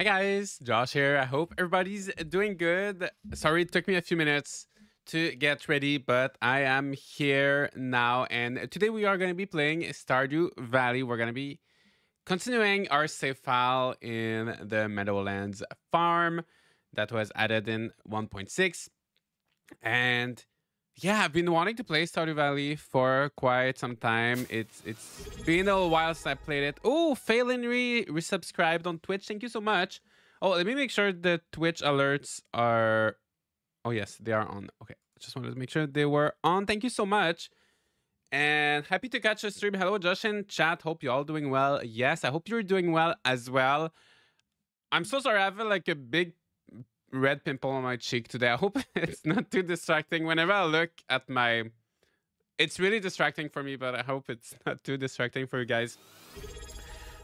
Hi guys, Josh here. I hope everybody's doing good. Sorry it took me a few minutes to get ready, but I am here now and today we are going to be playing Stardew Valley. We're going to be continuing our save file in the Meadowlands farm that was added in 1.6. And yeah, I've been wanting to play Stardew Valley for quite some time. It's it's been a while since I played it. Oh, Phelan re resubscribed on Twitch. Thank you so much. Oh, let me make sure the Twitch alerts are. Oh yes, they are on. Okay, just wanted to make sure they were on. Thank you so much. And happy to catch a stream. Hello, Josh in chat. Hope you all doing well. Yes, I hope you're doing well as well. I'm so sorry. I have like a big red pimple on my cheek today. I hope it's not too distracting. Whenever I look at my... It's really distracting for me, but I hope it's not too distracting for you guys.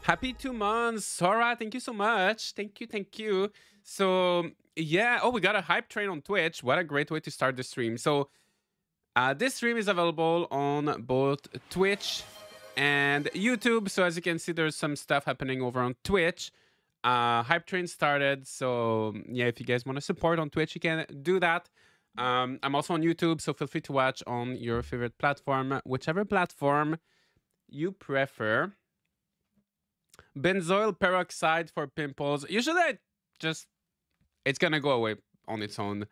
Happy two months. Sora, thank you so much. Thank you, thank you. So, yeah. Oh, we got a hype train on Twitch. What a great way to start the stream. So, uh, this stream is available on both Twitch and YouTube. So, as you can see, there's some stuff happening over on Twitch uh, Hype Train started. So yeah, if you guys want to support on Twitch, you can do that. Um, I'm also on YouTube, so feel free to watch on your favorite platform, whichever platform you prefer. Benzoyl peroxide for pimples. Usually, I just it's gonna go away on its own.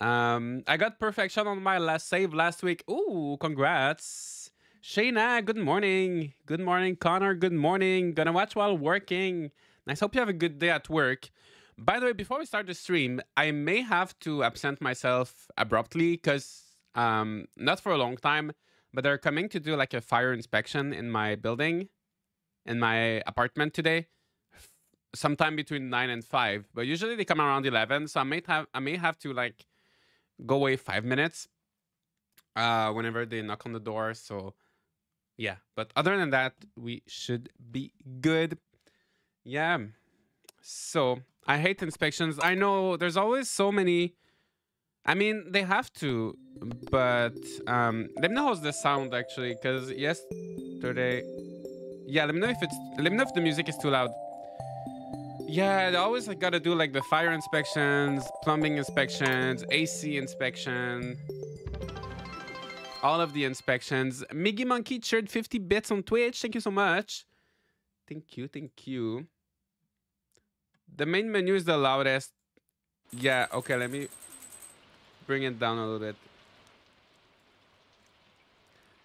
Um, I got perfection on my last save last week. Ooh, congrats. Shayna, good morning. Good morning, Connor. Good morning. Gonna watch while working. Nice. Hope you have a good day at work. By the way, before we start the stream, I may have to absent myself abruptly because um, not for a long time, but they're coming to do like a fire inspection in my building, in my apartment today, sometime between nine and five. But usually they come around eleven, so I may have I may have to like go away five minutes uh, whenever they knock on the door. So yeah, but other than that, we should be good. Yeah. So I hate inspections. I know there's always so many. I mean, they have to, but um, let me know how's the sound actually, because yesterday, yeah, let me know if it's, let me know if the music is too loud. Yeah, they always like, gotta do like the fire inspections, plumbing inspections, AC inspection, all of the inspections. Miggy Monkey cheered 50 bits on Twitch. Thank you so much. Thank you, thank you. The main menu is the loudest. Yeah, okay, let me bring it down a little bit.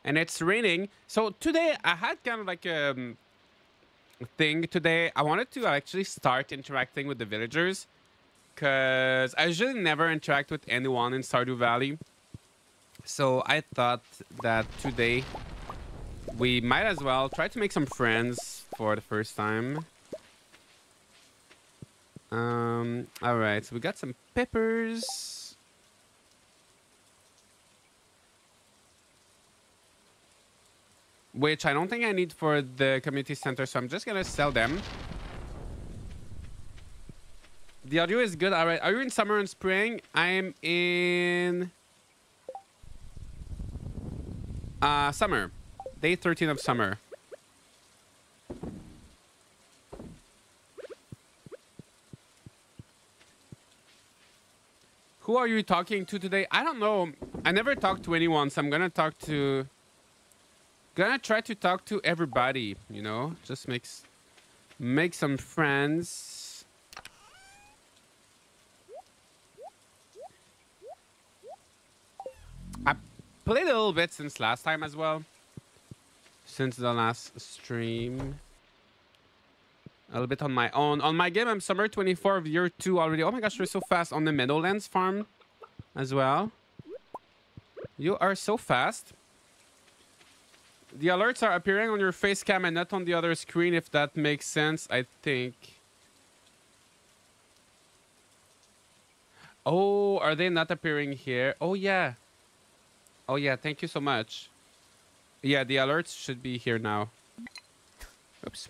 And it's raining. So today I had kind of like a um, thing today. I wanted to actually start interacting with the villagers. Because I usually never interact with anyone in Stardew Valley. So I thought that today we might as well try to make some friends for the first time. Um, all right, so we got some peppers. Which I don't think I need for the community center, so I'm just gonna sell them. The audio is good. All right, are you in summer and spring? I'm in uh, summer. Day 13 of summer. Who are you talking to today? I don't know. I never talked to anyone, so I'm gonna talk to... Gonna try to talk to everybody, you know? Just makes... Make some friends. I played a little bit since last time as well. Since the last stream a little bit on my own. On my game, I'm summer 24 of year 2 already. Oh my gosh, we're so fast on the Meadowlands farm as well. You are so fast. The alerts are appearing on your face cam and not on the other screen, if that makes sense, I think. Oh, are they not appearing here? Oh, yeah. Oh, yeah. Thank you so much. Yeah, the alerts should be here now. Oops.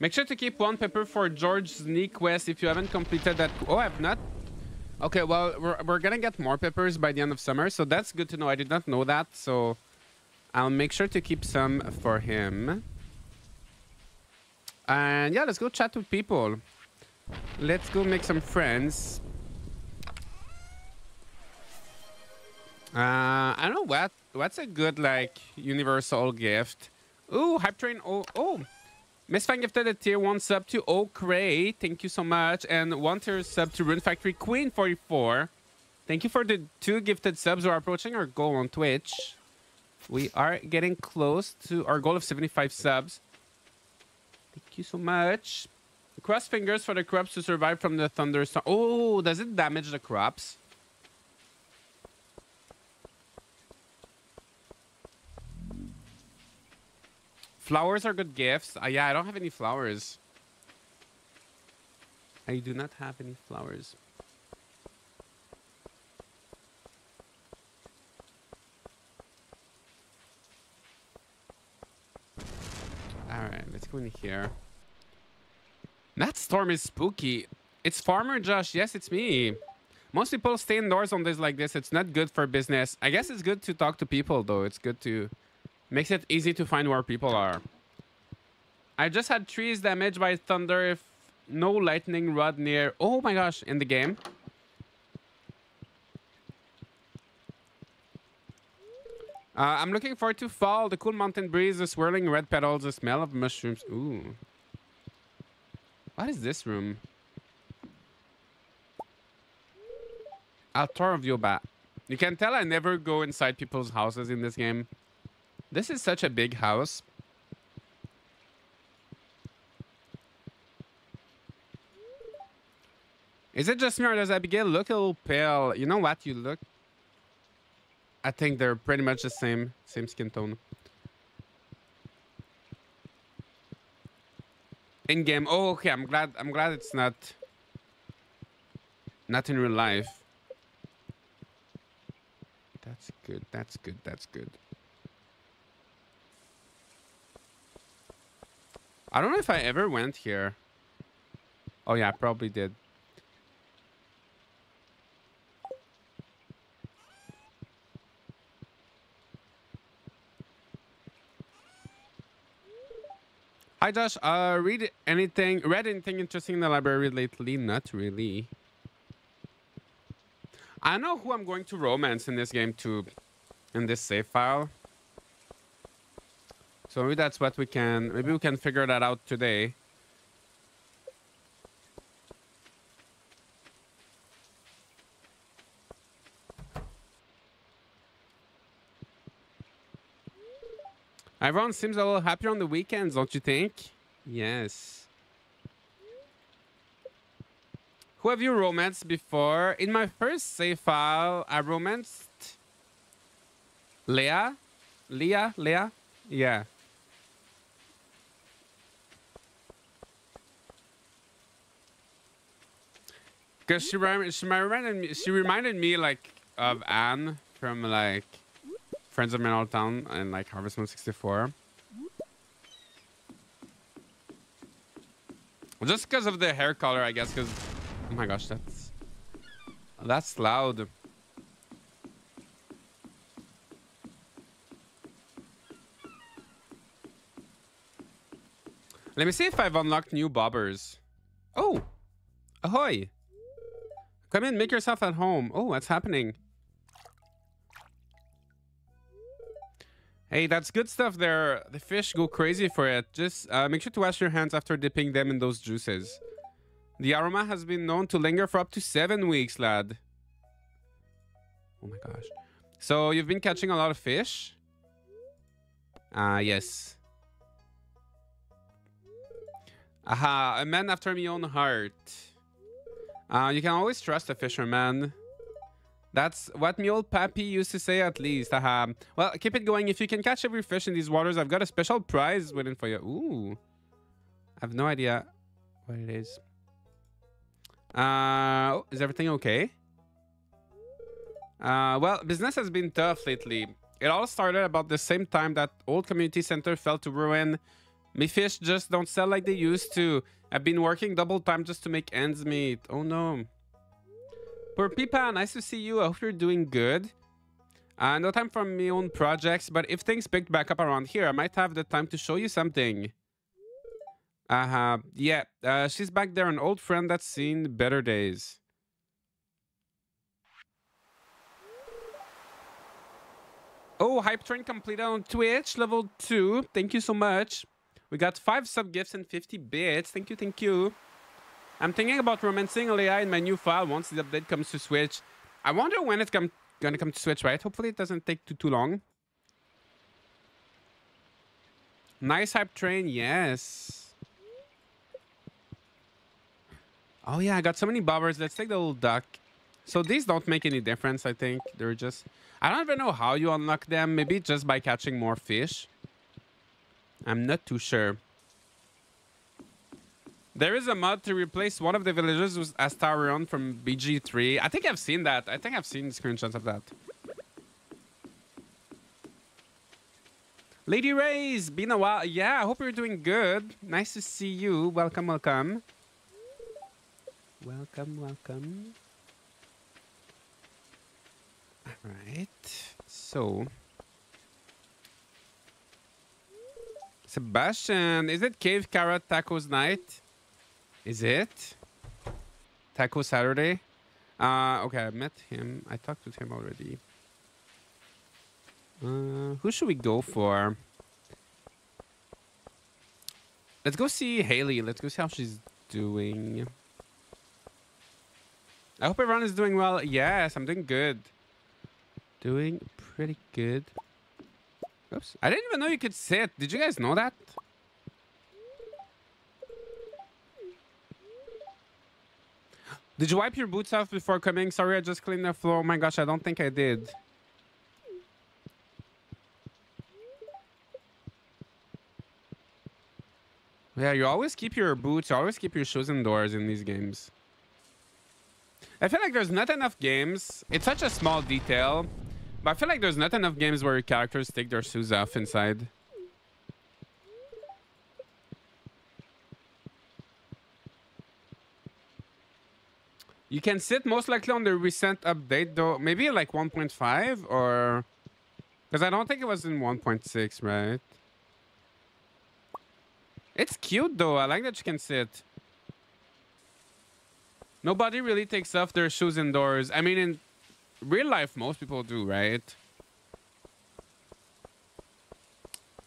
Make sure to keep one pepper for George's sneak quest if you haven't completed that. Oh, I've not. Okay, well, we're, we're gonna get more peppers by the end of summer, so that's good to know. I did not know that, so I'll make sure to keep some for him. And yeah, let's go chat with people. Let's go make some friends. Uh, I don't know what what's a good like universal gift. Ooh, hype train. Oh, oh. Miss Fan gifted a tier one sub to Oakray, Thank you so much, and one tier sub to Rune Factory Queen 44. Thank you for the two gifted subs. We're approaching our goal on Twitch. We are getting close to our goal of 75 subs. Thank you so much. Cross fingers for the crops to survive from the thunderstorm. Oh, does it damage the crops? Flowers are good gifts. Uh, yeah, I don't have any flowers. I do not have any flowers. Alright, let's go in here. That storm is spooky. It's Farmer Josh. Yes, it's me. Most people stay indoors on days like this. It's not good for business. I guess it's good to talk to people, though. It's good to... Makes it easy to find where people are. I just had trees damaged by thunder if no lightning rod near... Oh my gosh, in the game. Uh, I'm looking forward to fall. The cool mountain breeze, the swirling red petals, the smell of mushrooms. Ooh. What is this room? Altar of Yoba. You can tell I never go inside people's houses in this game. This is such a big house. Is it just me or does Abigail look a little pale? You know what? You look I think they're pretty much the same, same skin tone. In game. Oh, okay. I'm glad. I'm glad it's not. Not in real life. That's good. That's good. That's good. I don't know if I ever went here. Oh yeah, I probably did. Hi Josh, uh read anything read anything interesting in the library lately? Not really. I know who I'm going to romance in this game too in this save file. So maybe that's what we can maybe we can figure that out today. Everyone seems a little happier on the weekends, don't you think? Yes. Who have you romanced before? In my first save file, I romanced Leah. Leah? Leah? Yeah. Cause she, she reminded me, she reminded me like of Anne from like Friends of Mineral Town and like Harvest Moon 64. Just because of the hair color, I guess, because... Oh my gosh, that's... That's loud. Let me see if I've unlocked new bobbers. Oh! Ahoy! Come in, make yourself at home. Oh, what's happening? Hey, that's good stuff there. The fish go crazy for it. Just uh, make sure to wash your hands after dipping them in those juices. The aroma has been known to linger for up to seven weeks, lad. Oh my gosh. So you've been catching a lot of fish? Ah, uh, yes. Aha, a man after my own heart. Uh, you can always trust a fisherman. That's what me old pappy used to say at least. Uh, well, keep it going. If you can catch every fish in these waters, I've got a special prize waiting for you. Ooh. I have no idea what it is. Uh, is everything okay? Uh, well, business has been tough lately. It all started about the same time that old community center fell to ruin. Me fish just don't sell like they used to. I've been working double time just to make ends meet. Oh no. Poor Pipa, nice to see you. I hope you're doing good. Uh, no time for my own projects, but if things pick back up around here, I might have the time to show you something. Uh-huh. Yeah, uh, she's back there, an old friend that's seen better days. Oh, Hype Train completed on Twitch, level 2. Thank you so much. We got 5 sub-gifts and 50 bits. Thank you, thank you. I'm thinking about romancing Leia in my new file once the update comes to Switch. I wonder when it's come, gonna come to Switch, right? Hopefully it doesn't take too, too long. Nice Hype Train, yes. Oh yeah, I got so many bobbers. Let's take the little duck. So these don't make any difference, I think. They're just... I don't even know how you unlock them. Maybe just by catching more fish. I'm not too sure. There is a mod to replace one of the villagers with Astarion from BG3. I think I've seen that. I think I've seen screenshots of that. Lady Rays, been a while. Yeah, I hope you're doing good. Nice to see you. Welcome, welcome. Welcome, welcome. All right. So, Sebastian, is it Cave Carrot Tacos night? Is it? Taco Saturday? Uh, okay, I met him. I talked with him already. Uh, who should we go for? Let's go see Haley. Let's go see how she's doing. I hope everyone is doing well. Yes, I'm doing good. Doing pretty good. Oops. I didn't even know you could sit. Did you guys know that? Did you wipe your boots off before coming? Sorry, I just cleaned the floor. Oh my gosh, I don't think I did. Yeah, you always keep your boots, you always keep your shoes indoors in these games. I feel like there's not enough games. It's such a small detail. But I feel like there's not enough games where characters take their shoes off inside. You can sit most likely on the recent update though. Maybe like 1.5 or... Because I don't think it was in 1.6, right? It's cute though. I like that you can sit. Nobody really takes off their shoes indoors. I mean, in real life, most people do, right?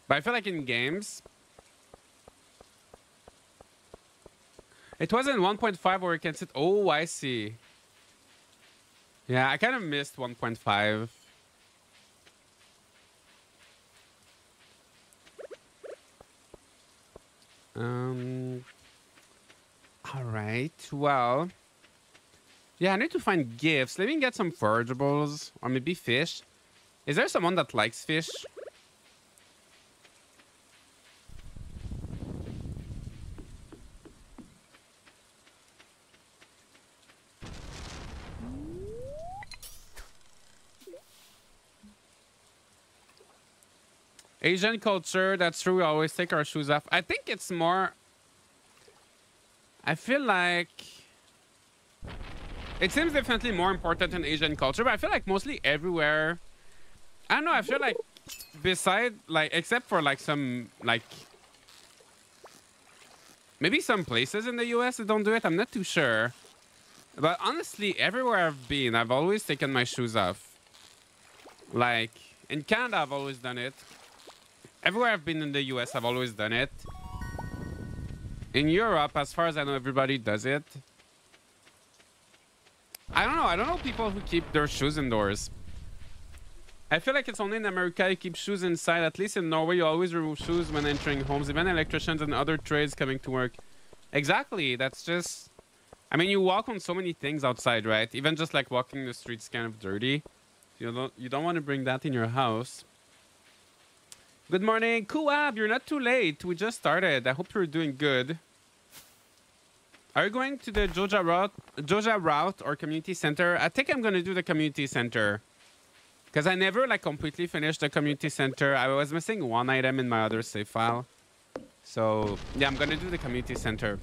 But I feel like in games, it wasn't 1.5 where you can sit. Oh, I see. Yeah, I kind of missed 1.5. Um. All right. Well. Yeah, I need to find gifts. Let me get some forageables or maybe fish. Is there someone that likes fish? Asian culture, that's true. We always take our shoes off. I think it's more... I feel like... It seems definitely more important in Asian culture, but I feel like mostly everywhere. I don't know. I feel like beside like except for like some like maybe some places in the US that don't do it. I'm not too sure. But honestly, everywhere I've been, I've always taken my shoes off. Like in Canada, I've always done it. Everywhere I've been in the US, I've always done it. In Europe, as far as I know, everybody does it. I don't know. I don't know people who keep their shoes indoors. I feel like it's only in America you keep shoes inside. At least in Norway, you always remove shoes when entering homes, even electricians and other trades coming to work. Exactly. That's just... I mean, you walk on so many things outside, right? Even just like walking the streets kind of dirty. You don't, you don't want to bring that in your house. Good morning. Kuab, you're not too late. We just started. I hope you're doing good. Are you going to the Joja route, Joja route or community center? I think I'm going to do the community center. Because I never like completely finished the community center. I was missing one item in my other save file. So yeah, I'm going to do the community center.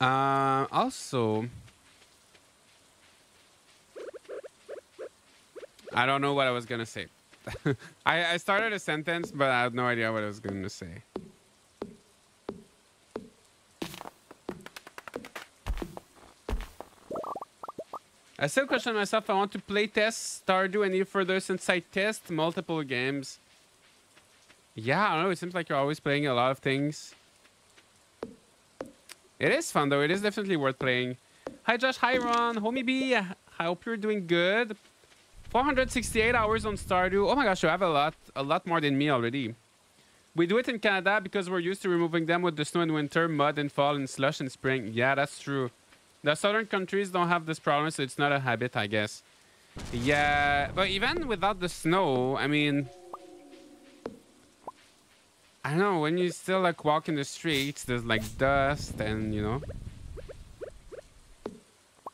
Uh, also, I don't know what I was gonna say. I, I started a sentence, but I have no idea what I was gonna say. I still question myself. I want to play test Stardew any further since I test multiple games. Yeah, I don't know. It seems like you're always playing a lot of things. It is fun though. It is definitely worth playing. Hi Josh, hi Ron, homie B. I hope you're doing good. 468 hours on Stardew. Oh my gosh, you have a lot, a lot more than me already. We do it in Canada because we're used to removing them with the snow in winter, mud in fall, and slush in spring. Yeah, that's true. The southern countries don't have this problem, so it's not a habit, I guess. Yeah, but even without the snow, I mean... I don't know, when you still like walk in the streets, there's like dust and, you know...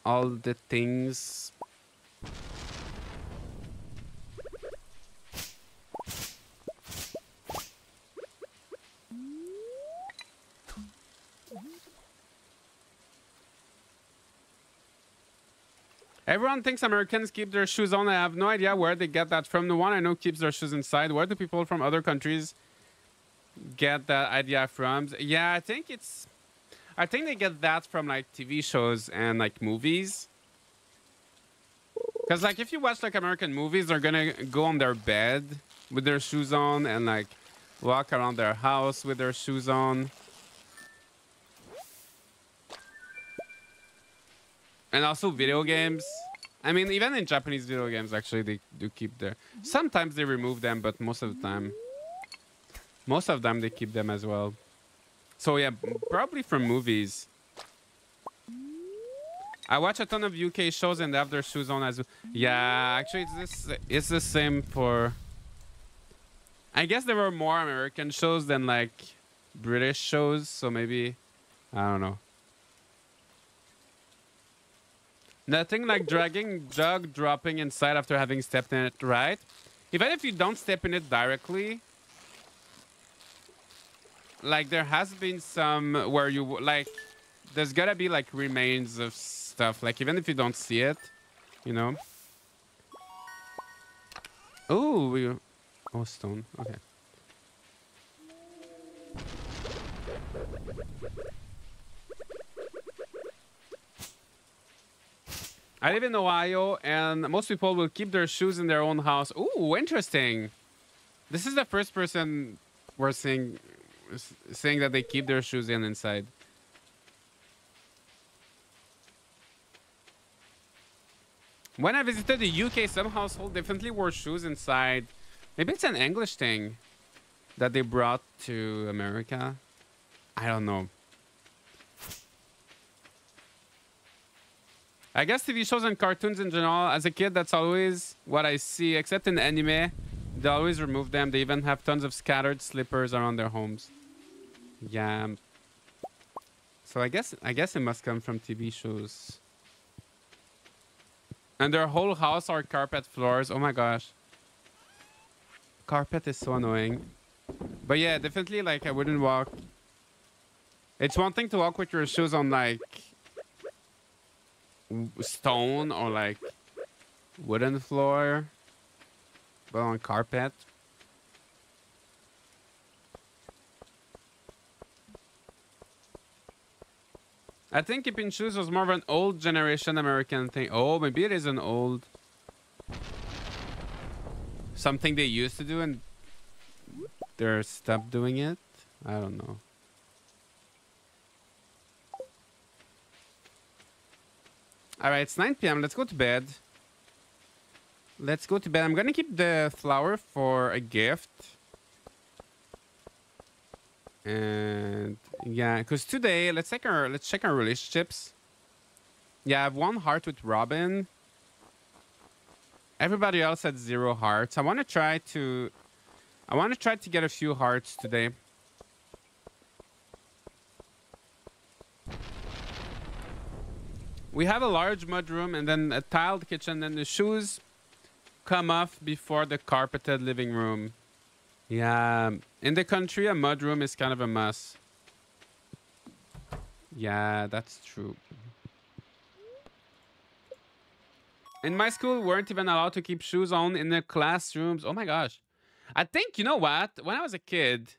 All the things Everyone thinks Americans keep their shoes on. I have no idea where they get that from. The one I know keeps their shoes inside. Where do people from other countries get that idea from? Yeah, I think it's... I think they get that from like TV shows and like movies. Because like if you watch like American movies, they're gonna go on their bed with their shoes on and like walk around their house with their shoes on. And also video games. I mean, even in Japanese video games, actually, they do keep their... Sometimes they remove them, but most of the time... Most of them, they keep them as well. So yeah, probably from movies. I watch a ton of UK shows and they have their shoes on as well. Yeah, actually, it's, this, it's the same for... I guess there were more American shows than, like, British shows, so maybe... I don't know. Nothing like dragging jug dropping inside after having stepped in it, right? Even if you don't step in it directly, like there has been some where you like, there's gotta be like remains of stuff. Like even if you don't see it, you know. Oh, we, oh stone. Okay. I live in Ohio, and most people will keep their shoes in their own house. Ooh, interesting. This is the first person we're seeing saying that they keep their shoes in inside. When I visited the UK, some household definitely wore shoes inside. Maybe it's an English thing that they brought to America. I don't know. I guess TV shows and cartoons in general, as a kid, that's always what I see, except in anime. They always remove them. They even have tons of scattered slippers around their homes. Yeah. So I guess I guess it must come from TV shows. And their whole house are carpet floors. Oh my gosh. Carpet is so annoying. But yeah, definitely like I wouldn't walk. It's one thing to walk with your shoes on like stone or like wooden floor, but on carpet. I think keeping shoes was more of an old generation American thing. Oh, maybe it is an old something they used to do and they're stopped doing it. I don't know. All right, it's 9 p.m. Let's go to bed. Let's go to bed. I'm gonna keep the flower for a gift. And yeah, because today let's check our let's check our relationships. Yeah, I have one heart with Robin. Everybody else had zero hearts. I want to try to I want to try to get a few hearts today. We have a large mudroom and then a tiled kitchen. Then the shoes come off before the carpeted living room. Yeah, in the country, a mudroom is kind of a mess. Yeah, that's true. In my school, we weren't even allowed to keep shoes on in the classrooms. Oh my gosh. I think, you know what? When I was a kid,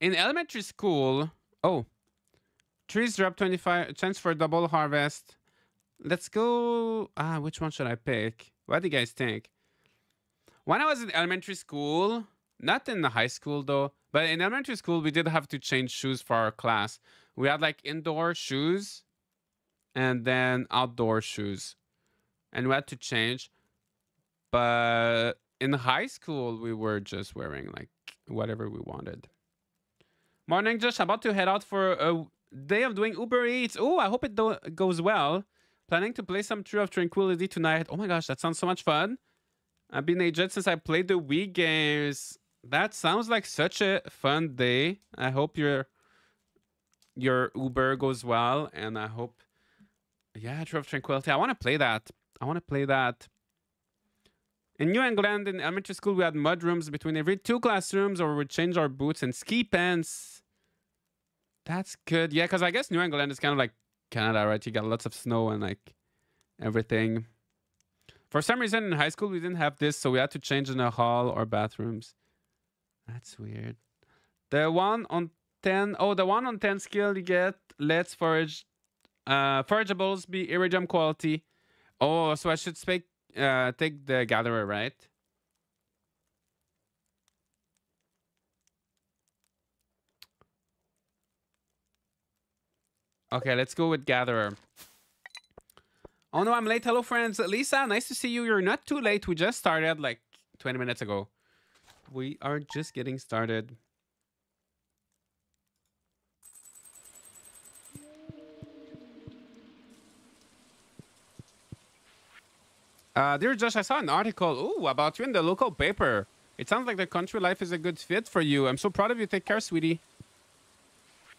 in elementary school, oh, trees drop 25, chance for double harvest. Let's go. Ah, which one should I pick? What do you guys think? When I was in elementary school, not in the high school though, but in elementary school, we did have to change shoes for our class. We had like indoor shoes and then outdoor shoes. And we had to change. But in high school, we were just wearing like whatever we wanted. Morning, just about to head out for a day of doing Uber Eats. Oh, I hope it do- goes well. Planning to play some Tree of Tranquility tonight. Oh my gosh, that sounds so much fun. I've been aged since I played the Wii games. That sounds like such a fun day. I hope your your Uber goes well, and I hope, yeah, of Tranquility. I want to play that. I want to play that. In New England, in elementary school, we had mud rooms between every two classrooms, or we'd change our boots and ski pants. That's good. Yeah, because I guess New England is kind of like Canada, right? You got lots of snow and like everything. For some reason, in high school, we didn't have this, so we had to change in the hall or bathrooms. That's weird. The one on 10, oh, the one on 10 skill you get let's forage, uh, forageables be iridium quality. Oh, so I should speak, uh, take the gatherer, right? Okay, let's go with gatherer. Oh no, I'm late. Hello, friends. Lisa, nice to see you. You're not too late. We just started like 20 minutes ago. We are just getting started. Uh, dear Josh, I saw an article ooh, about you in the local paper. It sounds like the country life is a good fit for you. I'm so proud of you. Take care, sweetie.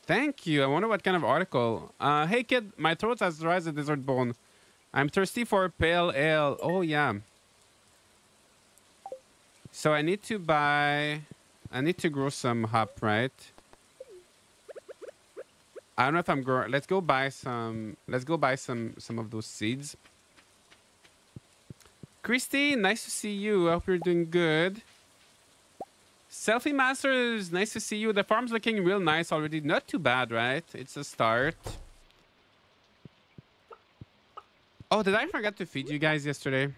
Thank you. I wonder what kind of article. Uh, hey, kid, my throat has dry as a desert bone. I'm thirsty for pale ale. Oh, yeah. So I need to buy... I need to grow some hop, right? I don't know if I'm growing... Let's go buy some... Let's go buy some some of those seeds. Christy, nice to see you. I hope you're doing good. Selfie Masters, nice to see you. The farm's looking real nice already. Not too bad, right? It's a start. Oh, did I forget to feed you guys yesterday?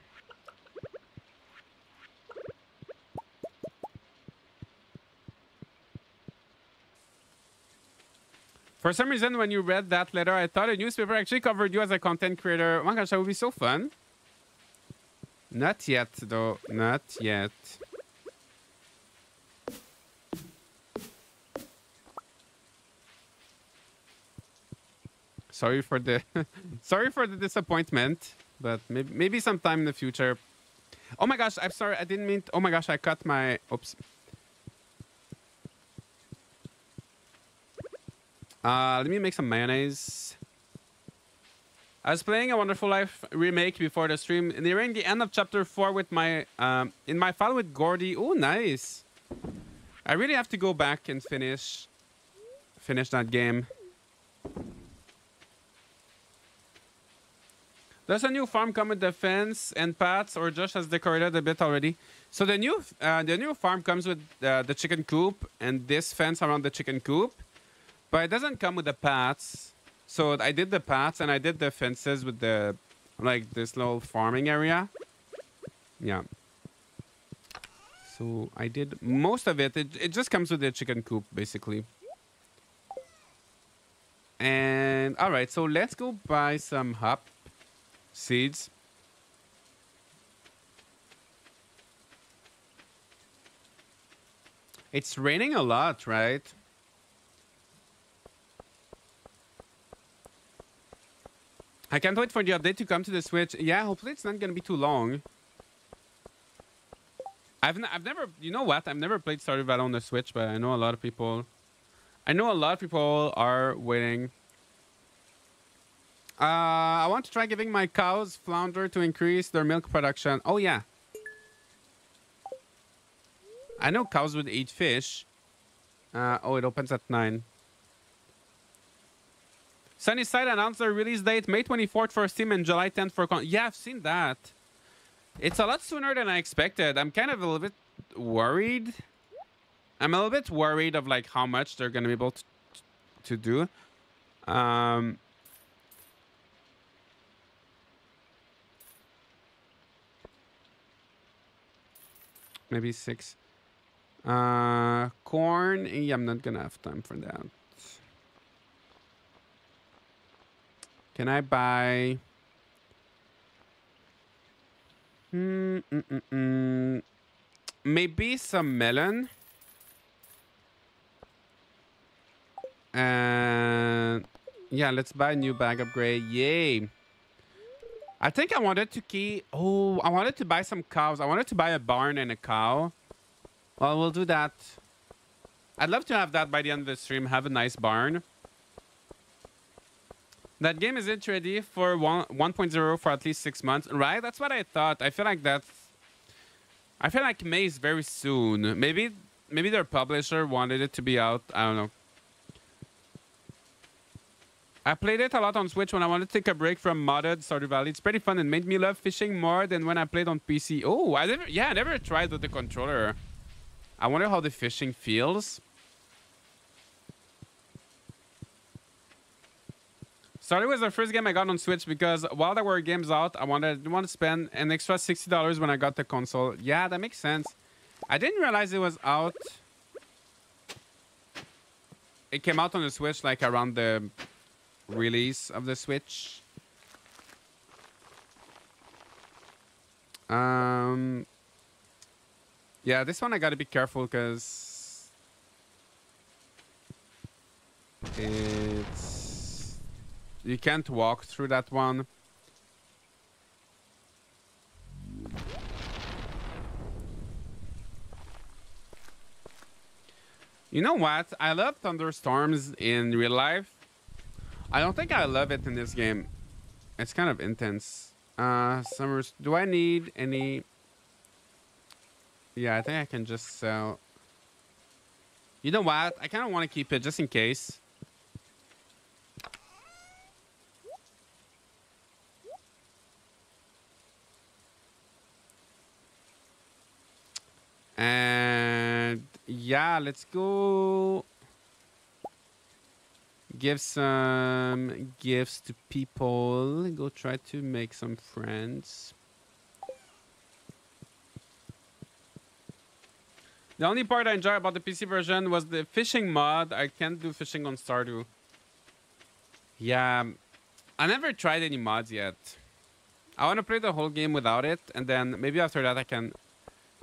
For some reason, when you read that letter, I thought a newspaper actually covered you as a content creator. Oh my gosh, that would be so fun. Not yet, though. Not yet. Sorry for the sorry for the disappointment, but maybe maybe sometime in the future. Oh my gosh, I'm sorry. I didn't mean. Oh my gosh, I cut my. Oops. Uh, let me make some mayonnaise. I was playing a Wonderful Life remake before the stream, nearing the end of chapter four with my um in my file with Gordy. Oh, nice. I really have to go back and finish finish that game. Does a new farm come with the fence and paths, or just has decorated a bit already? So the new uh, the new farm comes with uh, the chicken coop and this fence around the chicken coop, but it doesn't come with the paths. So I did the paths and I did the fences with the like this little farming area. Yeah. So I did most of it. It, it just comes with the chicken coop basically. And all right, so let's go buy some hop seeds. It's raining a lot, right? I can't wait for the update to come to the Switch. Yeah, hopefully it's not going to be too long. I've, n I've never, you know what? I've never played Stardew Valley on the Switch, but I know a lot of people, I know a lot of people are waiting uh, I want to try giving my cows flounder to increase their milk production. Oh, yeah. I know cows would eat fish. Uh, oh, it opens at 9. Sunnyside announced their release date May 24th for Steam and July 10th for con. Yeah, I've seen that. It's a lot sooner than I expected. I'm kind of a little bit worried. I'm a little bit worried of like how much they're gonna be able to to do. Um, maybe six. Uh, corn. Yeah, I'm not gonna have time for that. Can I buy? Hmm. Mm, mm, mm. Maybe some melon. And yeah, let's buy a new bag upgrade. Yay. I think I wanted to keep... Oh, I wanted to buy some cows. I wanted to buy a barn and a cow. Well, we'll do that. I'd love to have that by the end of the stream. Have a nice barn. That game isn't ready for 1.0 for at least six months, right? That's what I thought. I feel like that's... I feel like May is very soon. Maybe maybe their publisher wanted it to be out. I don't know. I played it a lot on Switch when I wanted to take a break from modded Stardew Valley. It's pretty fun and made me love fishing more than when I played on PC. Oh, I never, yeah, I never tried with the controller. I wonder how the fishing feels. Stardew was the first game I got on Switch because while there were games out, I wanted didn't want to spend an extra $60 when I got the console. Yeah, that makes sense. I didn't realize it was out. It came out on the Switch like around the release of the Switch. Um, yeah, this one I gotta be careful because it's you can't walk through that one. You know what? I love thunderstorms in real life I don't think I love it in this game. It's kind of intense. Uh, summers. Do I need any? Yeah, I think I can just sell. You know what? I kind of want to keep it just in case. And yeah, let's go give some gifts to people. Go try to make some friends. The only part I enjoy about the PC version was the fishing mod. I can't do fishing on Stardew. Yeah, I never tried any mods yet. I want to play the whole game without it, and then maybe after that I can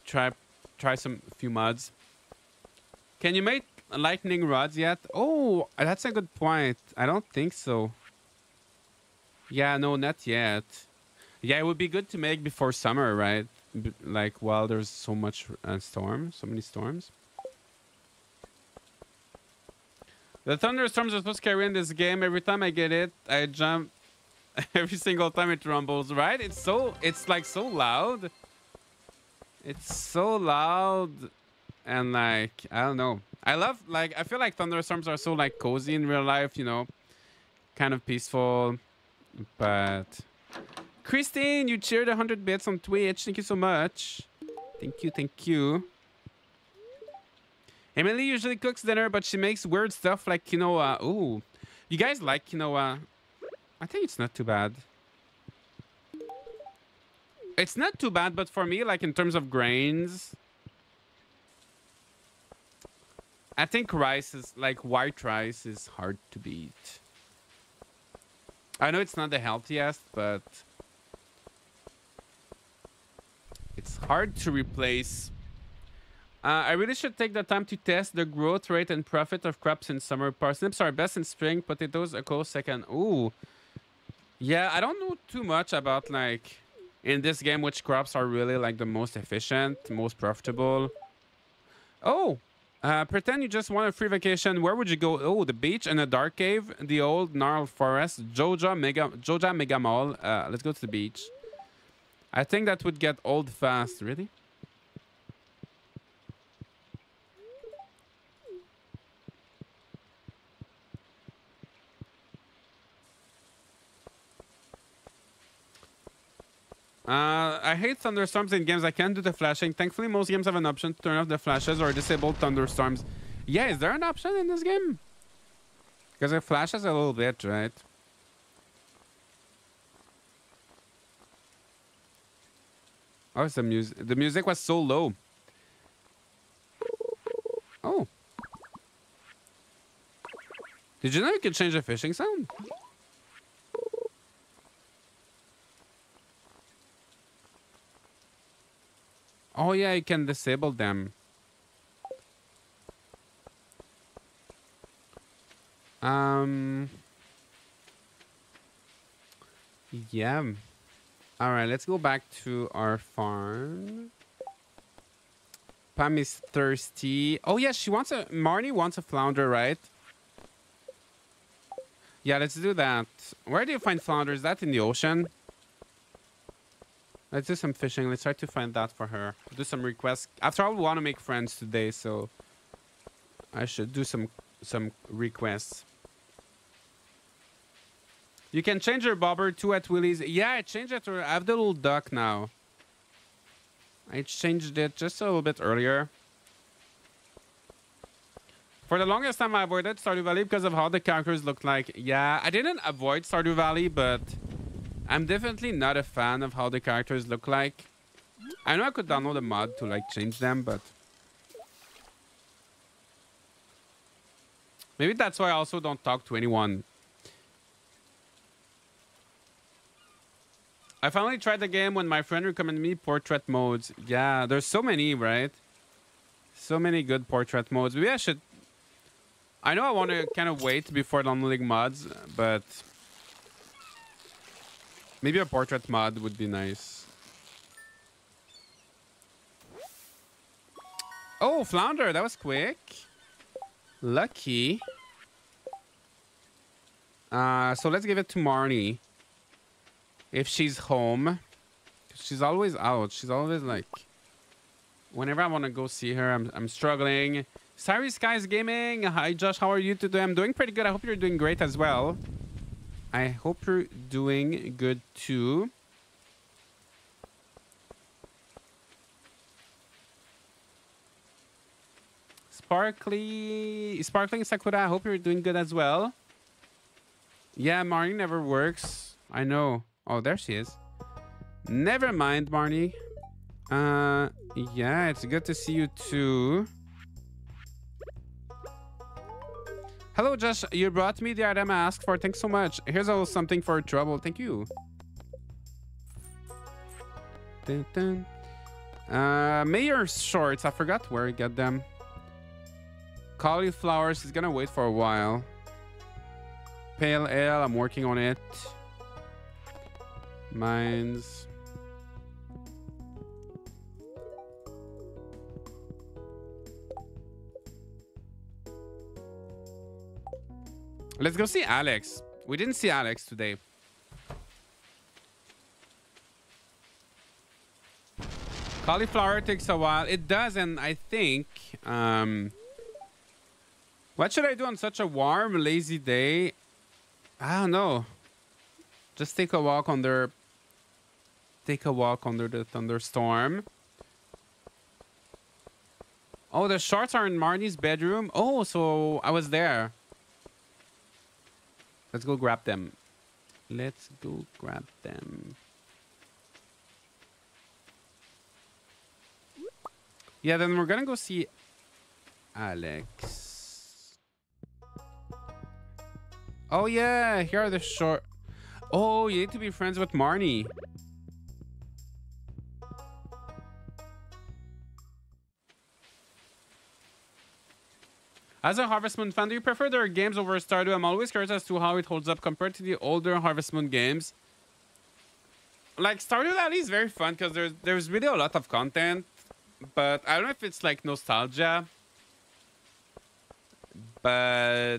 try try some few mods. Can you make lightning rods yet? Oh, that's a good point. I don't think so. Yeah, no, not yet. Yeah, it would be good to make before summer, right? B like while there's so much uh, storm, so many storms. The thunderstorms are supposed to carry in this game. Every time I get it, I jump. Every single time it rumbles, right? It's so, it's like so loud. It's so loud. And like, I don't know. I love like I feel like thunderstorms are so like cozy in real life, you know, kind of peaceful. But Christine, you cheered 100 bits on Twitch. Thank you so much. Thank you, thank you. Emily usually cooks dinner, but she makes weird stuff like quinoa. Ooh, you guys like quinoa? I think it's not too bad. It's not too bad, but for me, like in terms of grains, I think rice is like white rice is hard to beat. I know it's not the healthiest, but it's hard to replace. Uh, I really should take the time to test the growth rate and profit of crops in summer. Parsnips are best in spring, potatoes a close second. Ooh. Yeah, I don't know too much about like in this game which crops are really like the most efficient, most profitable. Oh, uh, pretend you just want a free vacation. Where would you go? Oh, the beach and a dark cave, the old gnarled forest, Joja Mega Joja Mega Mall. Uh, let's go to the beach. I think that would get old fast. Really? Uh, I hate thunderstorms in games. I can't do the flashing. Thankfully, most games have an option to turn off the flashes or disable thunderstorms. Yeah, is there an option in this game? Because it flashes a little bit, right? Oh, it's the music. The music was so low. Oh. Did you know you could change the fishing sound? Oh yeah, you can disable them. Um. Yeah. All right, let's go back to our farm. Pam is thirsty. Oh yeah, she wants a Marnie wants a flounder, right? Yeah, let's do that. Where do you find flounder? Is that in the ocean? Let's do some fishing. Let's try to find that for her. Do some requests. After all, we want to make friends today, so I should do some some requests. You can change your bobber too at Willy's. Yeah, I changed it. I have the little duck now. I changed it just a little bit earlier. For the longest time, I avoided Stardew Valley because of how the characters looked like. Yeah, I didn't avoid Stardew Valley, but I'm definitely not a fan of how the characters look like. I know I could download a mod to like change them, but maybe that's why I also don't talk to anyone. I finally tried the game when my friend recommended me portrait modes. Yeah, there's so many, right? So many good portrait modes. Maybe I should... I know I want to kind of wait before downloading mods, but Maybe a portrait mod would be nice. Oh, flounder, that was quick. Lucky. Uh, so let's give it to Marnie. If she's home. She's always out. She's always like... Whenever I want to go see her, I'm, I'm struggling. Sorry, Skies Gaming. Hi, Josh. How are you today? I'm doing pretty good. I hope you're doing great as well. I hope you're doing good too. Sparkly, Sparkling Sakura, I hope you're doing good as well. Yeah, Marnie never works. I know. Oh, there she is. Never mind, Marnie. Uh, yeah, it's good to see you too. Hello, Josh. You brought me the item I asked for. Thanks so much. Here's a little something for trouble. Thank you. Dun, dun. Uh, Mayor's shorts. I forgot where I got them. Cauliflowers is gonna wait for a while. Pale ale. I'm working on it. Mines. Let's go see Alex. We didn't see Alex today. Cauliflower takes a while. It does, and I think... Um, what should I do on such a warm, lazy day? I don't know. Just take a walk under... Take a walk under the thunderstorm. Oh, the shorts are in Marnie's bedroom. Oh, so I was there. Let's go grab them. Let's go grab them. Yeah, then we're gonna go see Alex. Oh yeah, here are the short. Oh, you need to be friends with Marnie. As a Harvest Moon fan, do you prefer their games over Stardew? I'm always curious as to how it holds up compared to the older Harvest Moon games. Like, Stardew Valley is very fun because there's, there's really a lot of content. But I don't know if it's like nostalgia. But...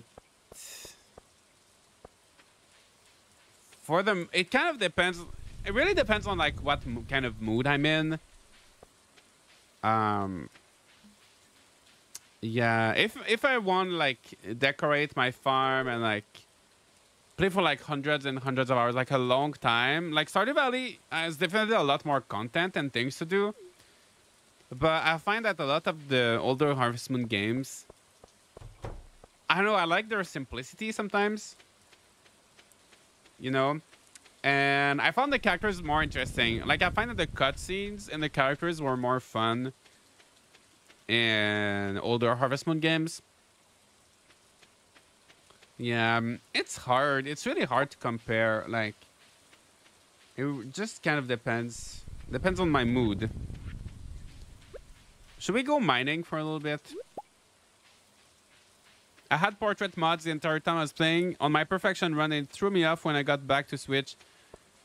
For them, it kind of depends. It really depends on like what kind of mood I'm in. Um, yeah, if if I want like decorate my farm and like play for like hundreds and hundreds of hours, like a long time. Like Stardew Valley uh, has definitely a lot more content and things to do. But I find that a lot of the older Harvest Moon games, I don't know, I like their simplicity sometimes. You know? And I found the characters more interesting. Like, I find that the cutscenes and the characters were more fun in older Harvest Moon games. Yeah, um, it's hard. It's really hard to compare. Like, it just kind of depends. Depends on my mood. Should we go mining for a little bit? I had portrait mods the entire time I was playing. On my perfection run, it threw me off when I got back to Switch.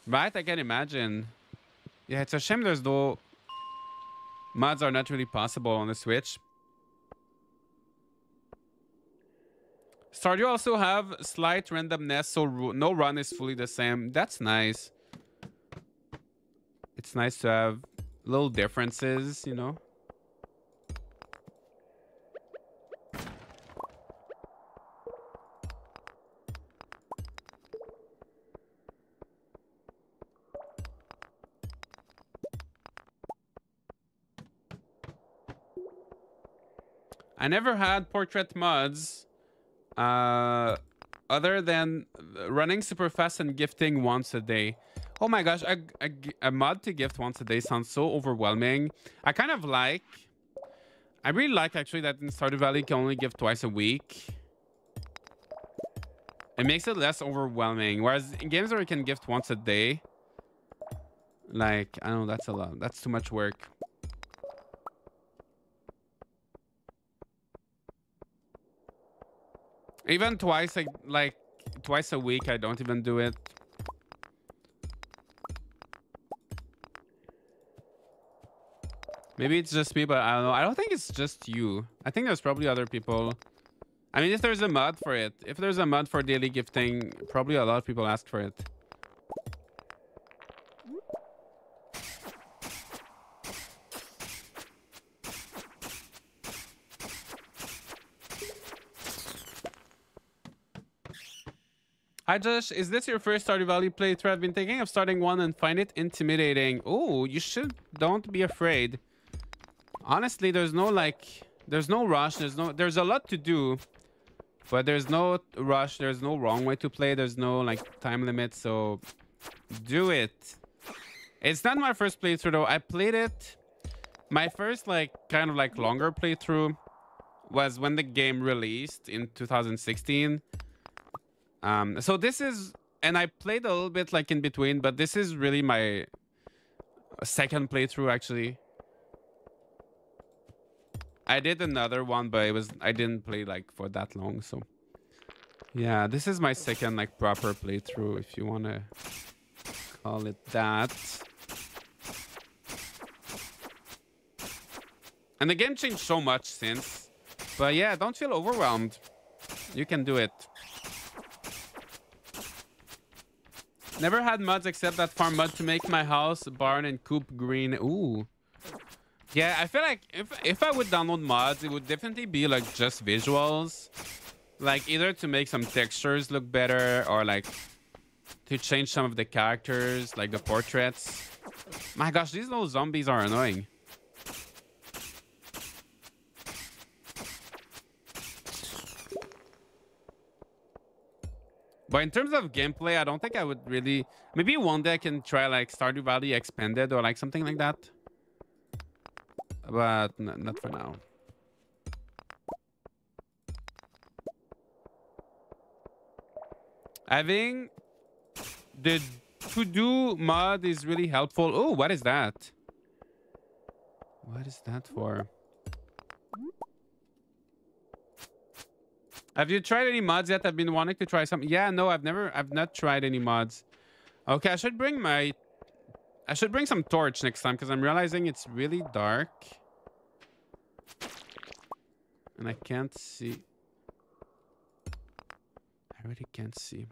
Right, I can imagine. Yeah, it's a shame there's no... Mods are not really possible on the Switch. Stardew also have slight randomness, so no run is fully the same. That's nice. It's nice to have little differences, you know? I never had portrait mods uh, other than running super fast and gifting once a day. Oh my gosh, a, a, a, mod to gift once a day sounds so overwhelming. I kind of like... I really like actually that in Stardew Valley you can only give twice a week. It makes it less overwhelming. Whereas in games where you can gift once a day, like, I don't know, that's a lot. That's too much work. Even twice, like, like twice a week, I don't even do it. Maybe it's just me, but I don't know. I don't think it's just you. I think there's probably other people. I mean, if there's a mod for it, if there's a mod for daily gifting, probably a lot of people ask for it. Hi Josh, is this your first Stardew Valley playthrough? I've been thinking of starting one and find it intimidating. Oh, you should don't be afraid. Honestly, there's no like there's no rush. There's no there's a lot to do. But there's no rush. There's no wrong way to play. There's no like time limit. So do it. It's not my first playthrough though. I played it. My first like kind of like longer playthrough was when the game released in 2016 um, so this is, and I played a little bit like in between, but this is really my second playthrough actually. I did another one, but it was I didn't play like for that long, so yeah, this is my second like proper playthrough, if you wanna call it that. And the game changed so much since, but yeah, don't feel overwhelmed. You can do it. Never had mods except that farm mod to make my house, barn, and coop green. Ooh. Yeah, I feel like if if I would download mods, it would definitely be like just visuals. Like either to make some textures look better or like to change some of the characters, like the portraits. My gosh, these little zombies are annoying. But in terms of gameplay, I don't think I would really... Maybe one day I can try like Stardew Valley Expanded or like something like that. But not for now. Having the to-do mod is really helpful. Oh, what is that? What is that for? Have you tried any mods yet? I've been wanting to try some. Yeah, no, I've never, I've not tried any mods. Okay, I should bring my, I should bring some torch next time because I'm realizing it's really dark. And I can't see. I really can't see.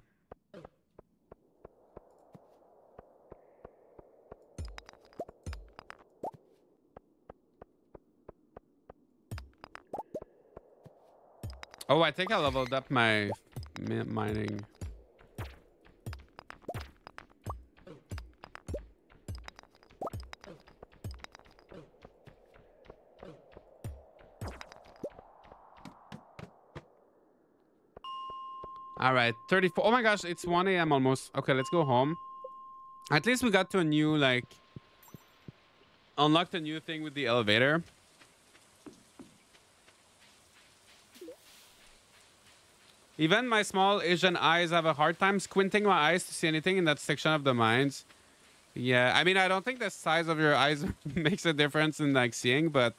Oh, I think I leveled up my mining. All right, 34. Oh my gosh, it's 1 a.m. almost. Okay, let's go home. At least we got to a new, like, unlocked a new thing with the elevator. Even my small Asian eyes have a hard time squinting my eyes to see anything in that section of the mines. Yeah, I mean, I don't think the size of your eyes makes a difference in like seeing, but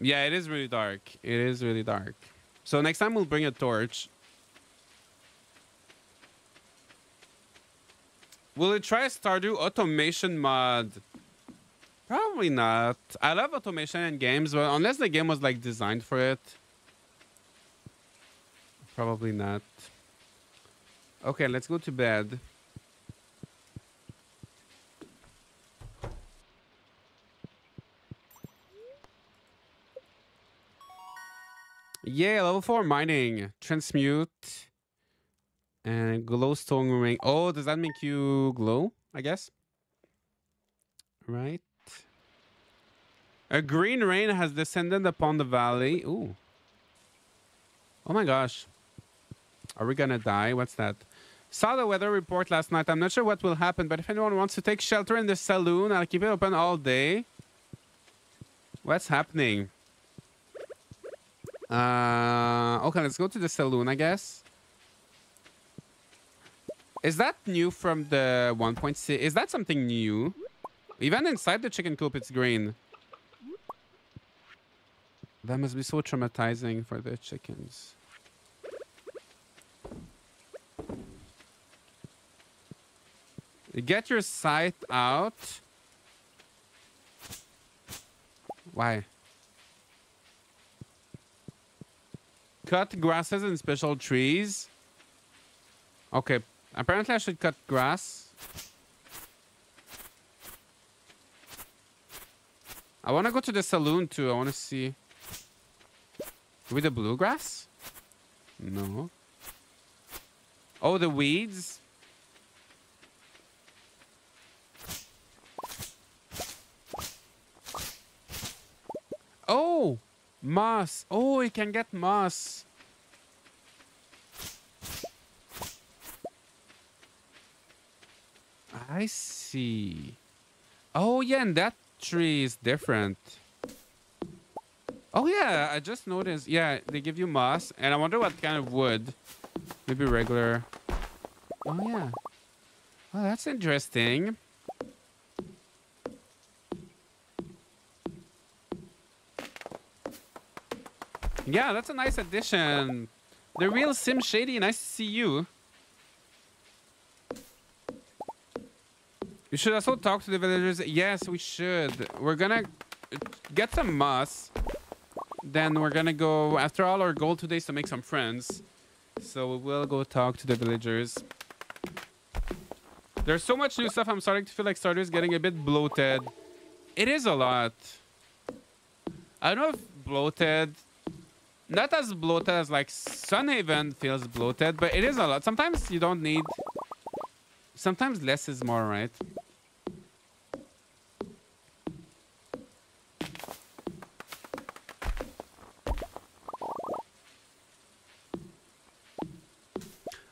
yeah, it is really dark. It is really dark. So next time we'll bring a torch. Will it try Stardew automation mod? Probably not. I love automation in games, but unless the game was like designed for it. Probably not. Okay, let's go to bed. Yeah, level 4 mining. Transmute. And glowstone ring. Oh, does that make you glow? I guess. Right. A green rain has descended upon the valley. Ooh. Oh my gosh. Are we gonna die? What's that? Saw the weather report last night. I'm not sure what will happen, but if anyone wants to take shelter in the saloon, I'll keep it open all day. What's happening? Uh, okay, let's go to the saloon, I guess. Is that new from the 1.6? Is that something new? Even inside the chicken coop, it's green. That must be so traumatizing for the chickens. Get your scythe out. Why? Cut grasses and special trees. Okay. Apparently I should cut grass. I want to go to the saloon too. I want to see. With the bluegrass? No. Oh, the weeds? Oh, moss. Oh, you can get moss. I see. Oh, yeah, and that tree is different. Oh, yeah, I just noticed. Yeah, they give you moss, and I wonder what kind of wood. Maybe regular. Oh, yeah. Oh, that's interesting. Yeah, that's a nice addition. The real Sim Shady, nice to see you. You should also talk to the villagers. Yes, we should. We're gonna get some moss. Then we're gonna go... After all, our goal today is to make some friends. So we will go talk to the villagers. There's so much new stuff. I'm starting to feel like Stardew is getting a bit bloated. It is a lot. I don't know if bloated not as bloated as like Sun Haven feels bloated, but it is a lot. Sometimes you don't need. Sometimes less is more, right?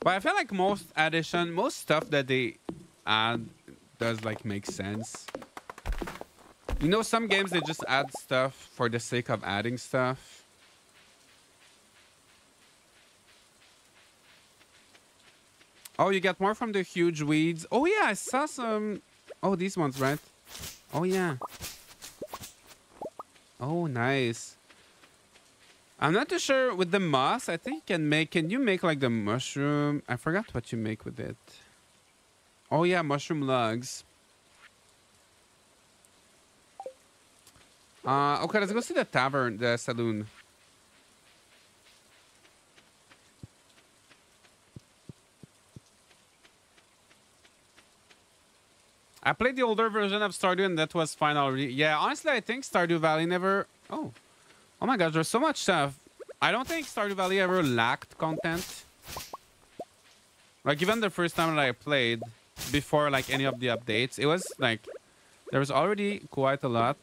But I feel like most addition, most stuff that they add does like make sense. You know, some games they just add stuff for the sake of adding stuff. Oh, you get more from the huge weeds. Oh, yeah, I saw some. Oh, these ones, right? Oh, yeah. Oh, nice. I'm not too sure with the moss. I think you can make. Can you make like the mushroom? I forgot what you make with it. Oh, yeah, mushroom logs. Uh, okay, let's go see the tavern, the saloon. I played the older version of Stardew and that was fine already. Yeah, honestly, I think Stardew Valley never... Oh. Oh my gosh, there's so much stuff. I don't think Stardew Valley ever lacked content. Like, even the first time that I played, before, like, any of the updates, it was, like... There was already quite a lot.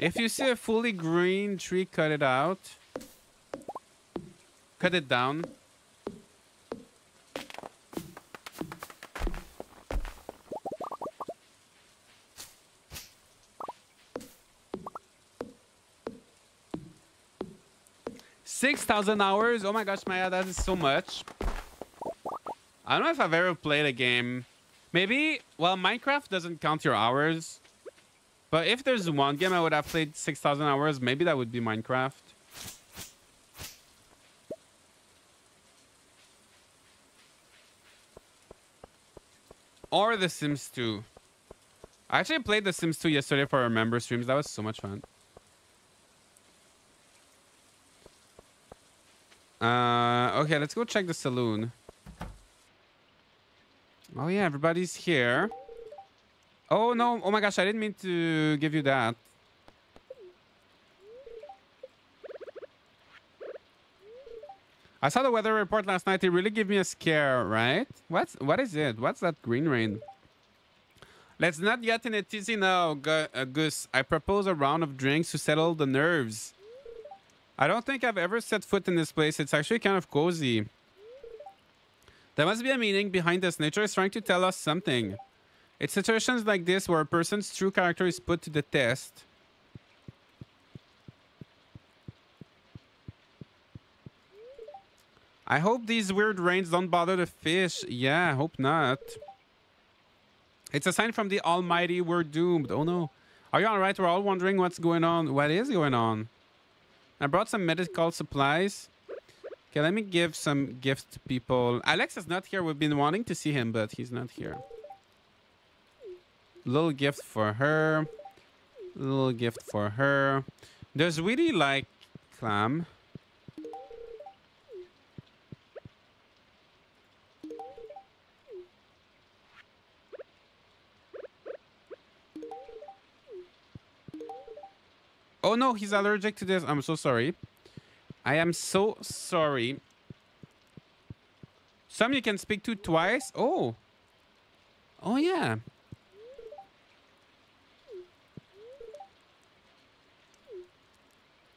If you see a fully green tree, cut it out. Cut it down. Six thousand hours. Oh my gosh, Maya, that is so much. I don't know if I've ever played a game. Maybe, well, Minecraft doesn't count your hours. But if there's one game I would have played 6,000 hours, maybe that would be Minecraft. Or The Sims 2. I actually played The Sims 2 yesterday for our member streams. That was so much fun. Uh, okay, let's go check the saloon. Oh yeah, everybody's here. Oh no, oh my gosh, I didn't mean to give you that. I saw the weather report last night. It really gave me a scare, right? What's what is it? What's that green rain? Let's not get in a tizzy now, Gu uh, Gus. I propose a round of drinks to settle the nerves. I don't think I've ever set foot in this place. It's actually kind of cozy. There must be a meaning behind this. Nature is trying to tell us something. It's situations like this where a person's true character is put to the test. I hope these weird rains don't bother the fish. Yeah, hope not. It's a sign from the Almighty we're doomed. Oh no. Are you alright? We're all wondering what's going on. What is going on? I brought some medical supplies. Okay, let me give some gifts to people. Alex is not here. We've been wanting to see him, but he's not here. Little gift for her. Little gift for her. Does really like clam? Oh no, he's allergic to this. I'm so sorry. I am so sorry. Some you can speak to twice. Oh. Oh, yeah.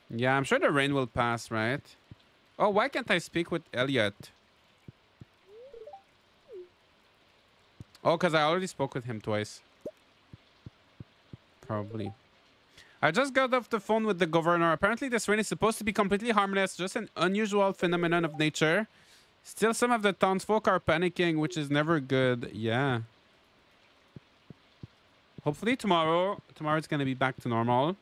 Yeah, I'm sure the rain will pass, right? Oh, why can't I speak with Elliot? Oh, because I already spoke with him twice. Probably. I just got off the phone with the governor. Apparently this rain is supposed to be completely harmless, just an unusual phenomenon of nature. Still, some of the townsfolk are panicking, which is never good. Yeah. Hopefully tomorrow, tomorrow it's going to be back to normal.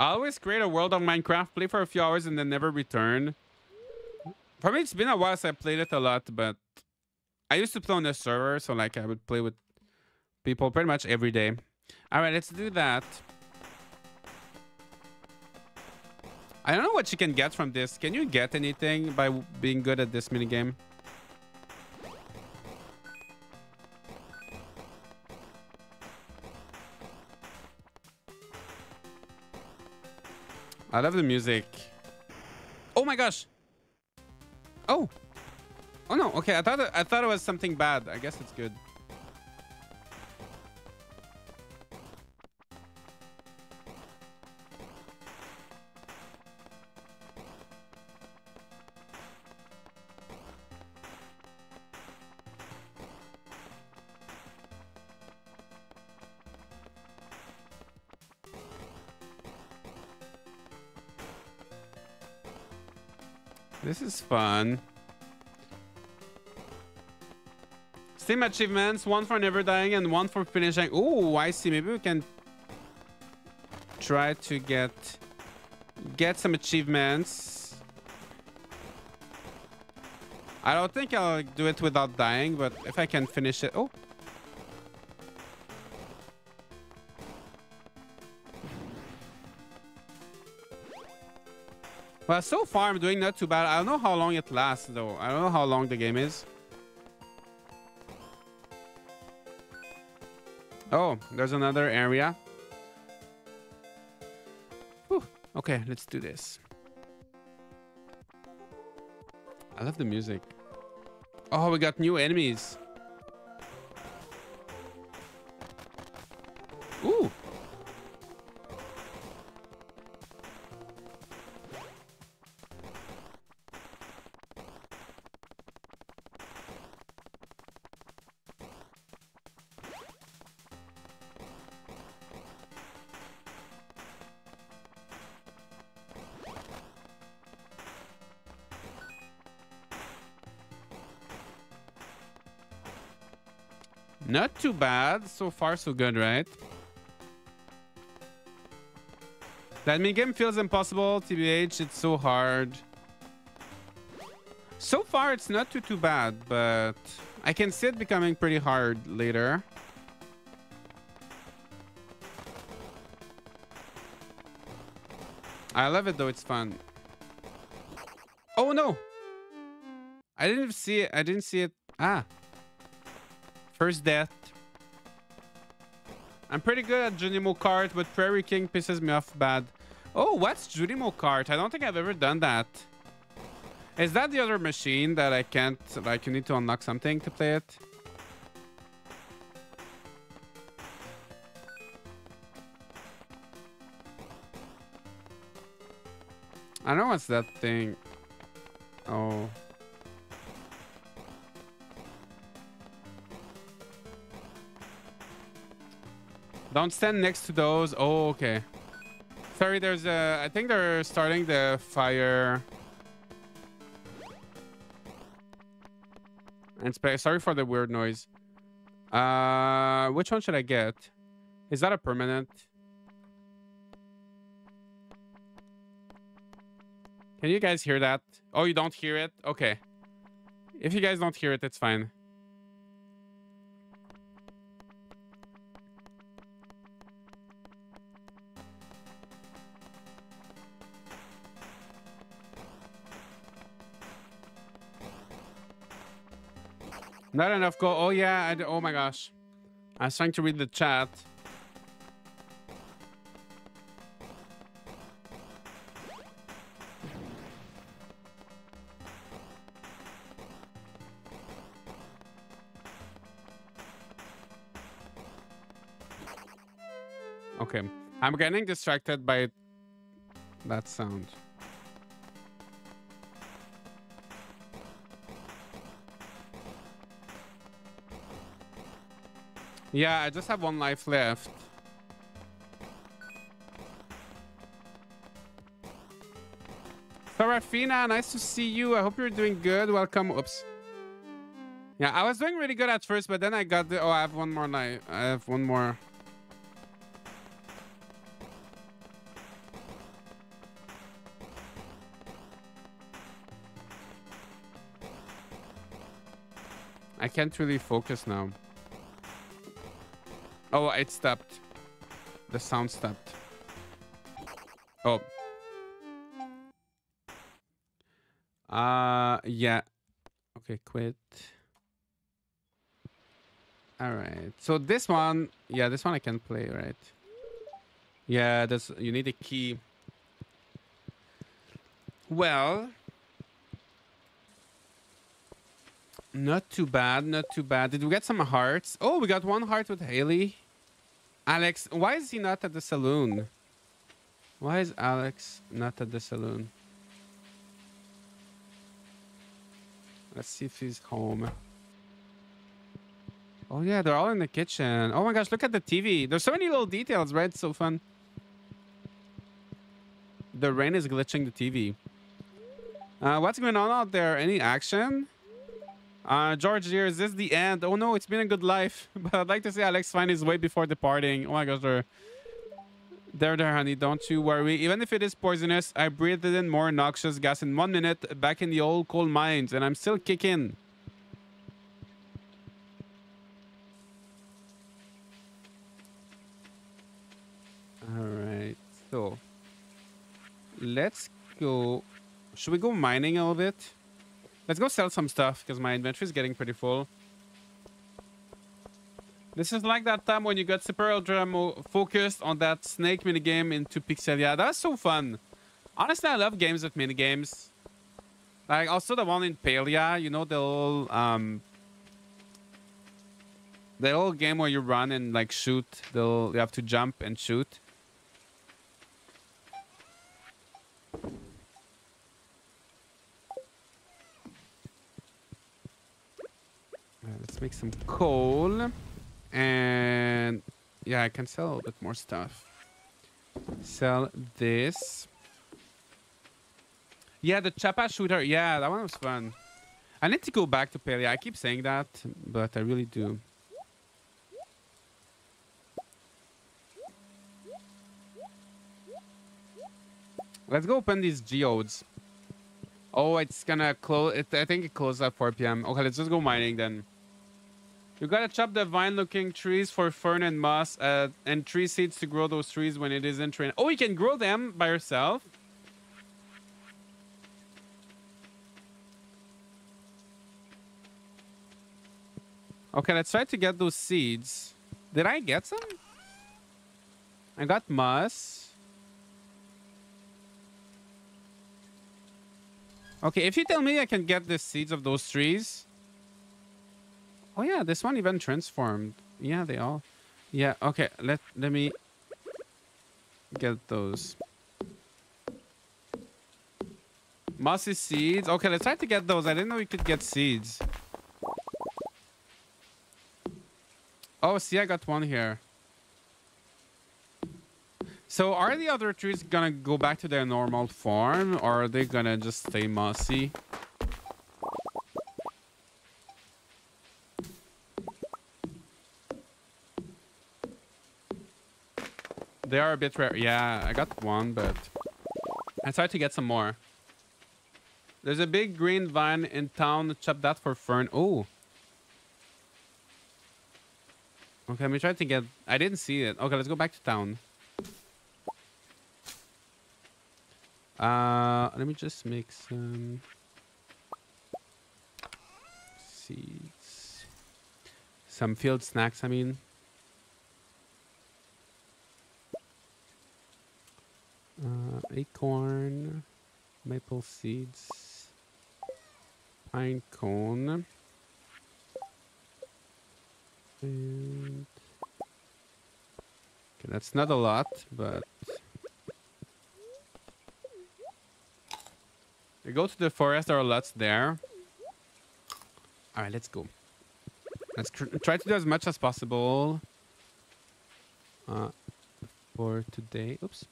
I always create a world of Minecraft, play for a few hours, and then never return. For me, it's been a while since I played it a lot, but I used to play on the server, so like I would play with people pretty much every day. All right, let's do that. I don't know what you can get from this. Can you get anything by being good at this minigame? I love the music. Oh my gosh. Oh. Oh no. Okay, I thought I thought it was something bad. I guess it's good. Is fun. Steam achievements, one for never dying and one for finishing. Oh, I see. Maybe we can try to get get some achievements. I don't think I'll do it without dying, but if I can finish it. Oh, Well, so far I'm doing not too bad. I don't know how long it lasts, though. I don't know how long the game is. Oh, there's another area. Whew. Okay, let's do this. I love the music. Oh, we got new enemies. Not too bad. So far, so good, right? That mini game feels impossible. TBH, it's so hard. So far, it's not too, too bad, but I can see it becoming pretty hard later. I love it, though. It's fun. Oh, no. I didn't see it. I didn't see it. Ah. First death. I'm pretty good at Junimo Kart, but Prairie King pisses me off bad. Oh, what's Junimo Kart? I don't think I've ever done that. Is that the other machine that I can't, like, you need to unlock something to play it? I don't know what's that thing. Oh. Don't stand next to those. Oh, okay. Sorry, there's a... I think they're starting the fire. And sorry for the weird noise. Uh, which one should I get? Is that a permanent? Can you guys hear that? Oh, you don't hear it? Okay. If you guys don't hear it, it's fine. Not enough go. Oh, yeah. oh, my gosh. I was trying to read the chat. Okay. I'm getting distracted by that sound. Yeah, I just have one life left. Serafina, nice to see you. I hope you're doing good. Welcome. Oops. Yeah, I was doing really good at first, but then I got the... Oh, I have one more life. I have one more. I can't really focus now. Oh, it stopped. The sound stopped. Oh. Uh, yeah. Okay, quit. All right. So this one, yeah, this one I can play, right? Yeah, this you need a key. Well, not too bad, not too bad. Did we get some hearts? Oh, we got one heart with Haley. Alex, why is he not at the saloon? Why is Alex not at the saloon? Let's see if he's home. Oh yeah, they're all in the kitchen. Oh my gosh, look at the TV. There's so many little details, right? It's so fun. The rain is glitching the TV. Uh, what's going on out there? Any action? Uh, George here, is this the end? Oh no, it's been a good life. But I'd like to see Alex find his way before departing. Oh my gosh, there. There, there, honey. Don't you worry. Even if it is poisonous, I breathed in more noxious gas in one minute back in the old coal mines, and I'm still kicking. Alright, so let's go. Should we go mining a little bit? Let's go sell some stuff because my inventory is getting pretty full. This is like that time when you got super ultra focused on that snake minigame into Pixelia. That's so fun. Honestly, I love games with minigames. Like also the one in Palia, you know, the little um The whole game where you run and like shoot, they'll you have to jump and shoot. Uh, let's make some coal. And yeah, I can sell a little bit more stuff. Sell this. Yeah, the Chapaa shooter. Yeah, that one was fun. I need to go back to Palia. I keep saying that, but I really do. Let's go open these geodes. Oh, it's gonna close. It, I think it closes at 4 p.m. Okay, let's just go mining then. You gotta chop the vine-looking trees for fern and moss, uh, and tree seeds to grow those trees when it isn't trained. Oh, you can grow them by yourself. Okay, let's try to get those seeds. Did I get some? I got moss. Okay, if you tell me I can get the seeds of those trees. Oh yeah, this one even transformed. Yeah, they all. Yeah, okay, let let me get those. Mossy seeds. Okay, let's try to get those. I didn't know we could get seeds. Oh, see, I got one here. So are the other trees gonna go back to their normal form or are they gonna just stay mossy? They are a bit rare. Yeah, I got one, but I tried to get some more. There's a big green vine in town. Chop that for fern. Oh. Okay, let me try to get... I didn't see it. Okay, let's go back to town. Uh, let me just make some seeds. Some field snacks, I mean. Uh, acorn, maple seeds, pine cone, and okay, that's not a lot, but we go to the forest. There are lots there. All right, let's go. Let's try to do as much as possible uh, for today. Oops.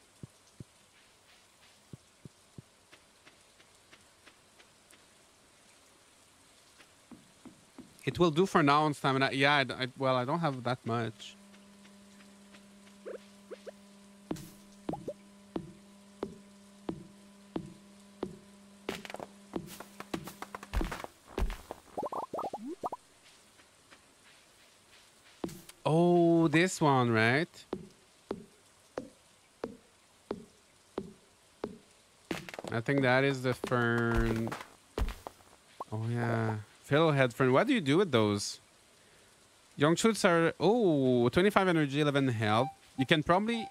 It will do for now on stamina. Yeah, I, I, well, I don't have that much. Oh, this one, right? I think that is the fern. Oh, yeah. Fiddlehead Fern. What do you do with those? Young shoots are... Oh, 25 energy, 11 health. You can probably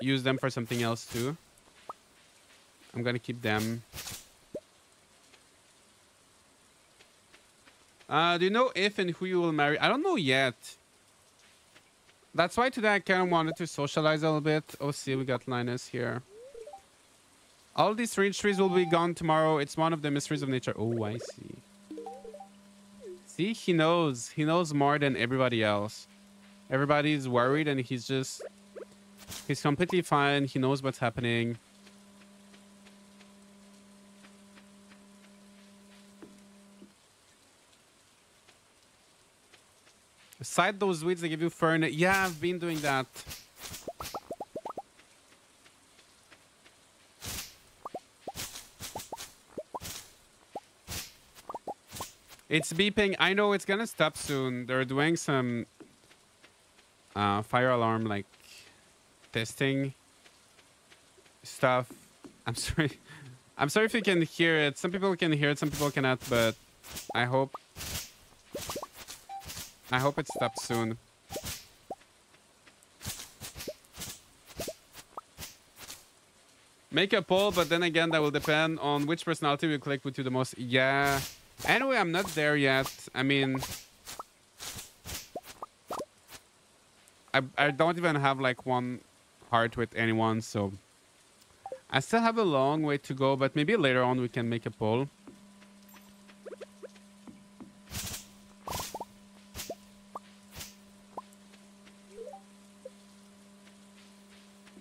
use them for something else too. I'm gonna keep them. Uh, do you know if and who you will marry? I don't know yet. That's why today I kind of wanted to socialize a little bit. Oh, see, we got Linus here. All these strange trees will be gone tomorrow. It's one of the mysteries of nature. Oh, I see. See, he knows. He knows more than everybody else. Everybody's worried and he's just... He's completely fine. He knows what's happening. Aside those weeds, they give you fern. Yeah, I've been doing that. It's beeping. I know it's gonna stop soon. They're doing some uh, fire alarm like testing stuff. I'm sorry. I'm sorry if you can hear it. Some people can hear it, some people cannot, but I hope I hope it stops soon. Make a poll, but then again, that will depend on which personality we click with you the most. Yeah. Anyway, I'm not there yet. I mean... I, I don't even have like one heart with anyone, so... I still have a long way to go, but maybe later on we can make a poll.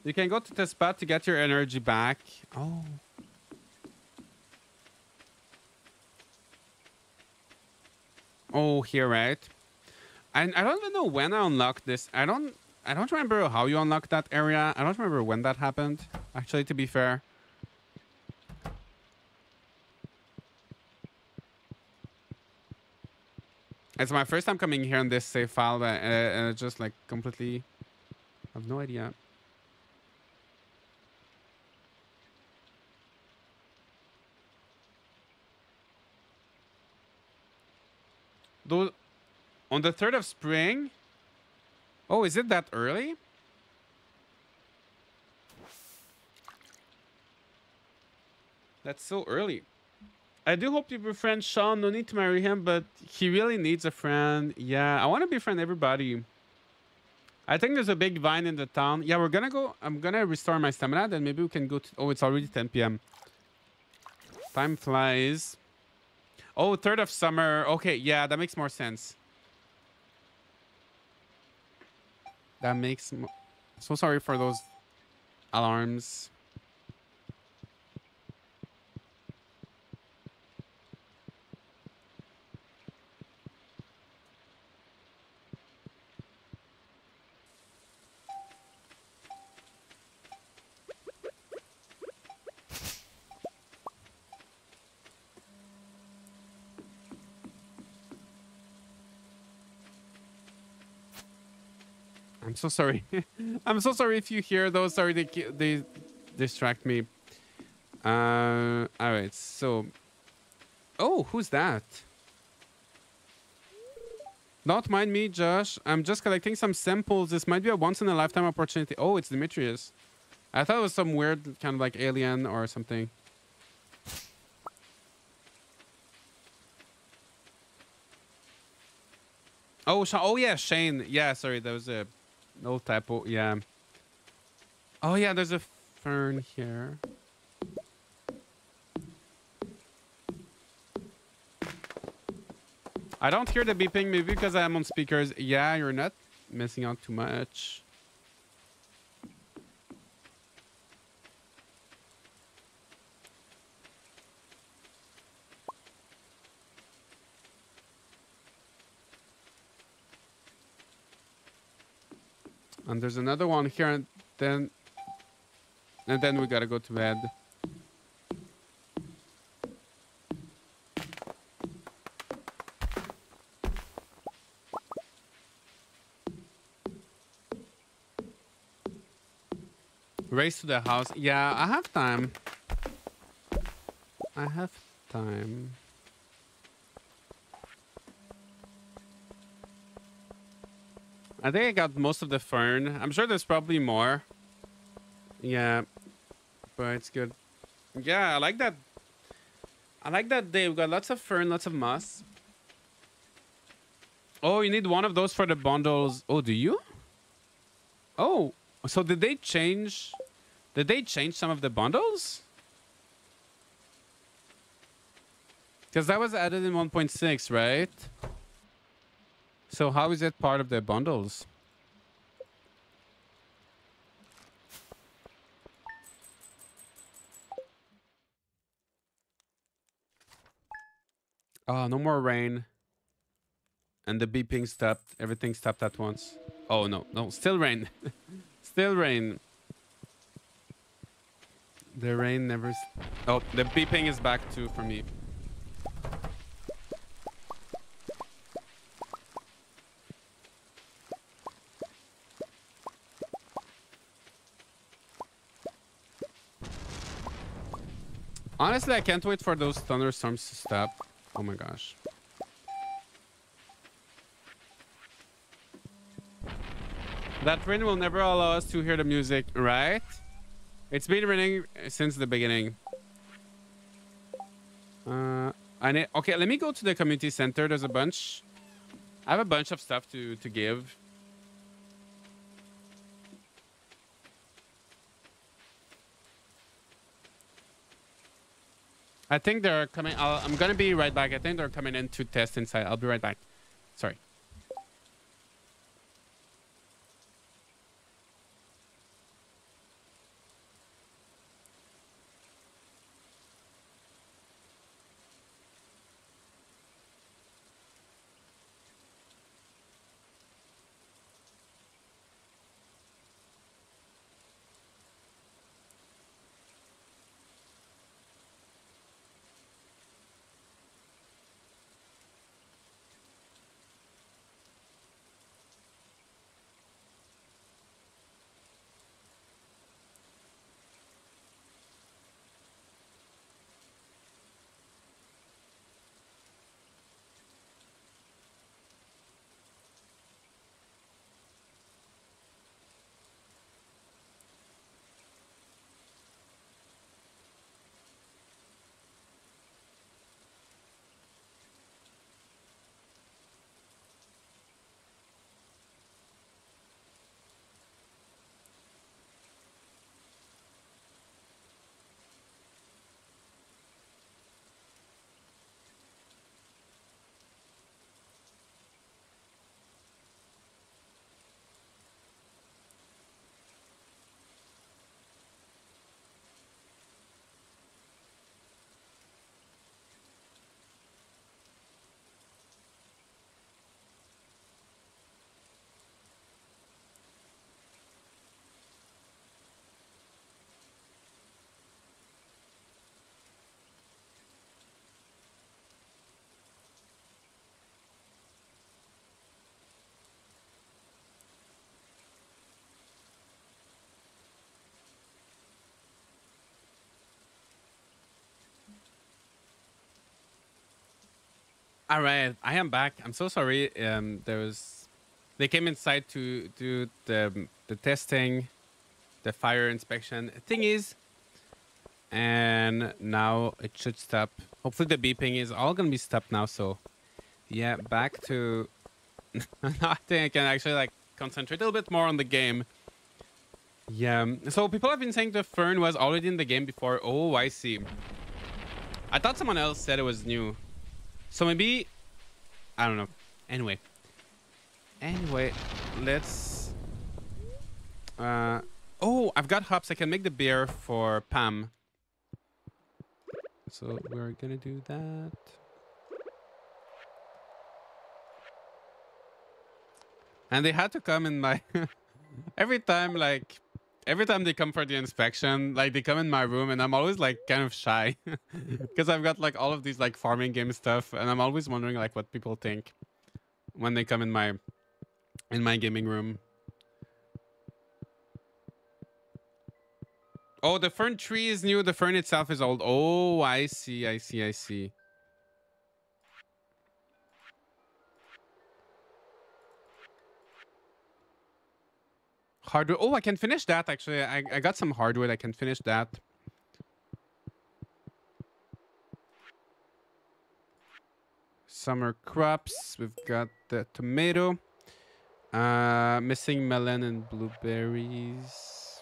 You can go to the spot to get your energy back. Oh. Oh, here, right? And I don't even know when I unlocked this. I don't I don't remember how you unlocked that area. I don't remember when that happened, actually, to be fair. It's my first time coming here on this save file, uh, and it's just like completely... I have no idea. Those, on the 3rd of spring? Oh, is it that early? That's so early. I do hope you befriend Sean. No need to marry him, but he really needs a friend. Yeah, I want to befriend everybody. I think there's a big vine in the town. Yeah, we're gonna go. I'm gonna restore my stamina. Then maybe we can go to... Oh, it's already 10 p.m. Time flies. Oh, third of summer. Okay, yeah, that makes more sense. That makes... So sorry for those alarms. So sorry. I'm so sorry if you hear those. Sorry, they they distract me. Uh, all right. So, oh, who's that? Don't mind me, Josh. I'm just collecting some samples. This might be a once in a lifetime opportunity. Oh, it's Demetrius. I thought it was some weird kind of like alien or something. Oh, oh yeah, Shane. Yeah, sorry, that was a no typo, yeah. Oh yeah, there's a fern here. I don't hear the beeping maybe because I'm on speakers. Yeah, you're not missing out too much. And there's another one here and then and then we gotta go to bed. Race to the house. Yeah, I have time. I have time. I think I got most of the fern. I'm sure there's probably more. Yeah, but it's good. Yeah, I like that. I like that they've got lots of fern, lots of moss. Oh, you need one of those for the bundles. Oh, do you? Oh, so did they change? Did they change some of the bundles? Because that was added in 1.6, right? So how is that part of the bundles? Oh, no more rain. And the beeping stopped. Everything stopped at once. Oh, no. No, still rain. still rain. The rain never... Oh, the beeping is back too for me. Honestly, I can't wait for those thunderstorms to stop. Oh my gosh. That rain will never allow us to hear the music, right? It's been raining since the beginning. Uh, I need, okay, let me go to the community center. There's a bunch. I have a bunch of stuff to, to give. I think they're coming. i am gonna be right back. I think they're coming in to test inside. I'll be right back. Sorry. All right, I am back. I'm so sorry. Um, there was, they came inside to do the the testing, the fire inspection. Thing is, and now it should stop. Hopefully the beeping is all gonna be stopped now. So, yeah, back to. I think I can actually like concentrate a little bit more on the game. Yeah. So people have been saying the fern was already in the game before. Oh, I see. I thought someone else said it was new. So maybe, I don't know. Anyway. Anyway, let's, uh, oh, I've got hops. I can make the beer for Pam. So we're gonna do that. And they had to come in my, every time like every time they come for the inspection, like they come in my room and I'm always like kind of shy because I've got like all of these like farming game stuff and I'm always wondering like what people think when they come in my in my gaming room. Oh, the fern tree is new. The fern itself is old. Oh, I see. I see. I see. Hardwood. Oh, I can finish that actually. I, I got some hardwood. I can finish that. Summer crops. We've got the tomato. Uh, missing melon and blueberries.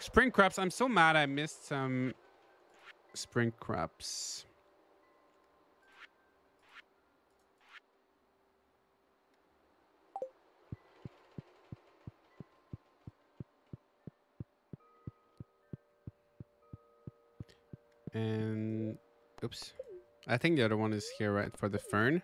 Spring crops. I'm so mad I missed some spring crops. And oops. I think the other one is here, right, for the fern.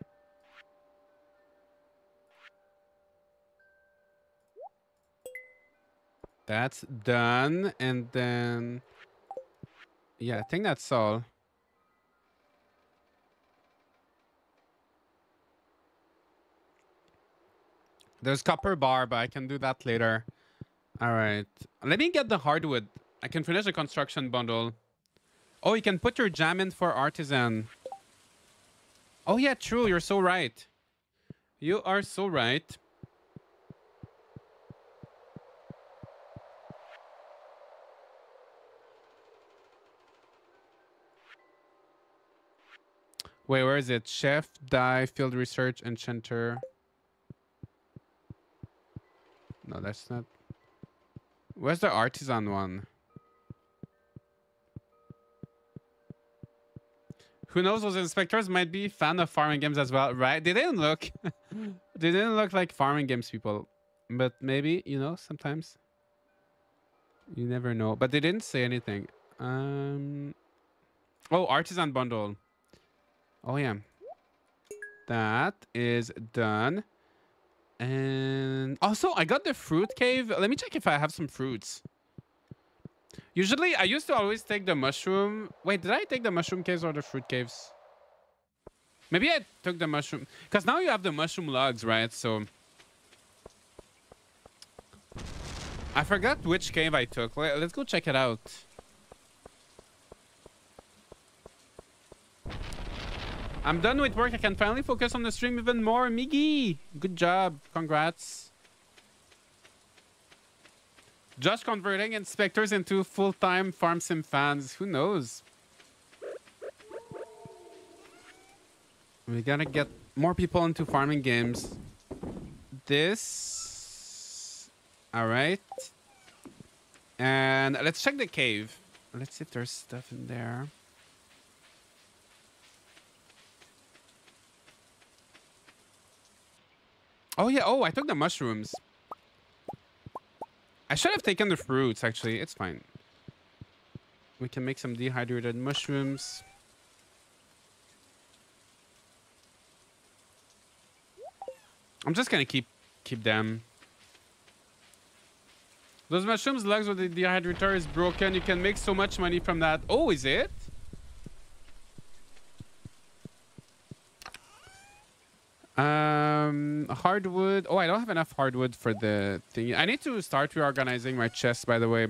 That's done. And then, yeah, I think that's all. There's copper bar, but I can do that later. All right. Let me get the hardwood. I can finish the construction bundle. Oh, you can put your jam in for artisan. Oh yeah, true. You're so right. You are so right. Wait, where is it? Chef, die, field research, enchanter. No, that's not. Where's the artisan one? Who knows? Those inspectors might be fan of farming games as well, right? They didn't look. they didn't look like farming games people, but maybe you know sometimes. You never know, but they didn't say anything. Um. Oh, artisan bundle. Oh yeah. That is done. And also, I got the fruit cave. Let me check if I have some fruits. Usually, I used to always take the mushroom. Wait, did I take the mushroom caves or the fruit caves? Maybe I took the mushroom. Because now you have the mushroom logs, right? So... I forgot which cave I took. Let's go check it out. I'm done with work. I can finally focus on the stream even more. Miggy, good job. Congrats. Just converting inspectors into full-time farm sim fans. Who knows? We gotta get more people into farming games. This... Alright. And let's check the cave. Let's see if there's stuff in there. Oh, yeah. Oh, I took the mushrooms. I should have taken the fruits, actually. It's fine. We can make some dehydrated mushrooms. I'm just gonna keep keep them. Those mushrooms logs with the dehydrator is broken. You can make so much money from that. Oh, is it? Um, hardwood. Oh, I don't have enough hardwood for the thing. I need to start reorganizing my chest, by the way.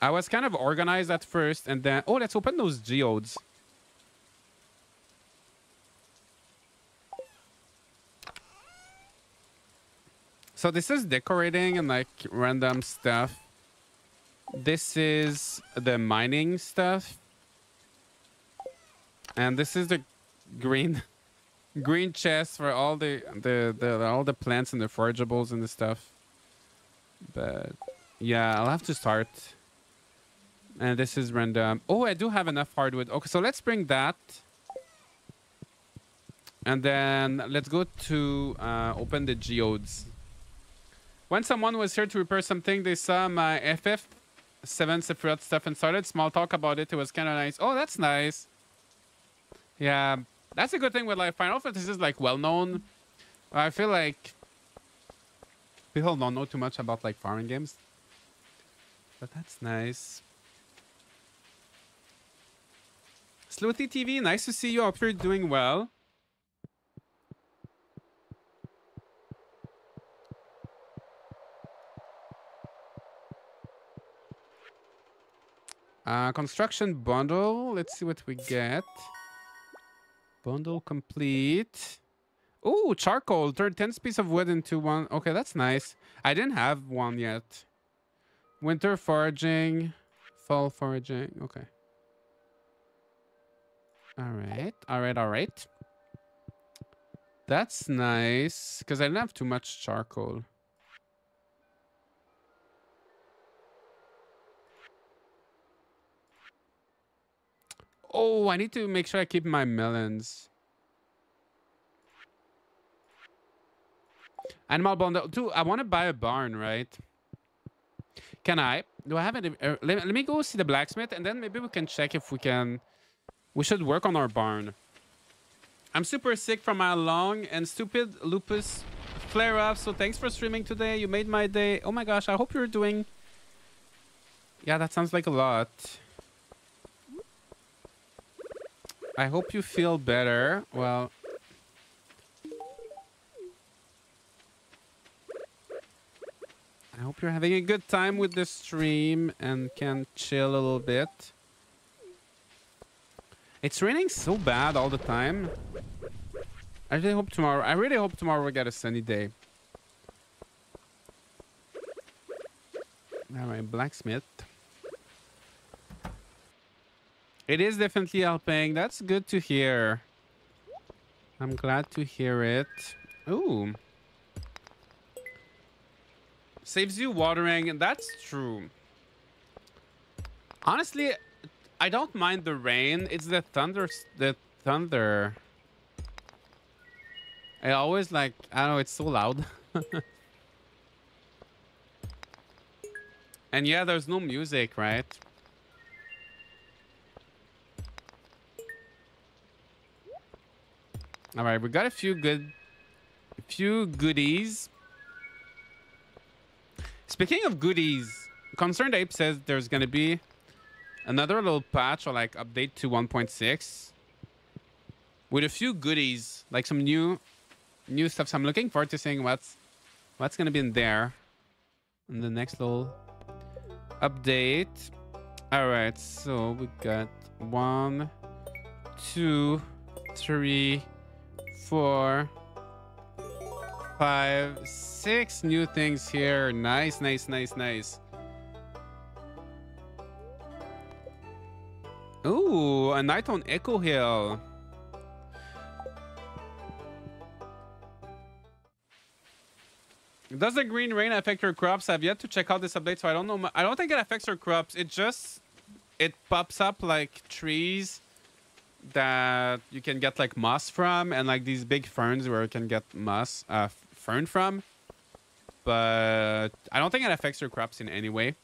I was kind of organized at first, and then... Oh, let's open those geodes. So this is decorating and like random stuff. This is the mining stuff. And this is the green green chest for all the, the, the all the plants and the forageables and the stuff. But yeah, I'll have to start. And this is random. Oh, I do have enough hardwood. Okay, so let's bring that. And then let's go to uh, open the geodes. When someone was here to repair something, they saw my FF7 Sephiroth stuff and started small talk about it. It was kind of nice. Oh, that's nice. Yeah, that's a good thing with like Final Fantasy is like well known. I feel like people don't know too much about like farming games. But that's nice. Slothy TV, nice to see you. Hope you're doing well. Uh, construction bundle. Let's see what we get. Bundle complete. Oh, charcoal. Turn 10 piece of wood into one. Okay, that's nice. I didn't have one yet. Winter foraging. Fall foraging. Okay. All right. All right. All right. That's nice. Because I didn't have too much charcoal. Oh, I need to make sure I keep my melons. Animal bundle. Dude, I want to buy a barn, right? Can I? Do I have any? Uh, let, let me go see the blacksmith and then maybe we can check if we can... We should work on our barn. I'm super sick from my long and stupid lupus flare-up. So thanks for streaming today. You made my day. Oh my gosh, I hope you're doing... Yeah, that sounds like a lot. I hope you feel better. Well, I hope you're having a good time with the stream and can chill a little bit. It's raining so bad all the time. I really hope tomorrow. I really hope tomorrow we get a sunny day. All right, blacksmith. It is definitely helping. That's good to hear. I'm glad to hear it. Ooh. Saves you watering. That's true. Honestly, I don't mind the rain. It's the thunder, the thunder. I always like, I don't know, it's so loud. and yeah, there's no music, right? All right, we got a few good, a few goodies. Speaking of goodies, ConcernedApe says there's gonna be another little patch or like update to 1.6 with a few goodies, like some new, new stuff. So I'm looking forward to seeing what's, what's gonna be in there, in the next little update. All right, so we got one, two, three four, five, six new things here. Nice, nice, nice, nice. Ooh, a night on Echo Hill. Does the green rain affect your crops? I've yet to check out this update, so I don't know. I don't think it affects your crops. It just it pops up like trees that you can get like moss from and like these big ferns where you can get moss uh, fern from. But i don't think it affects your crops in any way.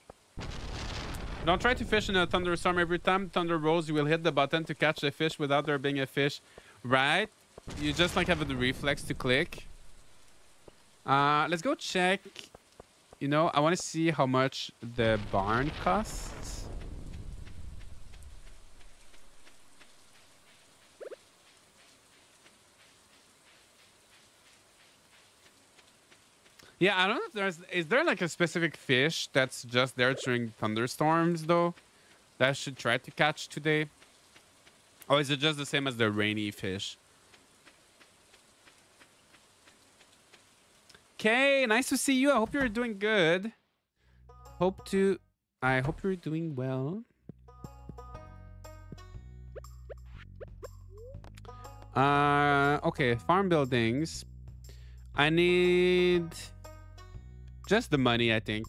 Don't try to fish in a thunderstorm every time thunder rolls. You will hit the button to catch the fish without there being a fish right? You just like have the reflex to click. Uh let's go check. You know i want to see how much the barn costs Yeah, I don't know if there's is there like a specific fish that's just there during thunderstorms though that I should try to catch today? Or is it just the same as the rainy fish? Okay, nice to see you. I hope you're doing good. Hope to I hope you're doing well. Uh okay, farm buildings. I need just the money, I think.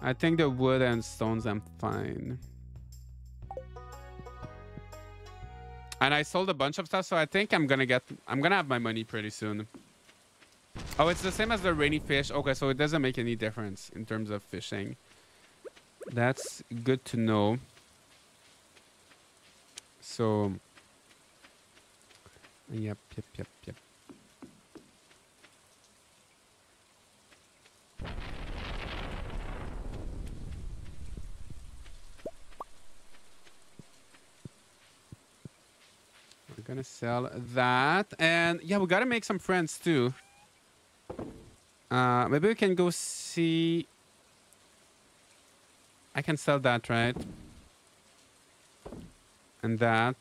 I think the wood and stones, I'm fine. And I sold a bunch of stuff, so I think I'm gonna get... I'm gonna have my money pretty soon. Oh, it's the same as the rainy fish. Okay, so it doesn't make any difference in terms of fishing. That's good to know. So... Yep, yep, yep, yep. We're gonna sell that. And yeah, we gotta make some friends too. Uh, maybe we can go see... I can sell that, right? And that.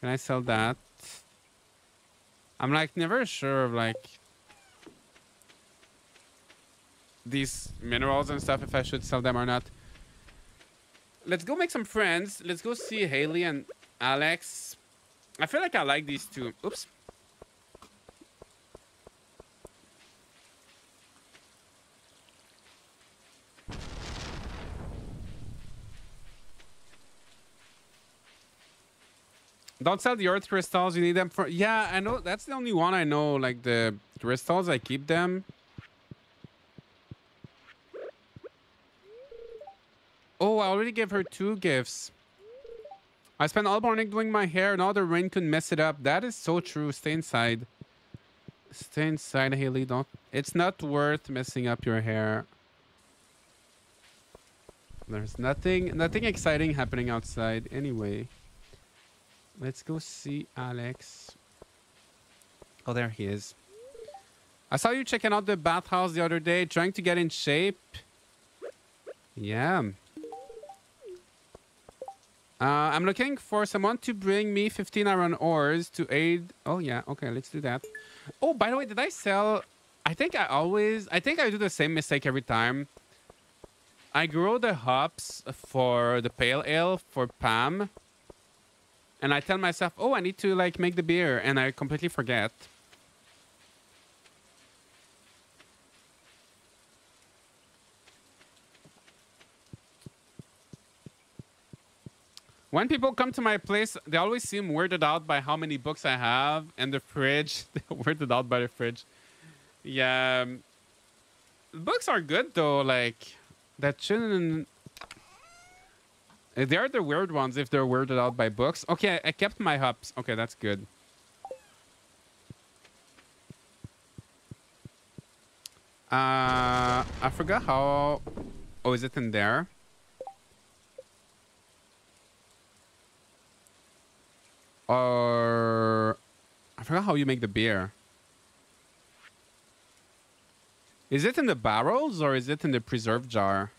Can I sell that? I'm like never sure of like these minerals and stuff if I should sell them or not let's go make some friends. Let's go see Haley and Alex. I feel like I like these two. Oops. Don't sell the earth crystals. You need them for... Yeah, I know. That's the only one I know. Like the crystals, I keep them. Oh, I already gave her two gifts. I spent all morning doing my hair. Now the rain could mess it up. That is so true. Stay inside. Stay inside, Haley. Don't. It's not worth messing up your hair. There's nothing, nothing exciting happening outside anyway. Let's go see Alex. Oh, there he is. I saw you checking out the bathhouse the other day, trying to get in shape. Yeah. Uh, I'm looking for someone to bring me 15 iron ores to aid. Oh, yeah. Okay, let's do that. Oh, by the way, did I sell? I think I always, I think I do the same mistake every time. I grow the hops for the pale ale for Pam. And I tell myself, oh, I need to like make the beer. And I completely forget. When people come to my place, they always seem weirded out by how many books I have and the fridge. They're weirded out by the fridge. Yeah. Um, books are good though. Like that shouldn't. They are the weird ones if they're weirded out by books. Okay, I kept my hops. Okay, that's good. Uh, I forgot how. Oh, is it in there? Or I forgot how you make the beer. Is it in the barrels or is it in the preserve jar?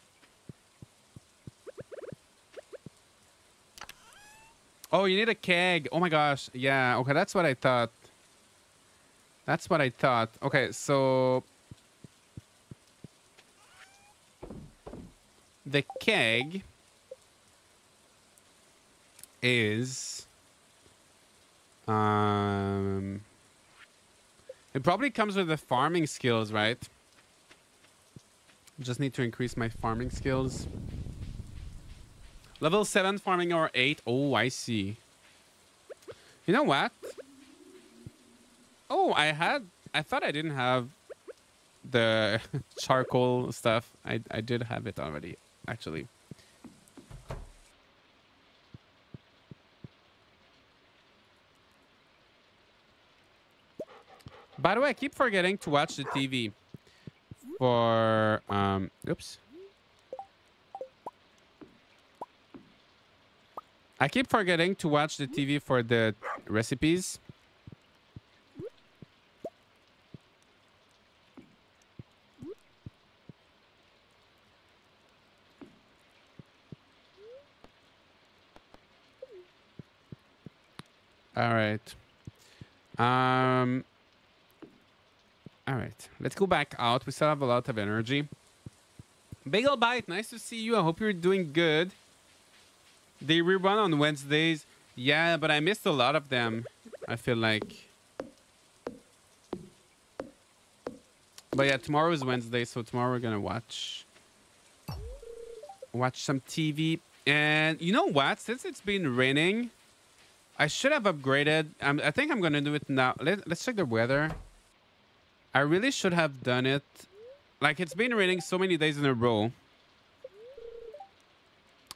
Oh, you need a keg. Oh my gosh. Yeah. Okay, that's what I thought. That's what I thought. Okay, so the keg is um it probably comes with the farming skills, right? Just need to increase my farming skills. Level 7 farming or 8. Oh, I see. You know what? Oh, I had... I thought I didn't have the charcoal stuff. I, I did have it already, actually. By the way, I keep forgetting to watch the TV for um oops I keep forgetting to watch the TV for the recipes. All right. Um all right, let's go back out. We still have a lot of energy. Bagel Bite, nice to see you. I hope you're doing good. They rerun on Wednesdays. Yeah, but I missed a lot of them. I feel like. But yeah, tomorrow is Wednesday, so tomorrow we're gonna watch watch some TV. And you know what? Since it's been raining, I should have upgraded. Um, I think I'm gonna do it now. Let, let's check the weather. I really should have done it. Like, it's been raining so many days in a row.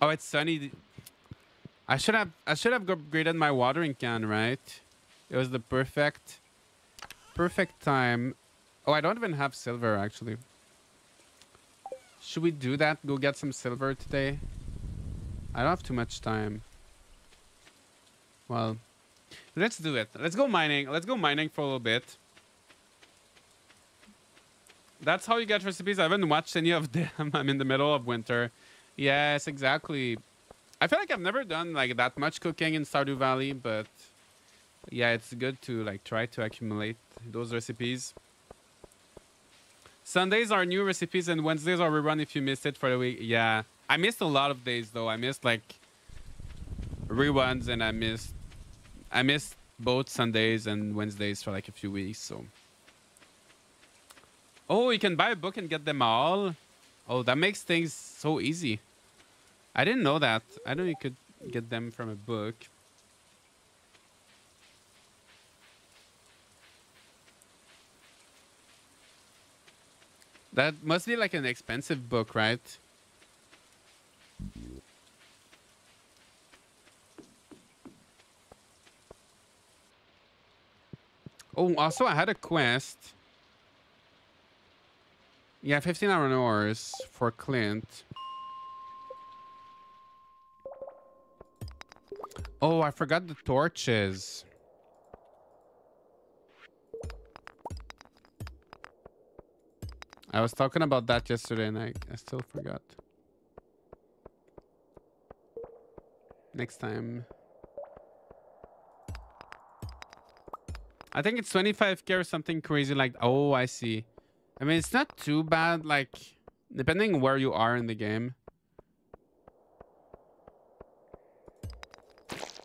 Oh, it's sunny. I should have I should have upgraded my watering can, right? It was the perfect perfect time. Oh, I don't even have silver actually. Should we do that? Go get some silver today? I don't have too much time. Well, let's do it. Let's go mining. Let's go mining for a little bit. That's how you get recipes. I haven't watched any of them. I'm in the middle of winter. Yes, exactly. I feel like I've never done like that much cooking in Stardew Valley, but yeah, it's good to like try to accumulate those recipes. Sundays are new recipes and Wednesdays are rerun if you missed it for the week. Yeah, I missed a lot of days though. I missed like reruns and I missed I missed both Sundays and Wednesdays for like a few weeks. So Oh, you can buy a book and get them all? Oh, that makes things so easy. I didn't know that. I know you could get them from a book. That must be like an expensive book, right? Oh, also I had a quest. Yeah, 15 iron ores for Clint. Oh, I forgot the torches. I was talking about that yesterday and I, I still forgot. Next time. I think it's 25k or something crazy like... Oh, I see. I mean, it's not too bad, like, depending where you are in the game.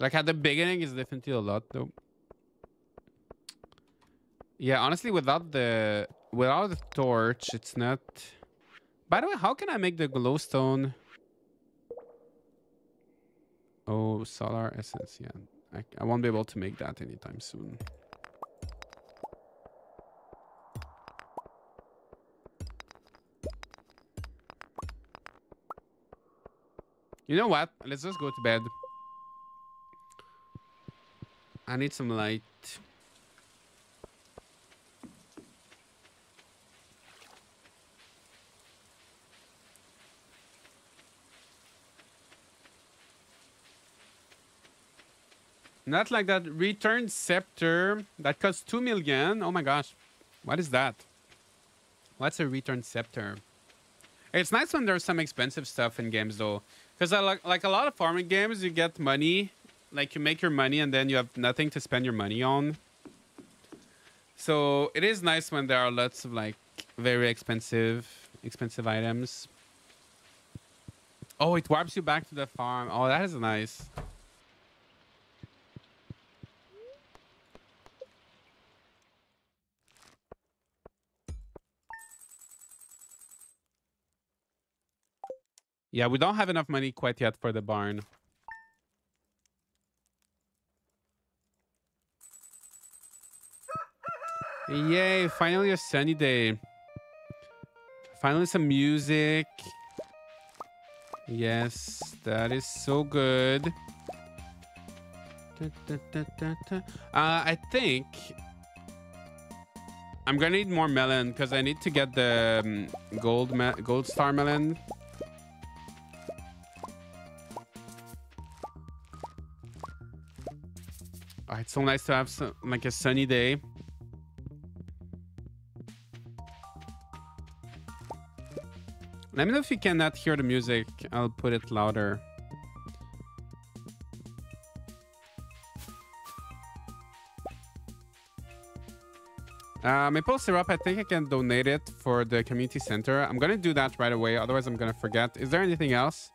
Like, at the beginning, it's definitely a lot, though. Yeah, honestly, without the without the torch, it's not... By the way, how can I make the glowstone? Oh, solar essence. Yeah, I, I won't be able to make that anytime soon. You know what? Let's just go to bed. I need some light. Not like that return scepter that costs 2 million. Oh my gosh. What is that? What's a return scepter? It's nice when there's some expensive stuff in games though. Because like, like a lot of farming games, you get money. Like you make your money and then you have nothing to spend your money on. So it is nice when there are lots of like very expensive, expensive items. Oh, it warps you back to the farm. Oh, that is nice. Yeah, we don't have enough money quite yet for the barn. Yay, finally a sunny day. Finally some music. Yes, that is so good. Uh, I think I'm gonna need more melon because I need to get the um, gold gold star melon. It's so nice to have some, like a sunny day. Let me know if you cannot hear the music. I'll put it louder. Uh, maple syrup, I think I can donate it for the community center. I'm gonna do that right away, otherwise I'm gonna forget. Is there anything else?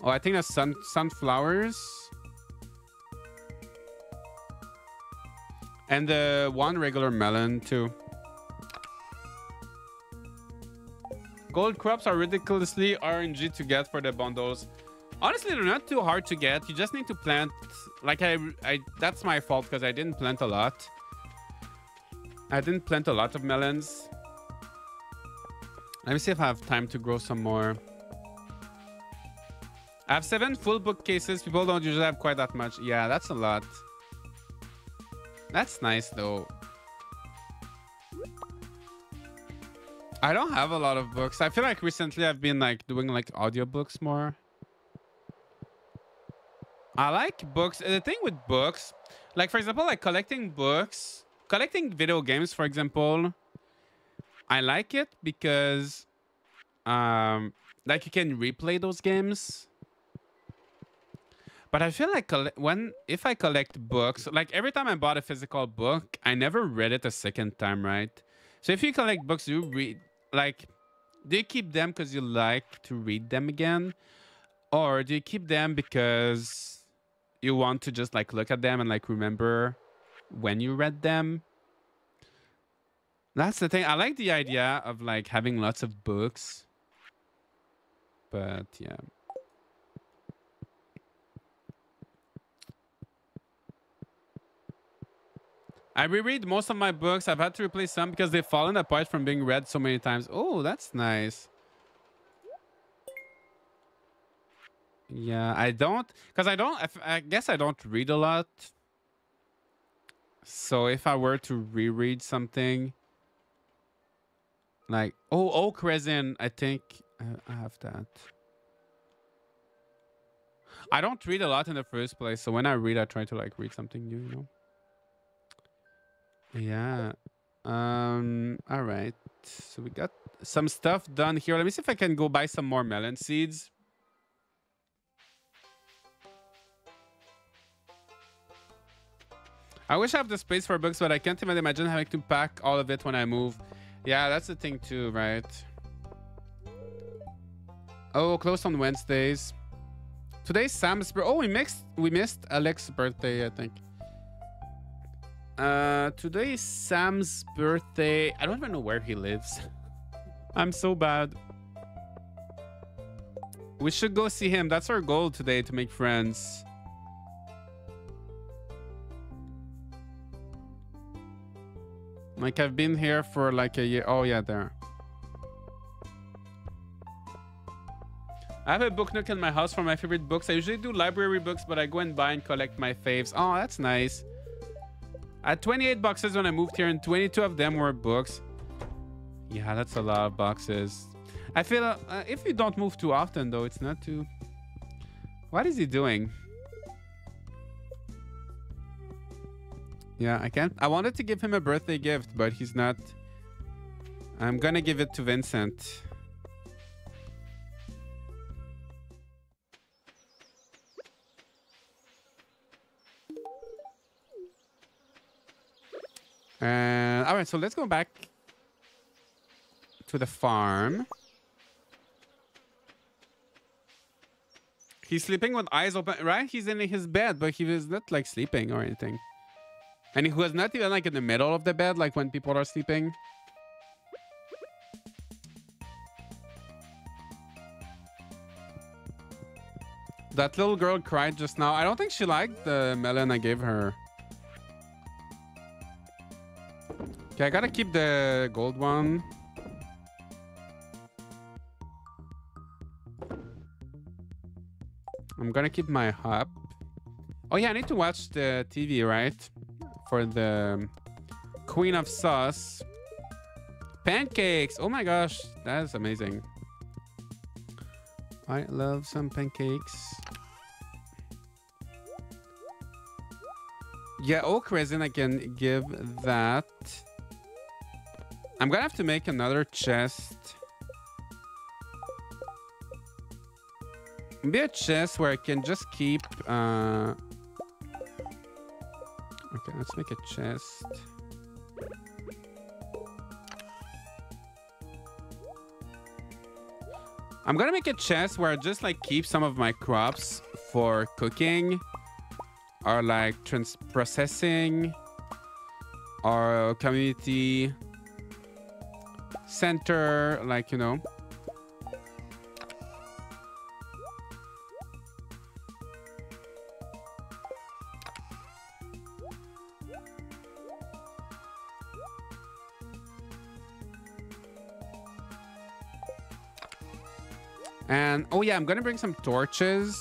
Oh, I think that's sun sunflowers. And one regular melon too. Gold crops are ridiculously RNG to get for the bundles. Honestly, they're not too hard to get. You just need to plant. Like I, I that's my fault because I didn't plant a lot. I didn't plant a lot of melons. Let me see if I have time to grow some more. I have seven full bookcases. People don't usually have quite that much. Yeah, that's a lot. That's nice though. I don't have a lot of books. I feel like recently I've been like doing like audiobooks more. I like books. The thing with books, like for example, like collecting books, collecting video games, for example, I like it because um like you can replay those games but I feel like when if I collect books, like every time I bought a physical book, I never read it a second time, right? So if you collect books, you read like do you keep them because you like to read them again? Or do you keep them because you want to just like look at them and like remember when you read them? That's the thing. I like the idea of like having lots of books. But yeah. I reread most of my books. I've had to replace some because they've fallen apart from being read so many times. Oh, that's nice. Yeah, I don't, because I don't, I guess I don't read a lot. So if I were to reread something, like, oh, Oak Resin, I think uh, I have that. I don't read a lot in the first place. So when I read, I try to like read something new, you know? Yeah. Um. All right. So we got some stuff done here. Let me see if I can go buy some more melon seeds. I wish I have the space for books, but I can't even imagine having to pack all of it when I move. Yeah, that's the thing too, right? Oh, close on Wednesdays. Today's Sam's birthday. Oh, we mixed. We missed Alex's birthday, I think. Uh, today is Sam's birthday. I don't even know where he lives. I'm so bad. We should go see him. That's our goal today to make friends. Like I've been here for like a year. Oh yeah, there. I have a book nook in my house for my favorite books. I usually do library books, but I go and buy and collect my faves. Oh, that's nice. I had 28 boxes when I moved here, and 22 of them were books. Yeah, that's a lot of boxes. I feel uh, if you don't move too often, though, it's not too... What is he doing? Yeah, I can't. I wanted to give him a birthday gift, but he's not. I'm gonna give it to Vincent. And all right, so let's go back to the farm. He's sleeping with eyes open, right? He's in his bed, but he was not like sleeping or anything. And he was not even like in the middle of the bed, like when people are sleeping. That little girl cried just now. I don't think she liked the melon I gave her. Okay, I gotta keep the gold one. I'm gonna keep my hub. Oh yeah, I need to watch the TV, right? For the Queen of Sauce. Pancakes! Oh my gosh, that is amazing. I love some pancakes. Yeah, oak resin, I can give that. I'm gonna have to make another chest. Maybe a chest where I can just keep... Uh... Okay, let's make a chest. I'm gonna make a chest where I just like keep some of my crops for cooking or like trans processing or community center, like, you know. And, oh yeah, I'm gonna bring some torches.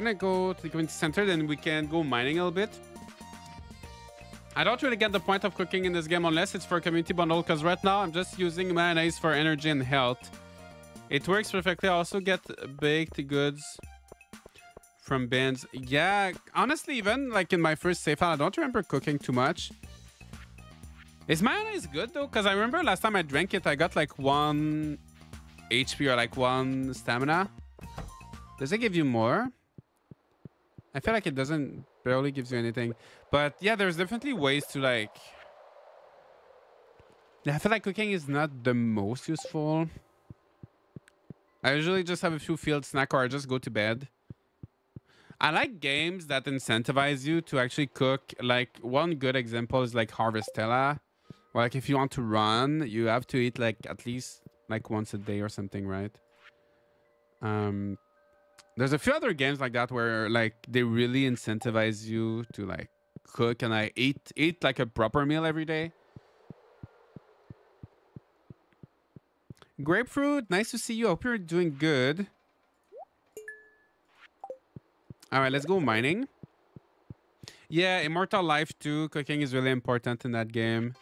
Gonna go to the community center, then we can go mining a little bit. I don't really get the point of cooking in this game unless it's for community bundle, because right now I'm just using mayonnaise for energy and health. It works perfectly. I also get baked goods from bins. Yeah, honestly, even like in my first save file, I don't remember cooking too much. Is mayonnaise good though? Because I remember last time I drank it, I got like one HP or like one stamina. Does it give you more? I feel like it doesn't barely gives you anything. But yeah, there's definitely ways to like... I feel like cooking is not the most useful. I usually just have a few field snack or I just go to bed. I like games that incentivize you to actually cook. Like one good example is like Harvestella. like if you want to run, you have to eat like at least like once a day or something, right? Um, there's a few other games like that where like they really incentivize you to like cook and I eat eat like a proper meal every day. Grapefruit, nice to see you. Hope you're doing good. All right, let's go mining. Yeah, Immortal Life 2, cooking is really important in that game.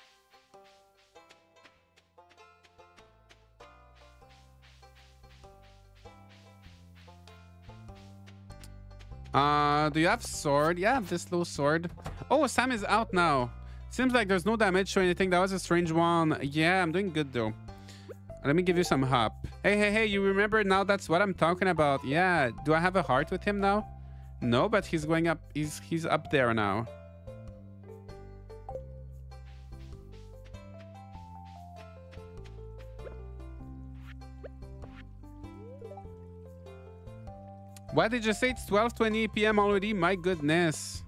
Uh, do you have sword? Yeah, this little sword. Oh, Sam is out now. Seems like there's no damage or anything. That was a strange one. Yeah, I'm doing good though. Let me give you some hop. Hey, hey, hey, you remember now that's what I'm talking about. Yeah, do I have a heart with him now? No, but he's going up. He's he's up there now. What did you say? It's 12:20 p.m. already. My goodness.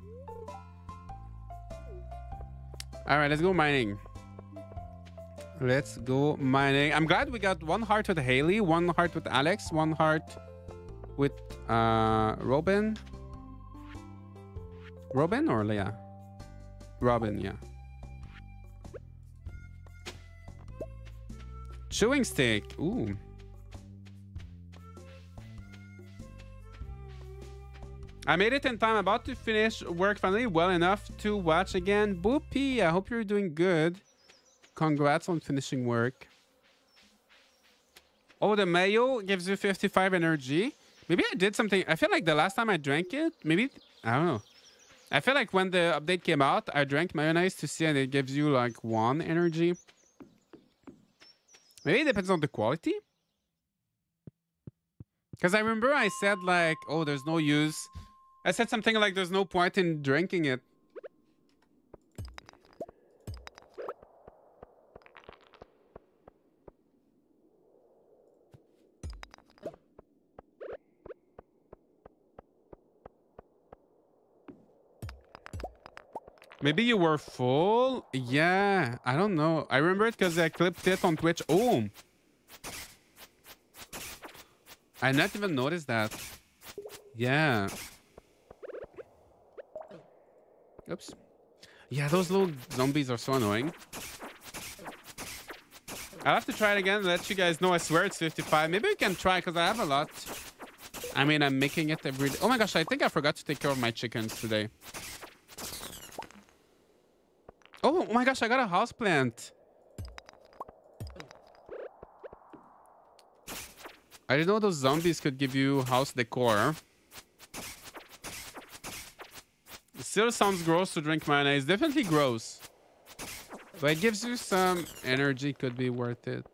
All right, let's go mining. Let's go mining. I'm glad we got one heart with Haley, one heart with Alex, one heart with uh Robin. Robin or Leah? Robin, yeah. Chewing stick. Ooh. I made it in time. About to finish work finally. Well enough to watch again. Boopy, I hope you're doing good. Congrats on finishing work. Oh, the mayo gives you 55 energy. Maybe I did something. I feel like the last time I drank it, maybe, I don't know. I feel like when the update came out, I drank mayonnaise to see and it gives you like one energy. Maybe it depends on the quality. Because I remember I said like, oh, there's no use. I said something like there's no point in drinking it. Maybe you were full? Yeah, I don't know. I remember it because I clipped it on Twitch. Oh! I not even noticed that. Yeah. Oops. Yeah, those little zombies are so annoying. I'll have to try it again let you guys know. I swear it's 55. Maybe we can try because I have a lot. I mean, I'm making it every day. Oh my gosh, I think I forgot to take care of my chickens today. Oh, oh my gosh, I got a house plant. I didn't know those zombies could give you house decor. It still sounds gross to drink mayonnaise. Definitely gross. But it gives you some energy. Could be worth it.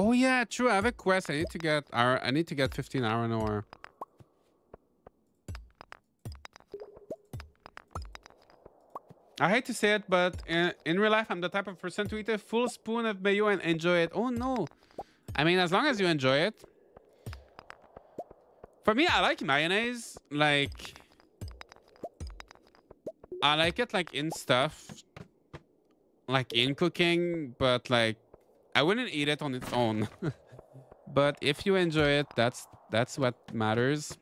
Oh yeah, true. I have a quest. I need to get our I need to get 15 iron ore. I hate to say it, but in, in, real life, I'm the type of person to eat a full spoon of mayo and enjoy it. Oh no. I mean, as long as you enjoy it. For me, I like mayonnaise. Like, I like it like in stuff. Like in cooking, but like I wouldn't eat it on its own. but if you enjoy it, that's that's what matters.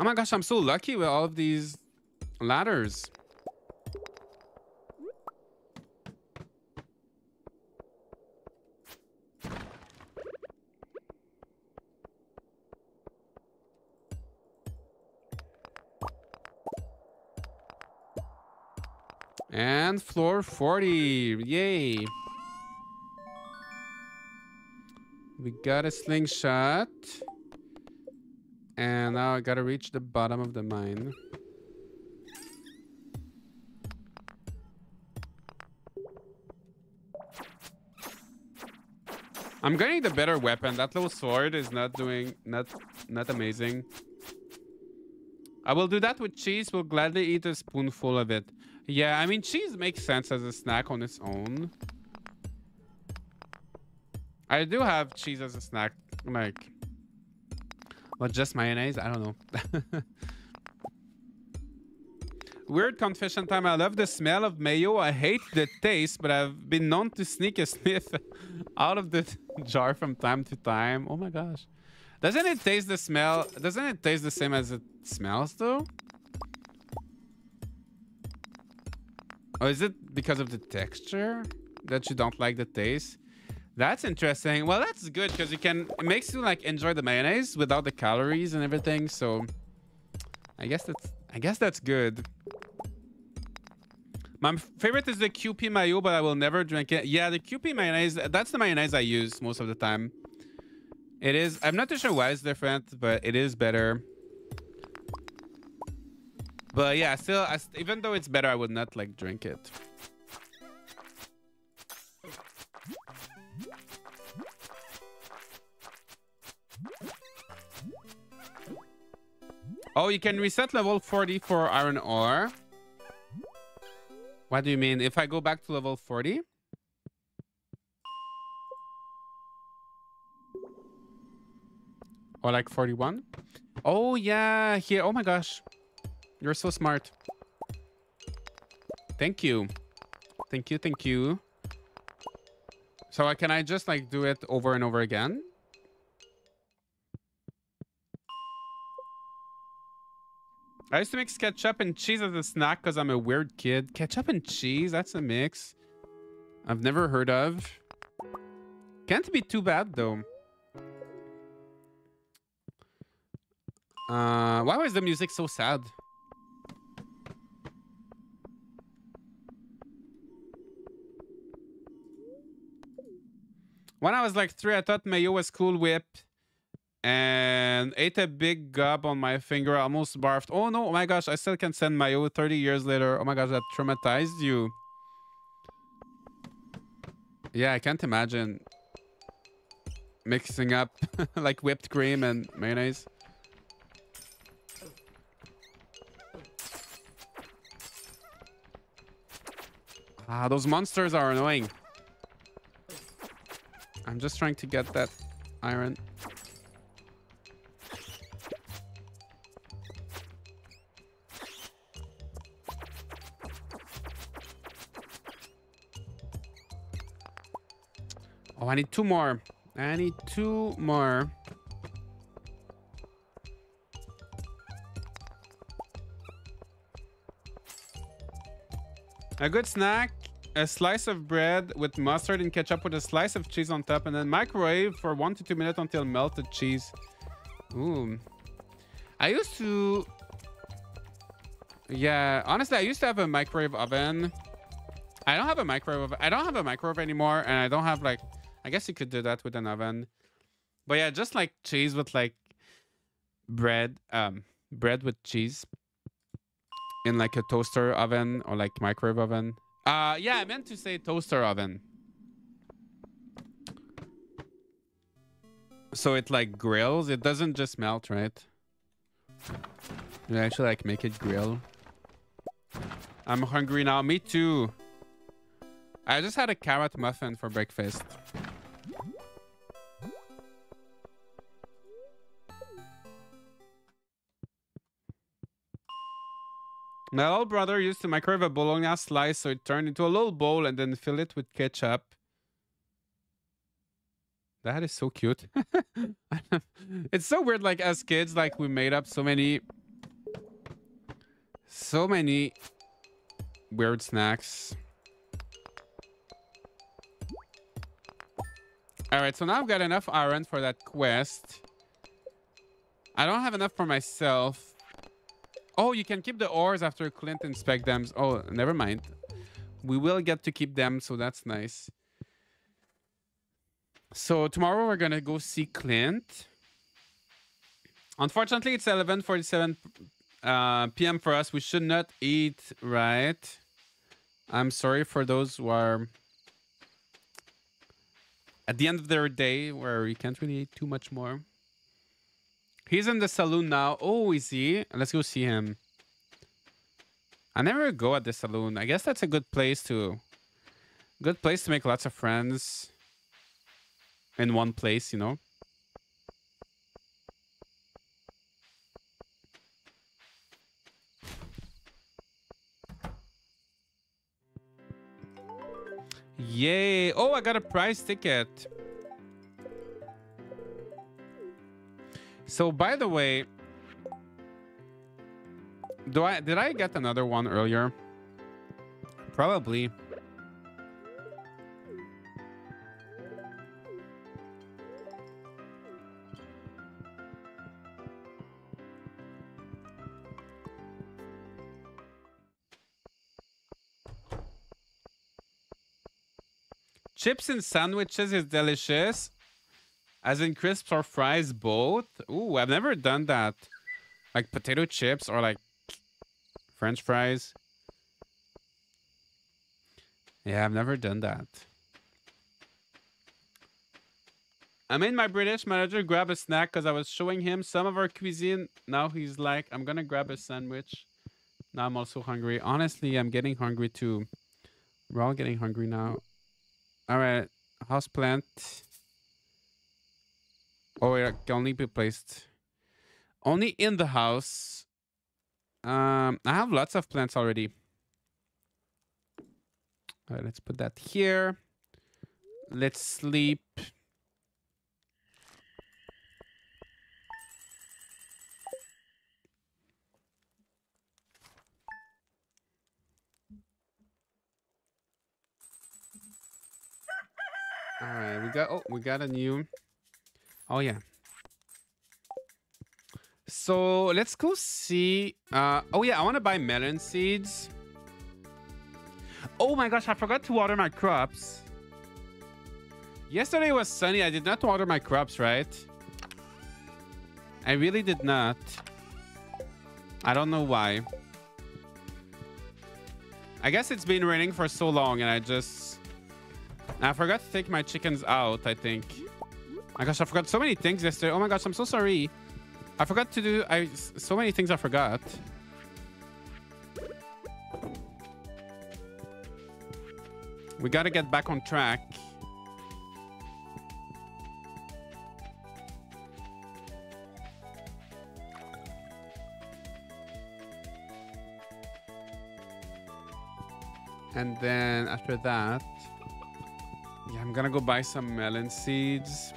Oh my gosh, I'm so lucky with all of these ladders. And floor 40. Yay. We got a slingshot. And now I gotta reach the bottom of the mine. I'm getting the better weapon. That little sword is not doing not not amazing. I will do that with cheese. Will gladly eat a spoonful of it. Yeah, I mean, cheese makes sense as a snack on its own. I do have cheese as a snack. Like, but just mayonnaise? I don't know. Weird confession time. I love the smell of mayo. I hate the taste, but I've been known to sneak a sniff out of the jar from time to time. Oh my gosh. Doesn't it taste the smell? Doesn't it taste the same as it smells though? Oh, is it because of the texture that you don't like the taste? That's interesting. Well, that's good because you can it makes you like enjoy the mayonnaise without the calories and everything. So I guess that's I guess that's good. My favorite is the Kewpie mayo, but I will never drink it. Yeah, the Kewpie mayonnaise, that's the mayonnaise I use most of the time. It is. I'm not too sure why it's different, but it is better. But yeah, still, I, even though it's better, I would not like drink it. Oh, you can reset level 40 for iron ore. What do you mean? If I go back to level 40? Or like 41? Oh, yeah. Here. Oh, my gosh. You're so smart. Thank you. Thank you. Thank you. So uh, can I just like do it over and over again? I used to mix ketchup and cheese as a snack because I'm a weird kid. Ketchup and cheese? That's a mix. I've never heard of. Can't be too bad though. Uh, why was the music so sad? When I was like three, I thought mayo was cool whip and ate a big gob on my finger. almost barfed. Oh no, oh my gosh, I still can send mayo 30 years later. Oh my gosh, that traumatized you. Yeah, I can't imagine mixing up like whipped cream and mayonnaise. Ah, those monsters are annoying. I'm just trying to get that iron. Oh, I need two more. I need two more. A good snack, a slice of bread with mustard and ketchup with a slice of cheese on top and then microwave for one to two minutes until melted cheese. Ooh. I used to... Yeah, honestly, I used to have a microwave oven. I don't have a microwave. oven. I don't have a microwave anymore and I don't have like... I guess you could do that with an oven. But yeah, just like cheese with like bread, um, bread with cheese in like a toaster oven or like microwave oven. Uh, yeah, I meant to say toaster oven. So it like grills. It doesn't just melt, right? You actually like make it grill. I'm hungry now. Me too. I just had a carrot muffin for breakfast. My old brother used to microwave a bologna slice so it turned into a little bowl and then fill it with ketchup. That is so cute. it's so weird, like as kids, like we made up so many, so many weird snacks. All right, so now I've got enough iron for that quest. I don't have enough for myself. Oh, you can keep the ores after Clint inspect them. Oh, never mind. We will get to keep them, so that's nice. So tomorrow we're gonna go see Clint. Unfortunately, it's 11:47 uh, p.m. for us. We should not eat, right? I'm sorry for those who are at the end of their day where you can't really eat too much more. He's in the saloon now. Oh, is he? Let's go see him. I never go at the saloon. I guess that's a good place to... Good place to make lots of friends. In one place, you know? Yay! Oh, I got a prize ticket. So by the way, do I did I get another one earlier? Probably. Chips and sandwiches is delicious. As in crisps or fries, both? Ooh, I've never done that. Like potato chips or like french fries. Yeah, I've never done that. I made my British manager grab a snack because I was showing him some of our cuisine. Now he's like, I'm going to grab a sandwich. Now I'm also hungry. Honestly, I'm getting hungry too. We're all getting hungry now. All right. House Oh, it can only be placed only in the house. Um, I have lots of plants already. All right, let's put that here. Let's sleep. All right, we got oh, we got a new Oh yeah. So let's go see. Uh, oh yeah, I want to buy melon seeds. Oh my gosh, I forgot to water my crops. Yesterday was sunny. I did not water my crops, right? I really did not. I don't know why. I guess it's been raining for so long and I just... I forgot to take my chickens out, I think. My gosh, I forgot so many things yesterday. Oh my gosh, I'm so sorry. I forgot to do I so many things I forgot. We got to get back on track. And then after that, yeah, I'm gonna go buy some melon seeds.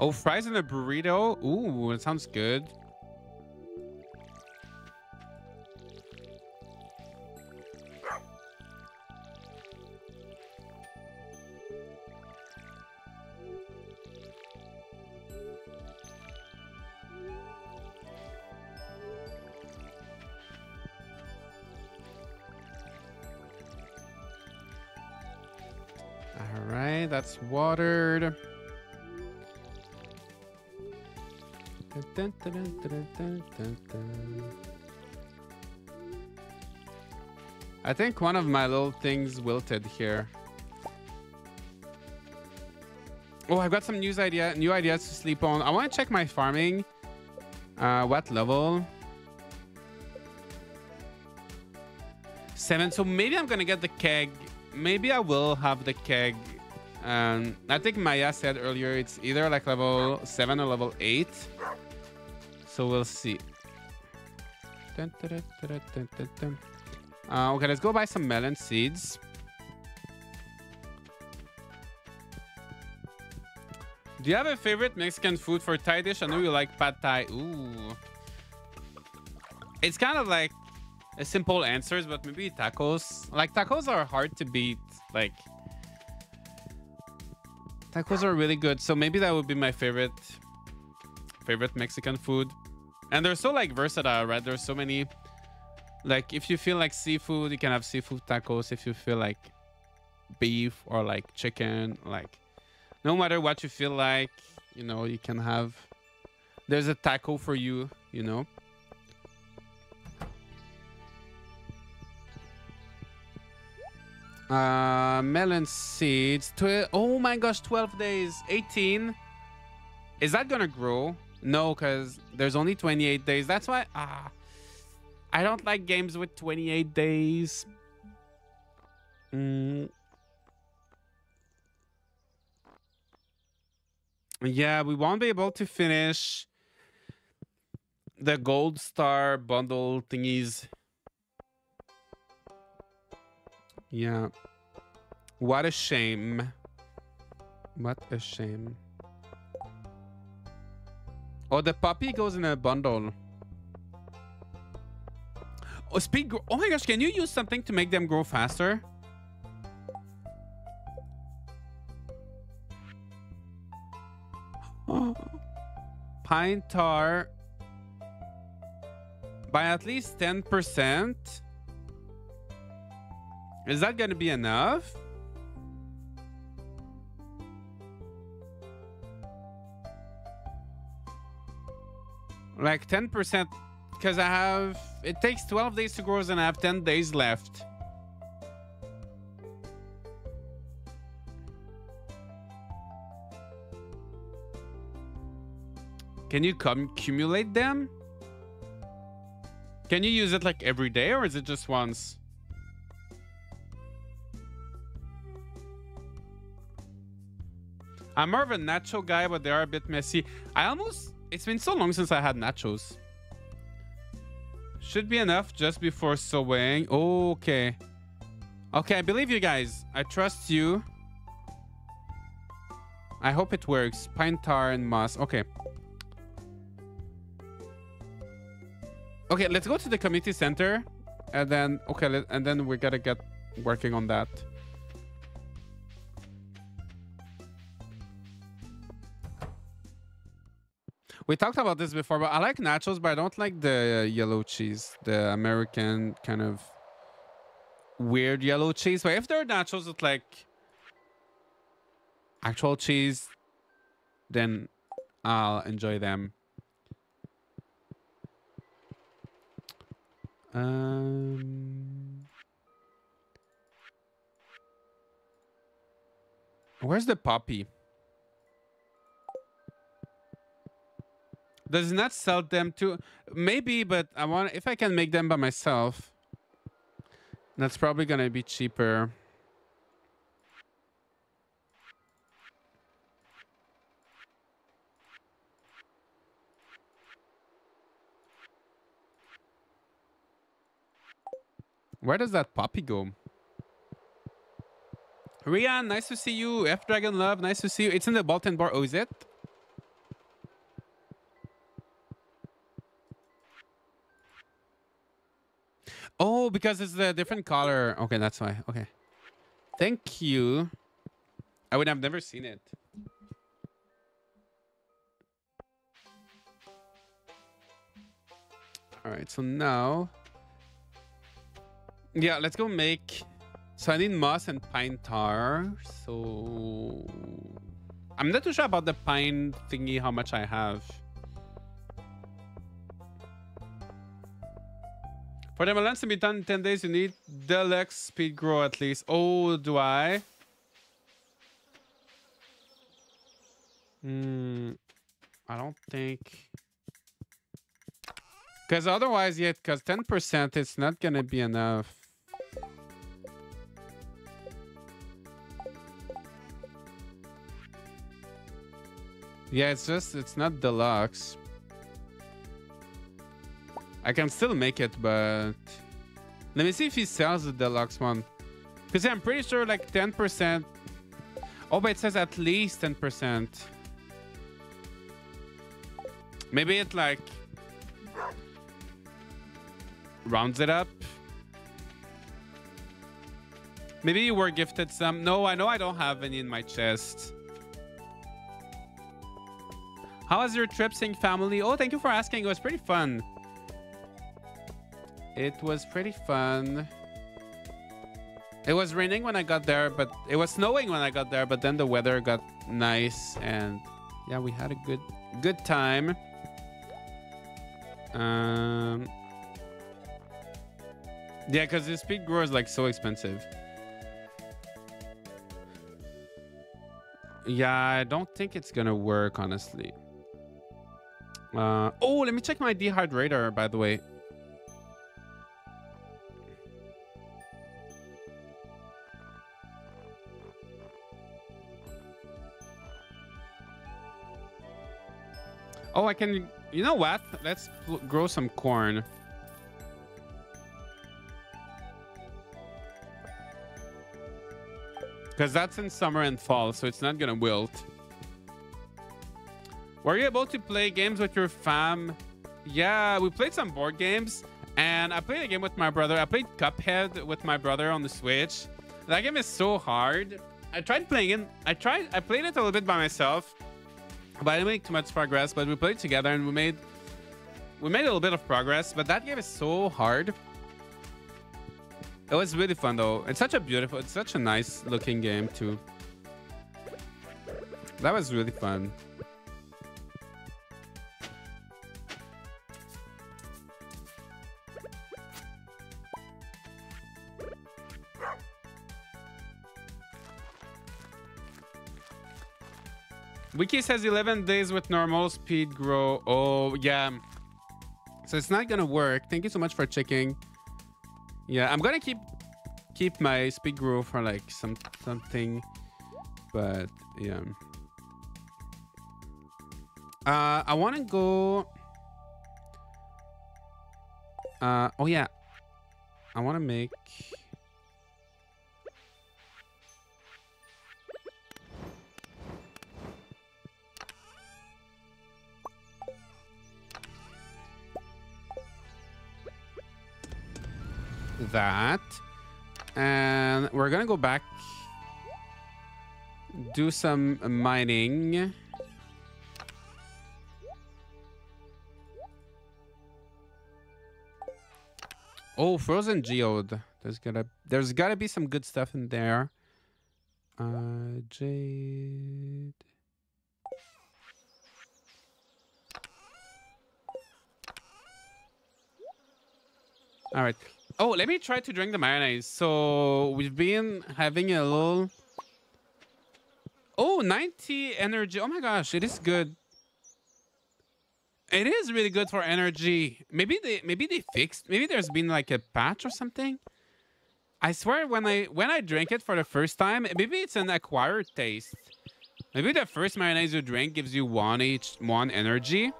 Oh, fries in a burrito? Ooh, it sounds good. All right, that's watered. I think one of my little things wilted here. Oh, I've got some news idea, new ideas to sleep on. I want to check my farming. Uh, what level? Seven. So maybe I'm gonna get the keg. Maybe I will have the keg. Um, I think Maya said earlier it's either like level seven or level eight. So we'll see. Uh, okay, let's go buy some melon seeds. Do you have a favorite Mexican food for Thai dish? I know you like pad Thai. Ooh. It's kind of like a simple answers, but maybe tacos. Like tacos are hard to beat. Like tacos are really good. So maybe that would be my favorite favorite Mexican food. And they're so like versatile, right? There's so many. Like if you feel like seafood, you can have seafood tacos. If you feel like beef or like chicken, like no matter what you feel like, you know, you can have. There's a taco for you, you know. Uh, melon seeds. Tw oh my gosh, 12 days. 18. Is that gonna grow? No, because there's only 28 days. That's why ah, I don't like games with 28 days. Mm. Yeah, we won't be able to finish the gold star bundle thingies. Yeah. What a shame. What a shame. Oh, the puppy goes in a bundle. Oh, speed. Oh my gosh, can you use something to make them grow faster? Pine tar. by at least 10%. Is that going to be enough? Like 10% because I have it takes 12 days to grow and I have 10 days left. Can you come accumulate them? Can you use it like every day or is it just once? I'm more of a natural guy, but they are a bit messy. I almost... It's been so long since I had nachos. Should be enough just before sowing. Okay. Okay, I believe you guys. I trust you. I hope it works. Pine tar and moss. Okay. Okay, let's go to the community center. And then, okay, and then we gotta get working on that. We talked about this before, but I like nachos, but I don't like the yellow cheese, the American kind of weird yellow cheese. But if there are nachos with like actual cheese, then I'll enjoy them. Um, where's the poppy? Does not sell them to maybe, but I want if I can make them by myself. That's probably gonna be cheaper. Where does that puppy go? Rian, nice to see you. F Dragon Love, nice to see you. It's in the bulletin board. Oh, is it? Oh, because it's a different color. Okay, that's why. Okay. Thank you. I would have never seen it. All right, so now... Yeah, let's go make... So I need moss and pine tar. So... I'm not too sure about the pine thingy, how much I have. For the melons to be done in 10 days, you need deluxe speed grow at least. Oh, do I? Hmm. I don't think... Because otherwise, yeah, because 10% it's not going to be enough. Yeah, it's just, it's not deluxe. I can still make it, but... Let me see if he sells the deluxe one. Because I'm pretty sure like 10%... Oh, but it says at least 10%. Maybe it like... Rounds it up. Maybe you were gifted some. No, I know I don't have any in my chest. How was your trip, Sing family? Oh, thank you for asking. It was pretty fun. It was pretty fun. It was raining when I got there, but it was snowing when I got there, but then the weather got nice and yeah, we had a good good time. Um Yeah, because the speed grower is like so expensive. Yeah, I don't think it's gonna work, honestly. Uh, oh, let me check my dehydrator, by the way. Oh, I can... You know what? Let's grow some corn. Because that's in summer and fall, so it's not going to wilt. Were you able to play games with your fam? Yeah, we played some board games. And I played a game with my brother. I played Cuphead with my brother on the Switch. That game is so hard. I tried playing it. I tried. I played it a little bit by myself. But I didn't make too much progress, but we played together and we made we made a little bit of progress, but that game is so hard. It was really fun though. It's such a beautiful, it's such a nice looking game too. That was really fun. Wiki says 11 days with normal speed grow. Oh, yeah. So it's not gonna work. Thank you so much for checking. Yeah, I'm gonna keep keep my speed grow for like some something, but yeah. Uh, I want to go. Uh, oh yeah, I want to make. That. And we're gonna go back, do some mining. Oh, frozen geode. There's gotta there's gotta be some good stuff in there. Uh, jade. All right. Oh, let me try to drink the mayonnaise. So we've been having a little... Oh, 90 energy. Oh my gosh, it is good. It is really good for energy. Maybe they maybe they fixed. Maybe there's been like a patch or something. I swear when I when I drink it for the first time, maybe it's an acquired taste. Maybe the first mayonnaise you drink gives you one each one energy.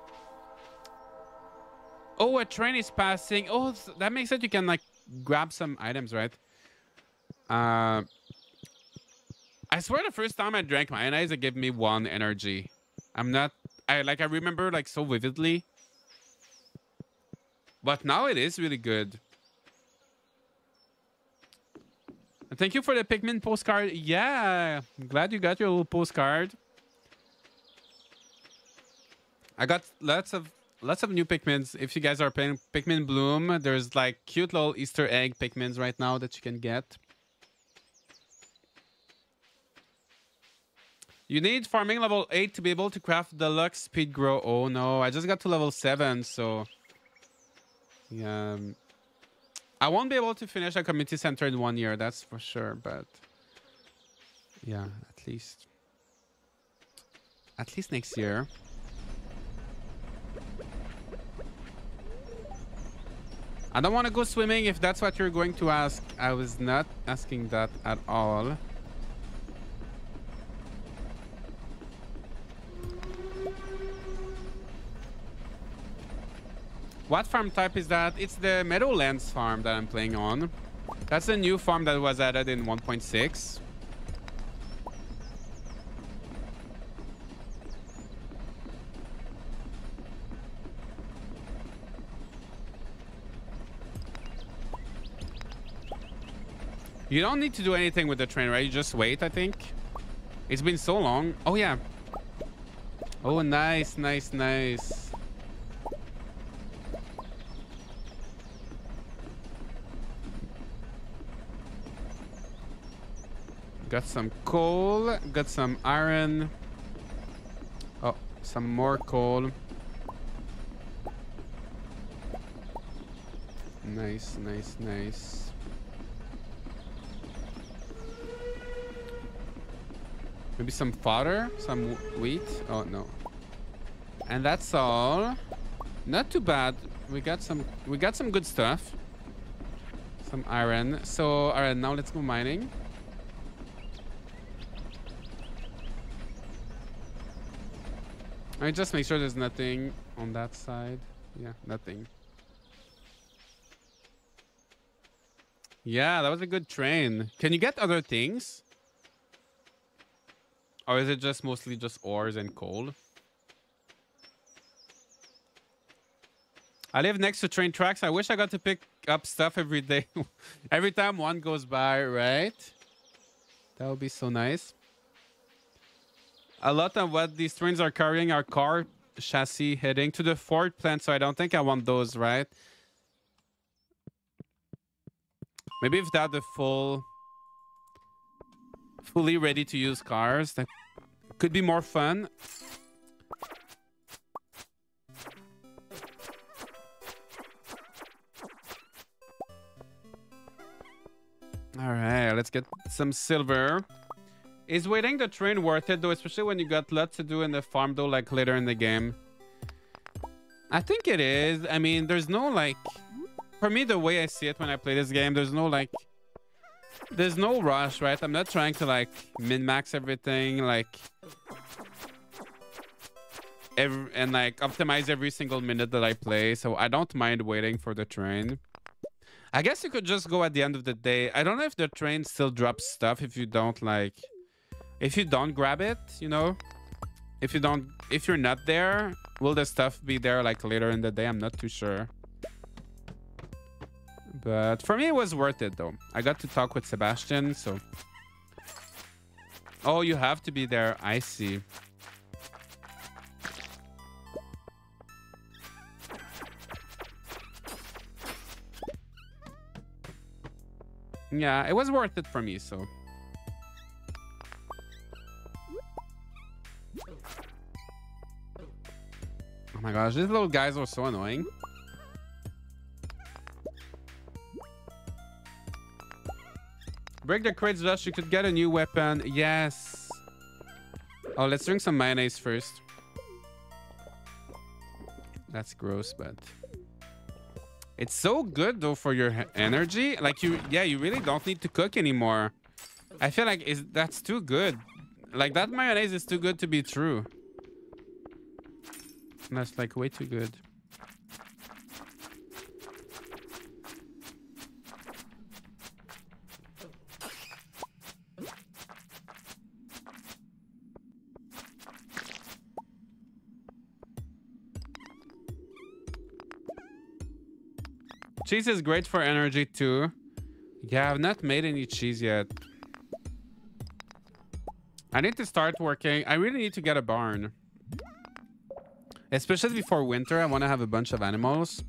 Oh, a train is passing. Oh, that makes it you can like grab some items, right? Uh, I swear the first time I drank mayonnaise, it gave me one energy. I'm not, I like, I remember like so vividly. But now it is really good. thank you for the Pikmin postcard. Yeah, I'm glad you got your little postcard. I got lots of lots of new Pikmins. If you guys are playing Pikmin Bloom, there's like cute little Easter egg Pikmins right now that you can get. You need farming level 8 to be able to craft deluxe speed grow. Oh no, I just got to level 7, so... Yeah. Um, I won't be able to finish a community center in one year, that's for sure, but... Yeah, at least... At least next year. I don't want to go swimming if that's what you're going to ask. I was not asking that at all. What farm type is that? It's the Meadowlands farm that I'm playing on. That's a new farm that was added in 1.6. You don't need to do anything with the train, right? You just wait, I think. It's been so long. Oh, yeah. Oh, nice, nice, nice. Got some coal. Got some iron. Oh, some more coal. Nice, nice, nice. Maybe some fodder? Some wheat? Oh, no. And that's all. Not too bad. We got some we got some good stuff. Some iron. So, alright, now let's go mining. I just make sure there's nothing on that side. Yeah, nothing. Yeah, that was a good train. Can you get other things? Or is it just mostly just ores and coal? I live next to train tracks. I wish I got to pick up stuff every day. every time one goes by, right? That would be so nice. A lot of what these trains are carrying are car chassis heading to the Ford plant, so I don't think I want those, right? Maybe had the full, fully ready to use cars, that could be more fun. All right, let's get some silver. Is waiting the train worth it though, especially when you got lots to do in the farm though, like later in the game? I think it is. I mean, there's no like, for me, the way I see it when I play this game, there's no like, there's no rush, right? I'm not trying to like min-max everything, like, every, and like optimize every single minute that I play. So I don't mind waiting for the train. I guess you could just go at the end of the day. I don't know if the train still drops stuff if you don't like if you don't grab it, you know? If you don't if you're not there, will the stuff be there like later in the day? I'm not too sure. But for me it was worth it though. I got to talk with Sebastian, so Oh, you have to be there. I see. Yeah, it was worth it for me, so. Oh my gosh, these little guys are so annoying. Break the crates, Josh. You could get a new weapon. Yes. Oh, let's drink some mayonnaise first. That's gross, but... It's so good though for your energy. Like you, yeah, you really don't need to cook anymore. I feel like is that's too good. Like that mayonnaise is too good to be true. That's like way too good. Cheese is great for energy too. Yeah, I've not made any cheese yet. I need to start working. I really need to get a barn. Especially before winter, I want to have a bunch of animals.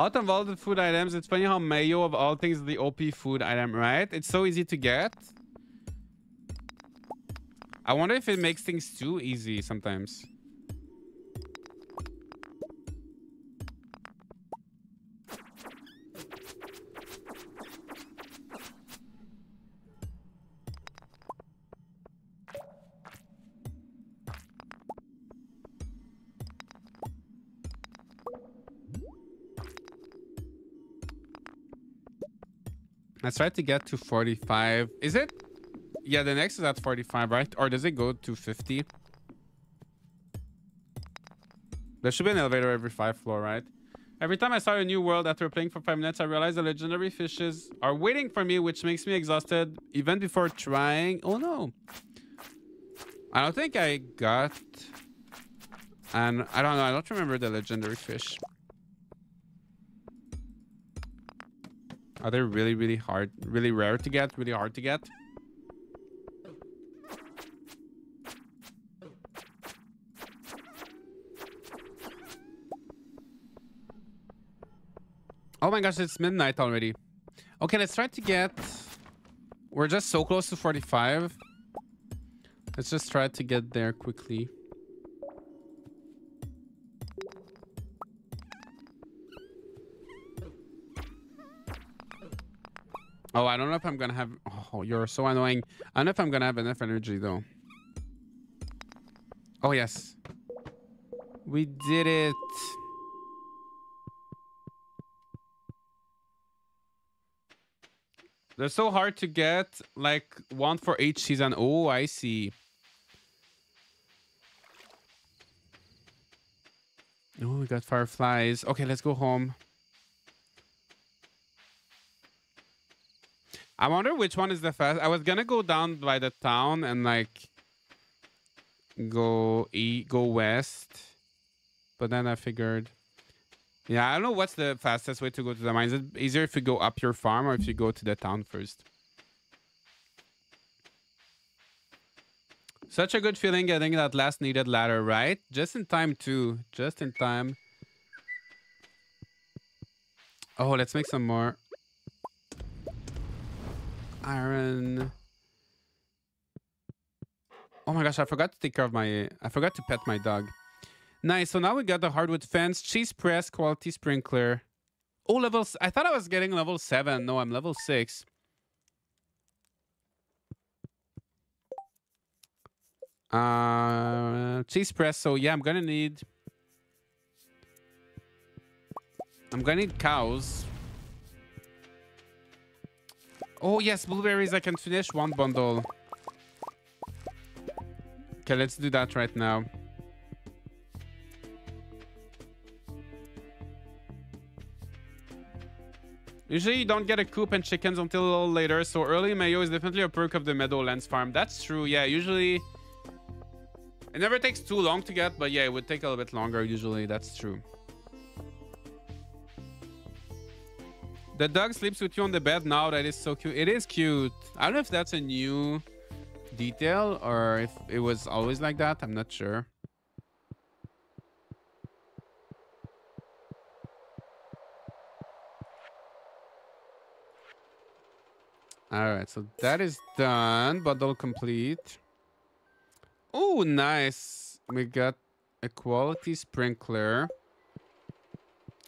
Out of all the food items, it's funny how mayo of all things is the OP food item, right? It's so easy to get. I wonder if it makes things too easy sometimes. Let's try to get to 45. Is it? Yeah, the next is at 45, right? Or does it go to 50? There should be an elevator every five floor, right? Every time I start a new world after playing for five minutes, I realize the legendary fishes are waiting for me, which makes me exhausted even before trying. Oh no. I don't think I got... And I don't know. I don't remember the legendary fish. Are they really, really hard, really rare to get, really hard to get? Oh my gosh, it's midnight already. Okay, let's try to get... We're just so close to 45. Let's just try to get there quickly. Oh, I don't know if I'm gonna have. Oh, you're so annoying. I don't know if I'm gonna have enough energy though. Oh yes, we did it. They're so hard to get. Like one for each season. Oh, I see. Oh, we got fireflies. Okay, let's go home. I wonder which one is the fast. I was gonna go down by the town and like go eat, go west, but then I figured, yeah, I don't know what's the fastest way to go to the mines. Is it easier if you go up your farm or if you go to the town first? Such a good feeling getting that last needed ladder, right? Just in time too. Just in time. Oh, let's make some more iron. Oh my gosh, I forgot to take care of my... I forgot to pet my dog. Nice. So now we got the hardwood fence, cheese press, quality sprinkler. Oh, level... I thought I was getting level 7. No, I'm level 6. Uh, cheese press. So yeah, I'm gonna need... I'm gonna need cows. Oh, yes, blueberries. I can finish one bundle. Okay, let's do that right now. Usually you don't get a coop and chickens until a little later, so early mayo is definitely a perk of the Meadowlands farm. That's true, yeah, usually... It never takes too long to get, but yeah, it would take a little bit longer usually, that's true. The dog sleeps with you on the bed now. That is so cute. It is cute. I don't know if that's a new detail or if it was always like that. I'm not sure. All right, so that is done. Bundle complete. Oh, nice. We got a quality sprinkler.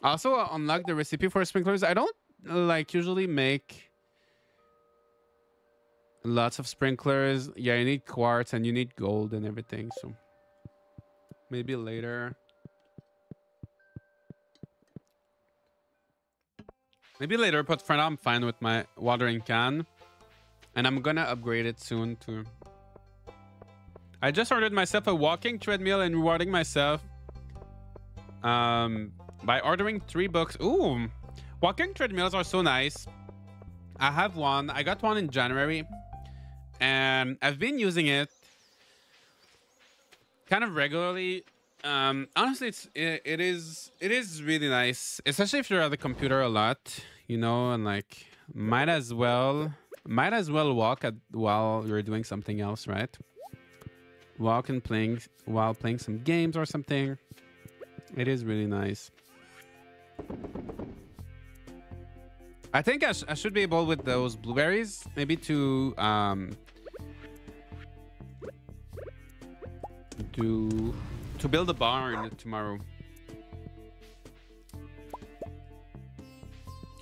Also, unlock the recipe for sprinklers. I don't like usually make lots of sprinklers. Yeah, you need quartz and you need gold and everything. So maybe later. Maybe later, but for now I'm fine with my watering can. And I'm gonna upgrade it soon too. I just ordered myself a walking treadmill and rewarding myself um, by ordering three books. Ooh, Walking treadmills are so nice. I have one. I got one in January. And I've been using it kind of regularly. Um, honestly, it's it, it is it is really nice, especially if you're at the computer a lot, you know, and like might as well might as well walk at while you're doing something else, right? Walk and playing while playing some games or something. It is really nice. I think I, sh I, should be able with those blueberries, maybe to um, do to build a barn tomorrow.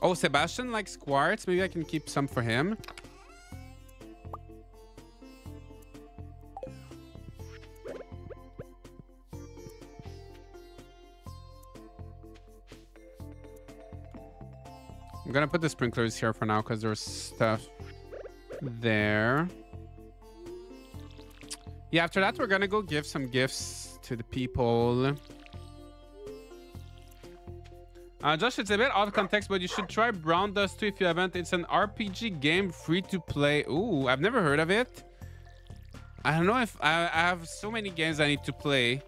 Oh, Sebastian likes quartz. Maybe I can keep some for him. I'm gonna put the sprinklers here for now because there's stuff there. Yeah, after that, we're gonna go give some gifts to the people. Uh, Josh, it's a bit out of context, but you should try Brown Dust 2 if you haven't. It's an RPG game, free to play. Ooh, I've never heard of it. I don't know if I, I have so many games I need to play,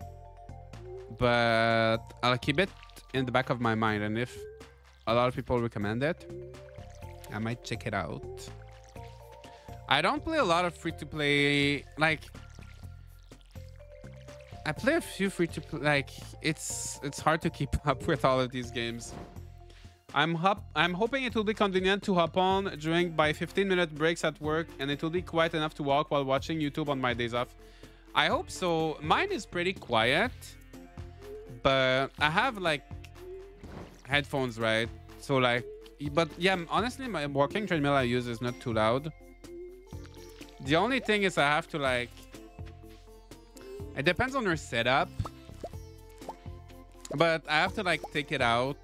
but I'll keep it in the back of my mind. And if a lot of people recommend it. I might check it out. I don't play a lot of free-to-play, like... I play a few free-to-play, like, it's it's hard to keep up with all of these games. I'm hop I'm hoping it will be convenient to hop on during by 15 minute breaks at work and it will be quiet enough to walk while watching YouTube on my days off. I hope so. Mine is pretty quiet, but I have like headphones, right? So like, but yeah, honestly, my walking treadmill I use is not too loud. The only thing is I have to like, it depends on your setup, but I have to like take it out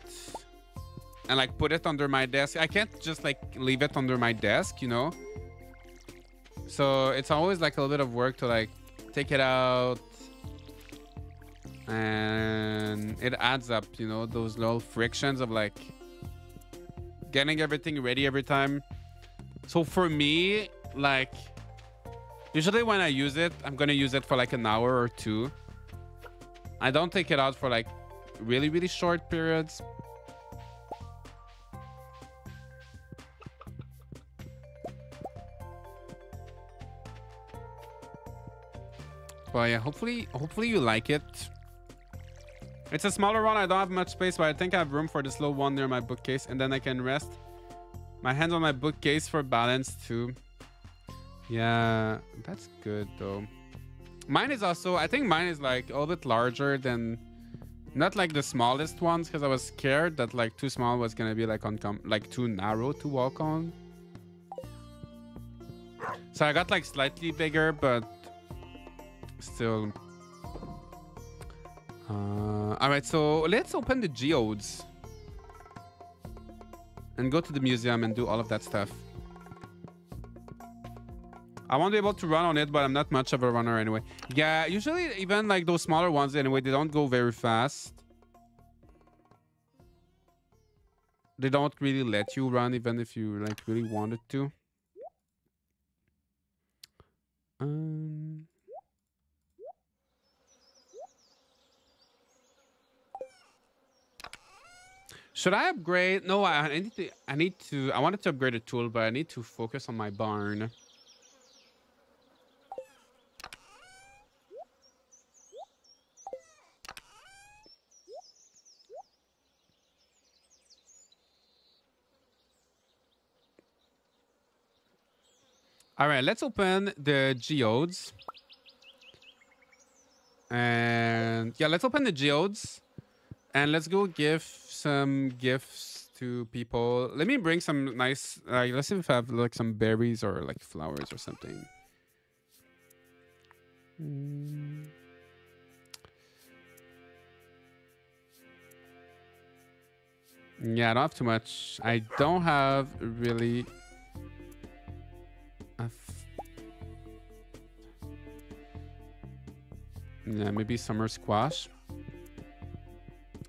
and like put it under my desk. I can't just like leave it under my desk, you know? So it's always like a little bit of work to like take it out, and it adds up you know those little frictions of like getting everything ready every time So for me, like, usually when I use it, I'm gonna use it for like an hour or two. I don't take it out for like really, really short periods. But yeah, hopefully, hopefully you like it. It's a smaller one. I don't have much space, but I think I have room for this little one near my bookcase. And then I can rest my hands on my bookcase for balance too. Yeah, that's good though. Mine is also, I think mine is like a little bit larger than, not like the smallest ones because I was scared that like too small was going to be like uncom like too narrow to walk on. So I got like slightly bigger, but still. Uh, all right, so let's open the geodes and go to the museum and do all of that stuff. I won't be able to run on it, but I'm not much of a runner anyway. Yeah, usually even like those smaller ones anyway, they don't go very fast. They don't really let you run even if you like really wanted to. Um... Should I upgrade? No, I, need to. I need to. I wanted to upgrade a tool, but I need to focus on my barn. All right, let's open the geodes. And yeah, let's open the geodes. And let's go give some gifts to people. Let me bring some nice, like, let's see if I have like some berries or like flowers or something. Mm. Yeah, I don't have too much. I don't have really... Yeah, maybe summer squash.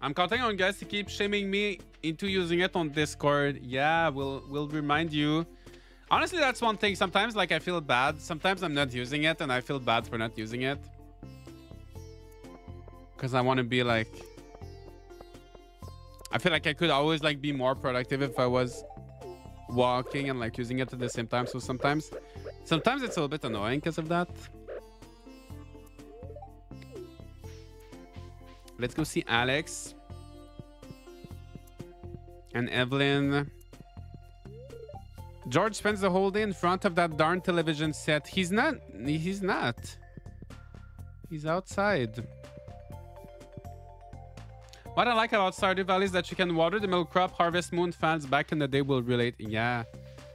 I'm counting on guys to keep shaming me into using it on Discord. Yeah, we'll we'll remind you. Honestly, that's one thing. Sometimes like I feel bad. Sometimes I'm not using it and I feel bad for not using it. Cause I want to be like I feel like I could always like be more productive if I was walking and like using it at the same time. So sometimes sometimes it's a little bit annoying because of that. Let's go see Alex. And Evelyn. George spends the whole day in front of that darn television set. He's not. He's not. He's outside. What I like about Stardew Valley is that you can water the milk crop. Harvest Moon fans back in the day will relate. Yeah.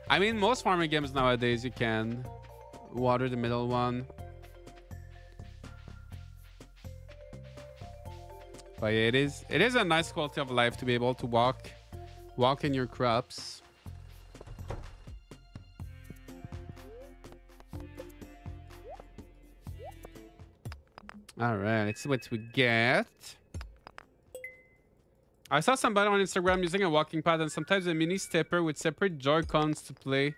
I mean, most farming games nowadays you can water the middle one. But it is it is a nice quality of life to be able to walk walk in your crops. All right, let's see what we get. I saw somebody on Instagram using a walking pad and sometimes a mini stepper with separate Joy-Cons to play.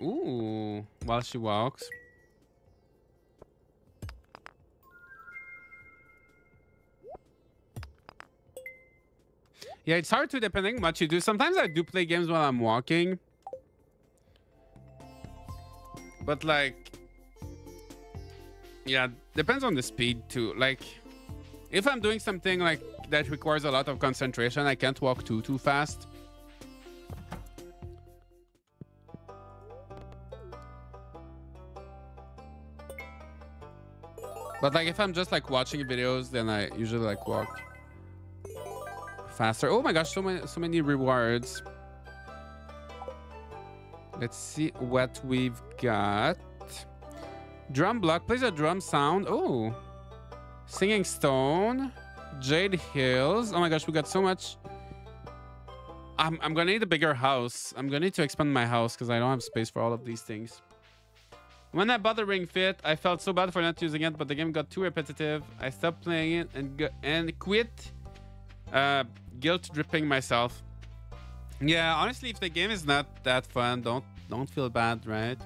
Ooh, while she walks. Yeah, it's hard to depending what you do. Sometimes I do play games while I'm walking. But like... Yeah, depends on the speed too. Like, if I'm doing something like that requires a lot of concentration, I can't walk too, too fast. But like if I'm just like watching videos, then I usually like walk faster. Oh my gosh, so many, so many rewards. Let's see what we've got. Drum block plays a drum sound. Oh, singing stone, Jade Hills. Oh my gosh, we got so much. I'm, I'm gonna need a bigger house. I'm gonna need to expand my house because I don't have space for all of these things. When I bought the Ring Fit, I felt so bad for not using it, but the game got too repetitive. I stopped playing it and and quit uh, guilt dripping myself. Yeah, honestly, if the game is not that fun, don't Don't feel bad, right?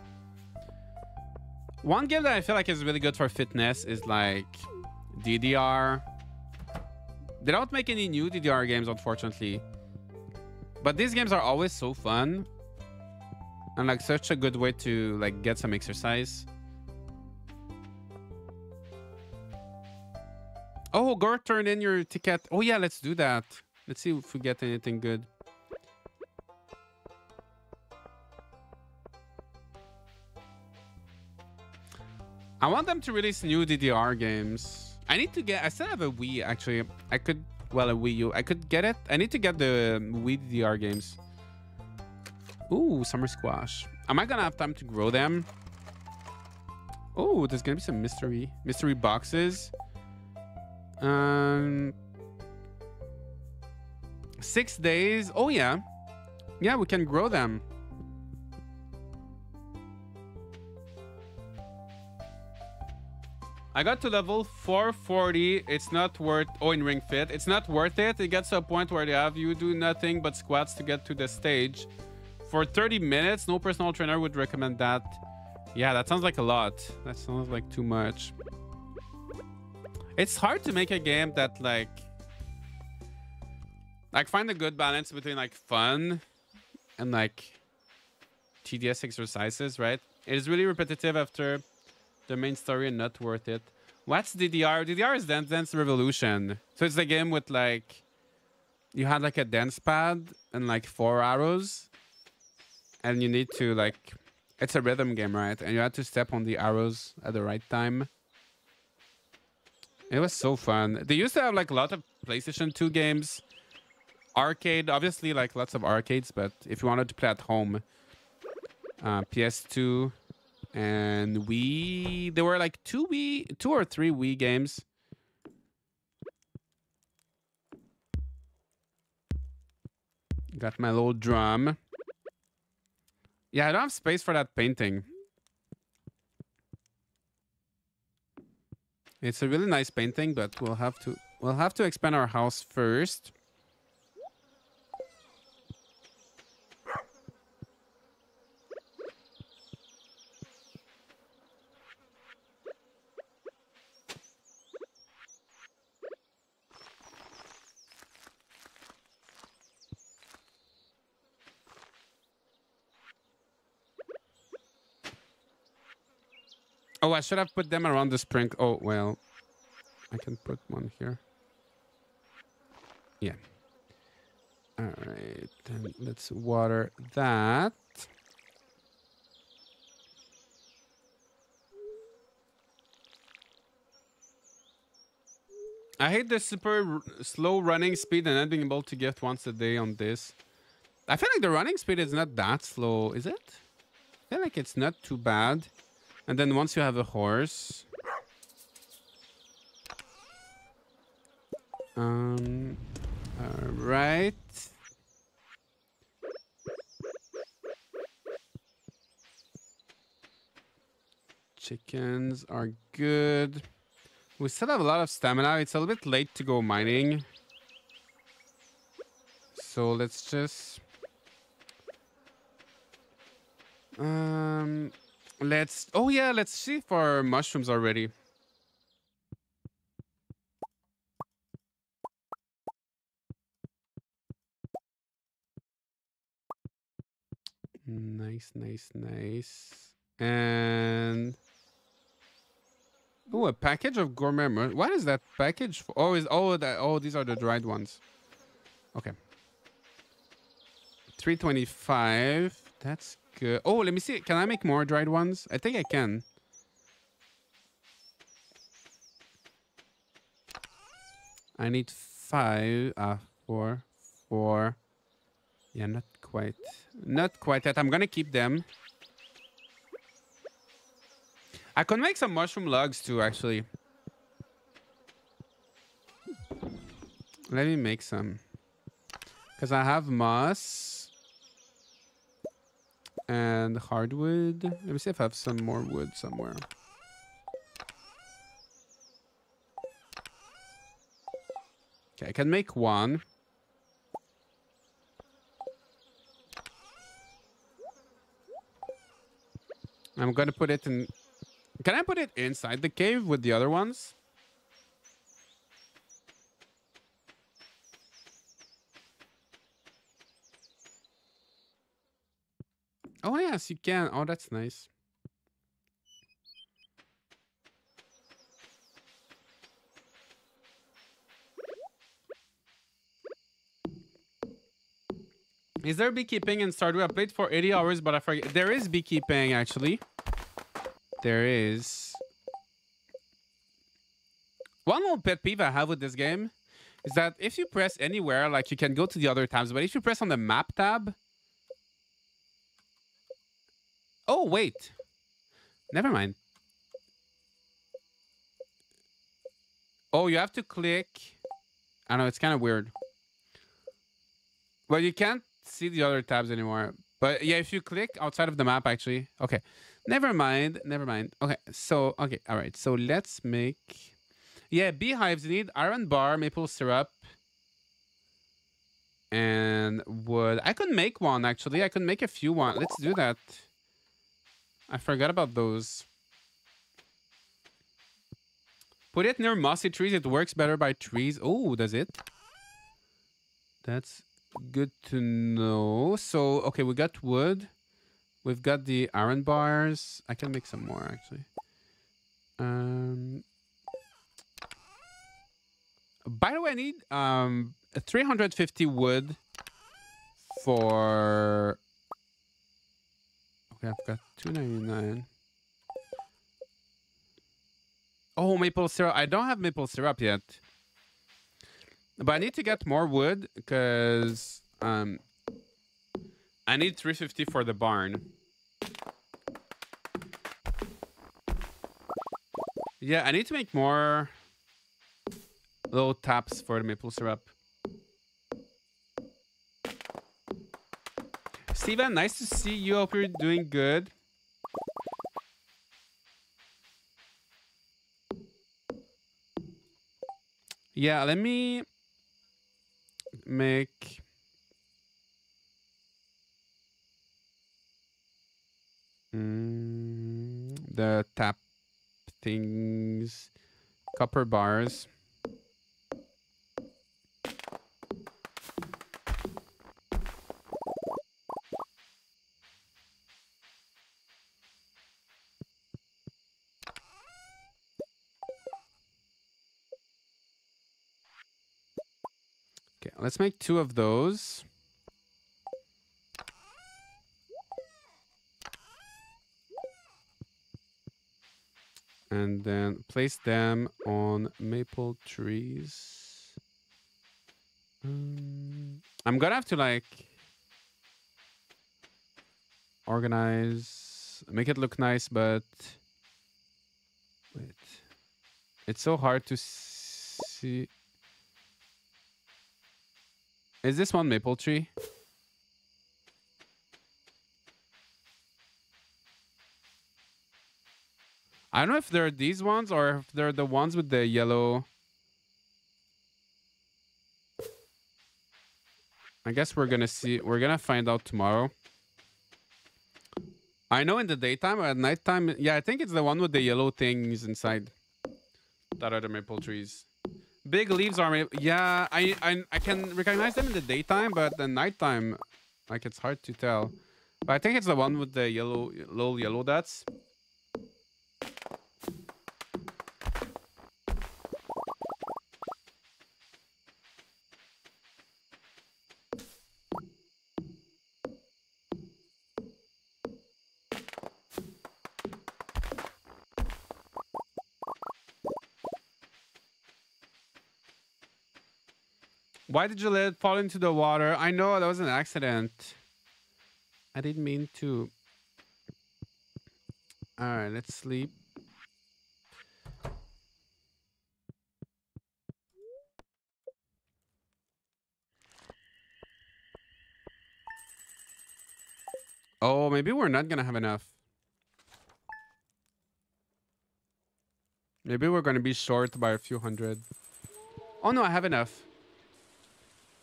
One game that I feel like is really good for fitness is like DDR. They don't make any new DDR games, unfortunately. But these games are always so fun. And like such a good way to like get some exercise. Oh, go turn in your ticket. Oh yeah, let's do that. Let's see if we get anything good. I want them to release new DDR games. I need to get. I still have a Wii. Actually, I could. Well, a Wii U. I could get it. I need to get the Wii DDR games. Ooh, summer squash. Am I gonna have time to grow them? Oh, there's gonna be some mystery mystery boxes. Um, six days. Oh yeah, yeah. We can grow them. I got to level 440. It's not worth... Oh, in Ring Fit. It's not worth it. It gets to a point where they have you do nothing but squats to get to the stage. For 30 minutes, no personal trainer would recommend that. Yeah, that sounds like a lot. That sounds like too much. It's hard to make a game that, like... Like, find a good balance between, like, fun and, like, tedious exercises, right? It is really repetitive after the main story and not worth it. What's DDR? DDR is Dance Dance Revolution. So it's a game with like you had like a dance pad and like four arrows. And you need to like it's a rhythm game, right? And you had to step on the arrows at the right time. It was so fun. They used to have like a lot of PlayStation 2 games. Arcade, obviously like lots of arcades, but if you wanted to play at home, uh, PS2, and we there were like two Wii, two or three Wii games. Got my little drum. Yeah, I don't have space for that painting. It's a really nice painting, but we'll have to we'll have to expand our house first. Oh, I should have put them around the spring. Oh, well. I can put one here. Yeah. All right. Then let's water that. I hate the super slow running speed and not being able to get once a day on this. I feel like the running speed is not that slow, is it? I feel like it's not too bad. And then once you have a horse... Um, all right. Chickens are good. We still have a lot of stamina. It's a little bit late to go mining. So let's just... Um, Let's. Oh yeah, let's see if our mushrooms are ready. Nice, nice, nice. And oh, a package of gourmet. What is that package? For? Oh, is oh that oh these are the dried ones. Okay. 325. That's good. Oh, let me see. Can I make more dried ones? I think I can. I need five. Ah, uh, four. Four. Yeah, not quite. Not quite yet. I'm gonna keep them. I could make some mushroom logs too, actually. Let me make some. Because I have moss and hardwood. Let me see if I have some more wood somewhere. Okay, I can make one. I'm gonna put it in. Can I put it inside the cave with the other ones? Oh yes, you can. Oh, that's nice. Is there beekeeping in Stardew? I played for 80 hours, but I forget. There is beekeeping, actually. There is. One little pet peeve I have with this game is that if you press anywhere, like you can go to the other tabs, but if you press on the map tab... Oh, wait. Never mind. Oh, you have to click... I know, it's kind of weird. Well, you can't see the other tabs anymore. But yeah, if you click outside of the map, actually. Okay. Never mind. Never mind. Okay. So, okay. All right. So let's make... Yeah, beehives. Need iron bar, maple syrup, and wood. I could make one, actually. I could make a few one. Let's do that. I forgot about those. Put it near mossy trees. It works better by trees. Oh, does it? That's good to know. So, okay, we got wood. We've got the iron bars. I can make some more, actually. Um, by the way, I need um 350 wood for... Okay, I've got 299. Oh, maple syrup. I don't have maple syrup yet. But I need to get more wood because um, I need 350 for the barn. Yeah, I need to make more little taps for the maple syrup. Steven, nice to see you. Hope you're doing good. Yeah, let me make mm, the tap things copper bars Let's make two of those. And then place them on maple trees. Um, I'm gonna have to like organize, make it look nice, but wait, it's so hard to see. Is this one maple tree? I don't know if they're these ones or if they're the ones with the yellow. I guess we're gonna see. We're gonna find out tomorrow. I know in the daytime or at nighttime. Yeah, I think it's the one with the yellow things inside. That are the maple trees. Big leaves are yeah. I, I I can recognize them in the daytime, but the nighttime, like it's hard to tell. But I think it's the one with the yellow little yellow dots. Why did you let it fall into the water? I know that was an accident. I didn't mean to. All right, let's sleep. Oh, maybe we're not gonna have enough. Maybe we're gonna be short by a few hundred. Oh no, I have enough.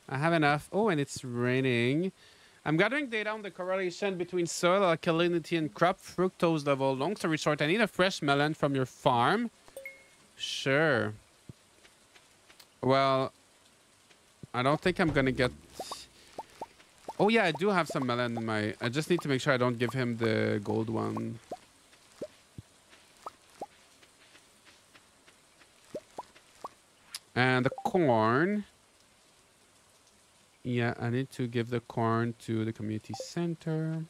I have enough. Oh, and it's raining. I'm gathering data on the correlation between soil alkalinity and crop fructose level. Long story short, I need a fresh melon from your farm. Sure. Well, I don't think I'm gonna get... Oh yeah, I do have some melon in my... I just need to make sure I don't give him the gold one. And the corn... Yeah, I need to give the corn to the community center.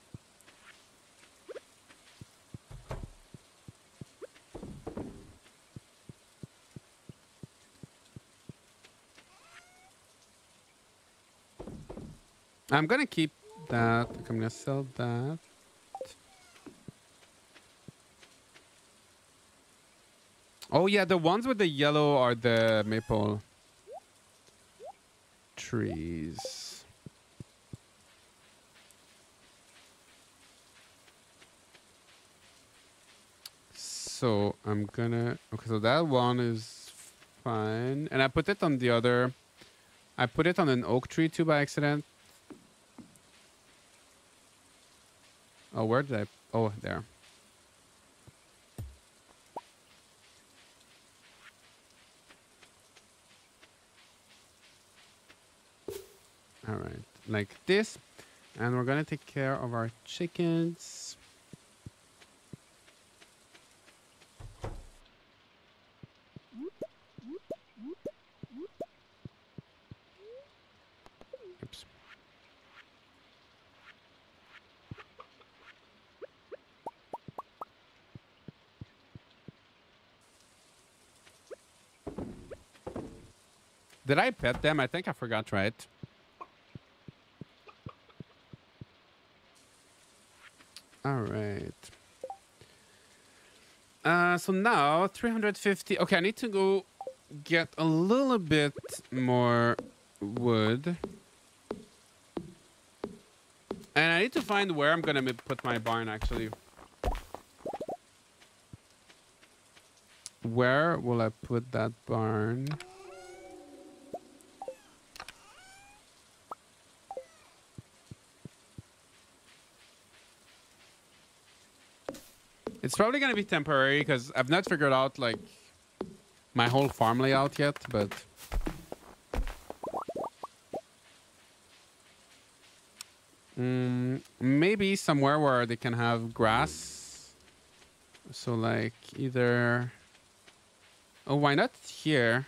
I'm gonna keep that. I'm gonna sell that. Oh yeah, the ones with the yellow are the maple trees. So I'm gonna, okay, so that one is fine. And I put it on the other, I put it on an oak tree too by accident. Oh, where did I, oh, there. All right, like this. And we're gonna take care of our chickens. Oops. Did I pet them? I think I forgot, right? All right. Uh, so now 350. Okay, I need to go get a little bit more wood. And I need to find where I'm gonna put my barn actually. Where will I put that barn? It's probably gonna be temporary because I've not figured out like my whole farm layout yet, but mm, maybe somewhere where they can have grass. So like either oh why not here?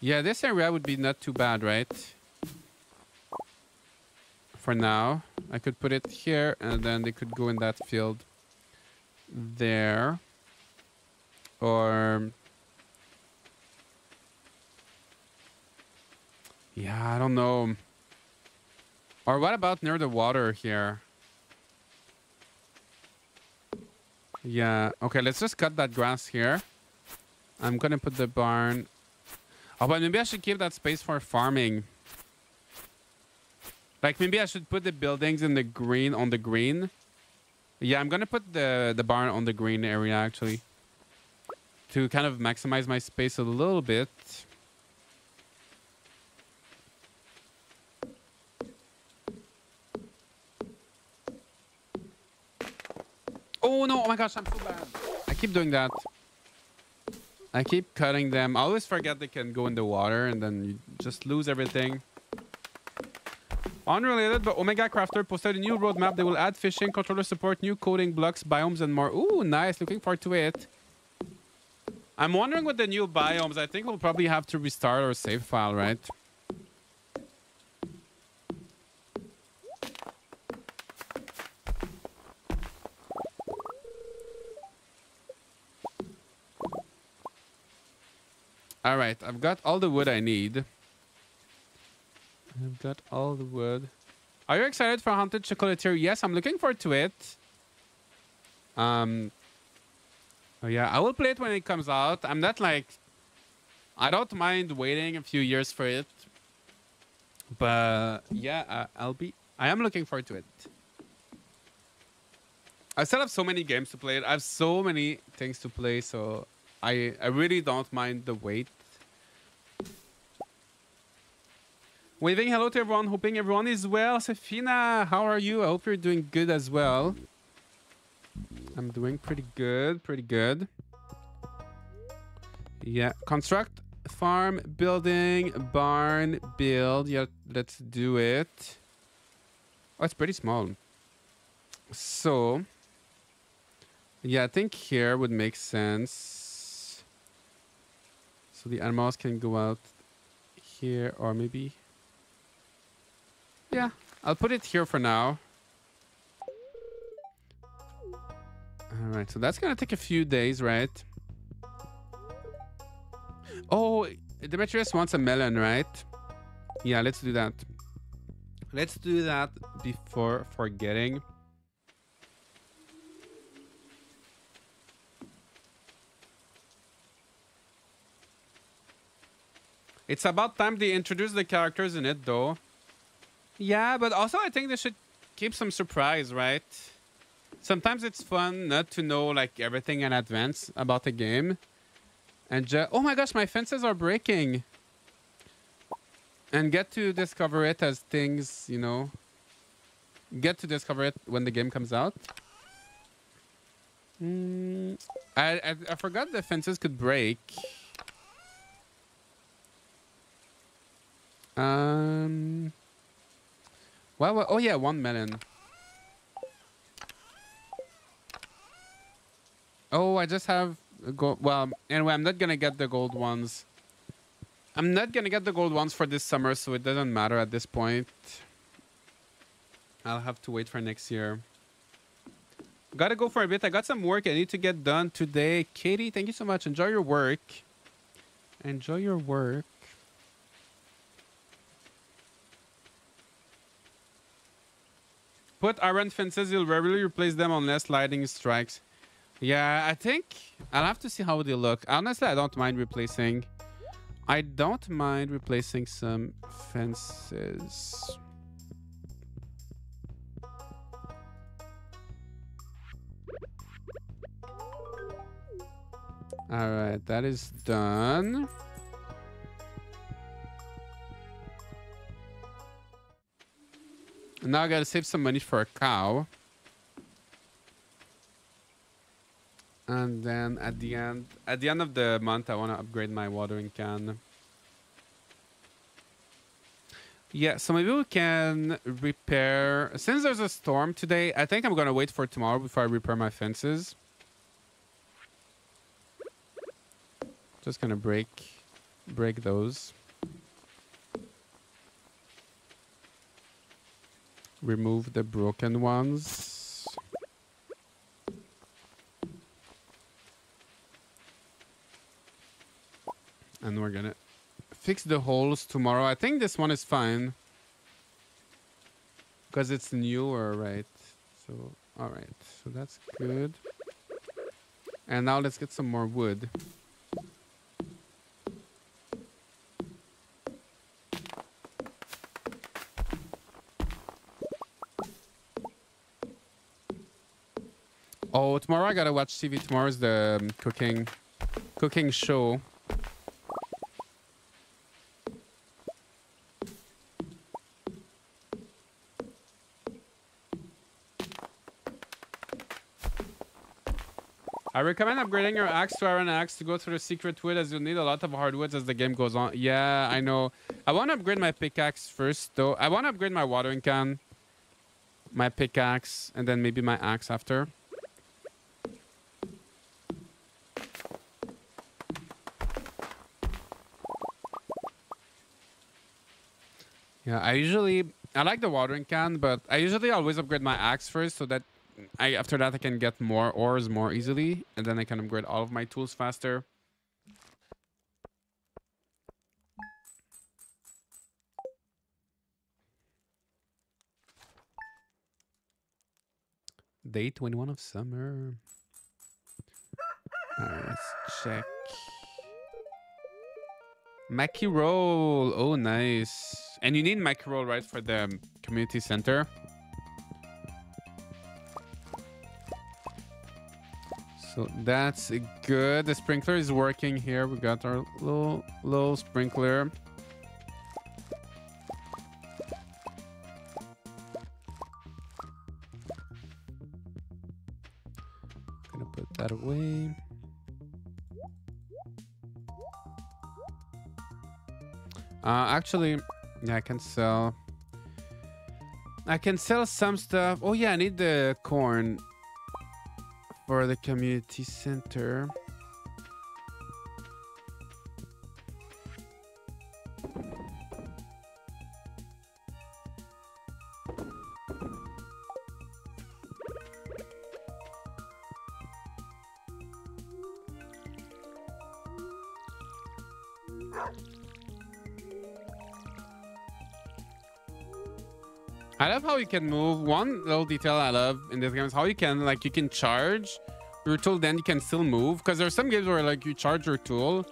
Yeah, this area would be not too bad, right? For now, I could put it here and then they could go in that field there or yeah i don't know. Or what about near the water here? Yeah okay let's just cut that grass here. I'm gonna put the barn oh but maybe i should keep that space for farming. Like maybe i should put the buildings in the green on the green yeah, I'm gonna put the the barn on the green area actually. To kind of maximize my space a little bit. Oh no, oh my gosh, I'm so bad. I keep doing that. I keep cutting them. I always forget they can go in the water and then you just lose everything. Unrelated, but Omega Crafter posted a new roadmap. They will add fishing, controller support, new coding blocks, biomes, and more. Ooh, nice. Looking forward to it. I'm wondering with the new biomes, I think we'll probably have to restart our save file, right? All right, I've got all the wood I need. I've got all the wood. Are you excited for Haunted Chocolatier? Yes, I'm looking forward to it. Um. Oh yeah, I will play it when it comes out. I'm not like, I don't mind waiting a few years for it. But yeah, uh, I'll be. I am looking forward to it. I still have so many games to play. I have so many things to play, so I I really don't mind the wait. Waving hello to everyone. Hoping everyone is well. Sefina, how are you? I hope you're doing good as well. I'm doing pretty good. Pretty good. Yeah. Construct, farm, building, barn, build. Yeah, let's do it. Oh, it's pretty small. So, yeah, I think here would make sense. So the animals can go out here or maybe... Yeah, I'll put it here for now. All right, so that's gonna take a few days, right? Oh, Demetrius wants a melon, right? Yeah, let's do that. Let's do that before forgetting. It's about time they introduce the characters in it, though. Yeah, but also I think they should keep some surprise, right? Sometimes it's fun not to know like everything in advance about the game. And oh my gosh, my fences are breaking. And get to discover it as things, you know, get to discover it when the game comes out. Mm, I, I, I forgot the fences could break. Um. Well, well, oh yeah, one melon. Oh, I just have gold. Well, anyway, I'm not gonna get the gold ones. I'm not gonna get the gold ones for this summer, so it doesn't matter at this point. I'll have to wait for next year. Gotta go for a bit. I got some work I need to get done today. Katie, thank you so much. Enjoy your work. Enjoy your work. Put iron fences, you'll rarely replace them unless lightning strikes. Yeah, I think I'll have to see how they look. Honestly, I don't mind replacing. I don't mind replacing some fences. All right, that is done. Now I gotta save some money for a cow. And then at the end, at the end of the month, I want to upgrade my watering can. Yeah, so maybe we can repair. Since there's a storm today, I think I'm gonna wait for tomorrow before I repair my fences. Just gonna break, break those. Remove the broken ones. And we're gonna fix the holes tomorrow. I think this one is fine. Because it's newer, right? So, alright. So that's good. And now let's get some more wood. Oh, tomorrow I gotta watch TV. Tomorrow's the um, cooking, cooking show. I recommend upgrading your axe to iron axe to go through the secret wood as you'll need a lot of hardwoods as the game goes on. Yeah, I know. I want to upgrade my pickaxe first though. I want to upgrade my watering can, my pickaxe, and then maybe my axe after. Yeah, I usually I like the watering can, but I usually always upgrade my axe first so that I after that I can get more ores more easily and then I can upgrade all of my tools faster. Day 21 of summer. Alright, let's check. Maki roll. Oh, nice. And you need microroll, right, for the community center? So that's good. The sprinkler is working here. We got our little, little sprinkler. Gonna put that away. Uh, actually, yeah, I can sell. I can sell some stuff. Oh yeah, I need the corn for the community center. You can move. One little detail I love in this game is how you can like you can charge your tool, then you can still move. Because there are some games where like you charge your tool,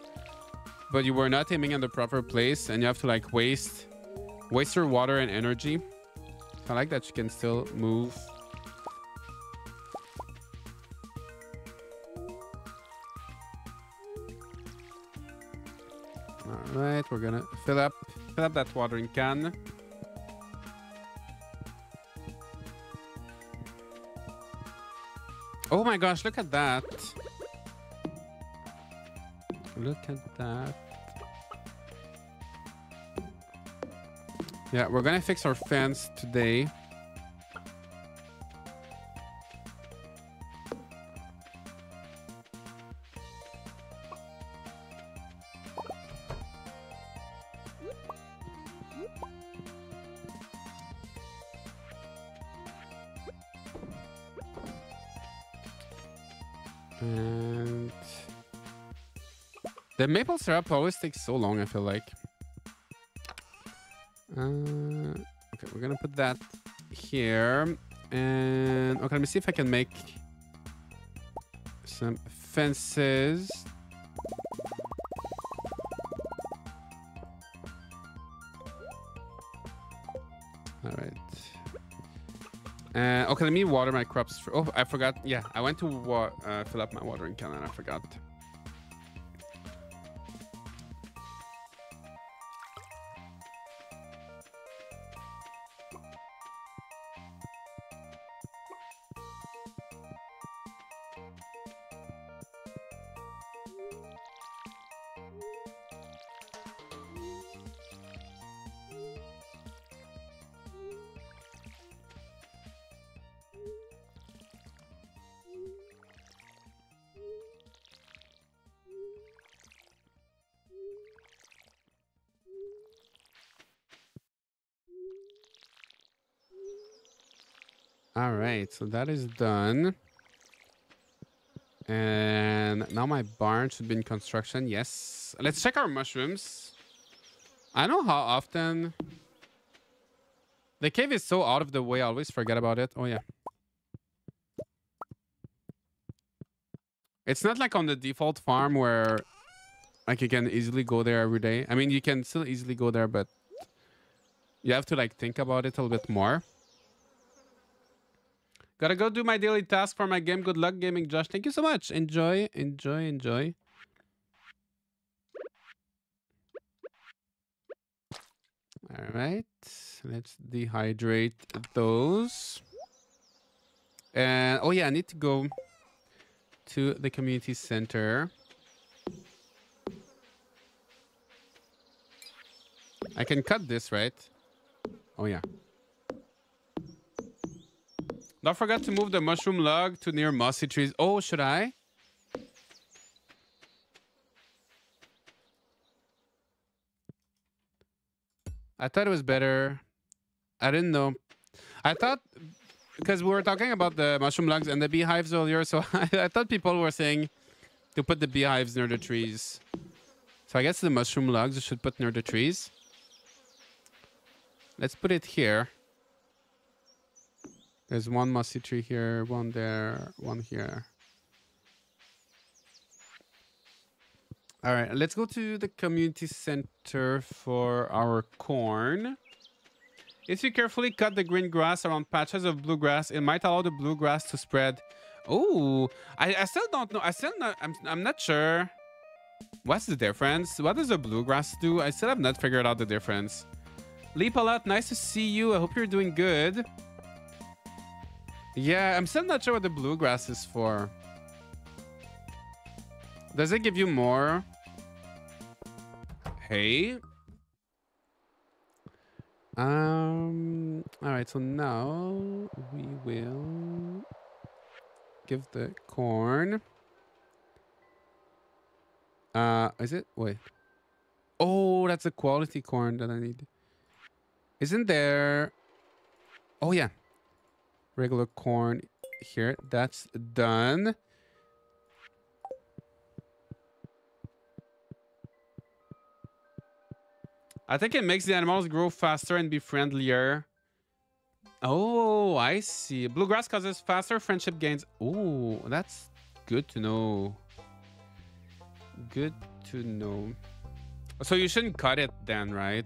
but you were not aiming in the proper place, and you have to like waste waste your water and energy. I like that you can still move. All right, we're gonna fill up fill up that watering can. Oh my gosh, look at that. Look at that. Yeah, we're gonna fix our fence today. The maple syrup always takes so long, I feel like. Uh, okay, we're gonna put that here. And okay, let me see if I can make some fences. All right. Uh, okay, let me water my crops. For, oh, I forgot. Yeah, I went to uh, fill up my watering can and I forgot. So that is done. And now my barn should be in construction. Yes. Let's check our mushrooms. I know how often... The cave is so out of the way, I always forget about it. Oh, yeah. It's not like on the default farm where like you can easily go there every day. I mean, you can still easily go there, but you have to like think about it a little bit more. Gotta go do my daily task for my game. Good luck gaming, Josh. Thank you so much. Enjoy, enjoy, enjoy. All right. Let's dehydrate those. And, oh yeah, I need to go to the community center. I can cut this, right? Oh, yeah. Don't forget to move the mushroom log to near mossy trees. Oh, should I? I thought it was better. I didn't know. I thought because we were talking about the mushroom logs and the beehives earlier, so I, I thought people were saying to put the beehives near the trees. So I guess the mushroom logs should put near the trees. Let's put it here. There's one mossy tree here, one there, one here. All right, let's go to the community center for our corn. If you carefully cut the green grass around patches of bluegrass, it might allow the bluegrass to spread. Oh, I, I still don't know. I still not. I'm I'm not sure. What's the difference? What does the bluegrass do? I still have not figured out the difference. Leap a lot. Nice to see you. I hope you're doing good. Yeah, I'm still not sure what the bluegrass is for. Does it give you more? Hey. Um. All right. So now we will give the corn. Uh, is it? Wait. Oh, that's a quality corn that I need. Isn't there? Oh yeah, regular corn here. That's done. I think it makes the animals grow faster and be friendlier. Oh, I see. Bluegrass causes faster friendship gains. Oh, that's good to know. Good to know. So you shouldn't cut it then, right?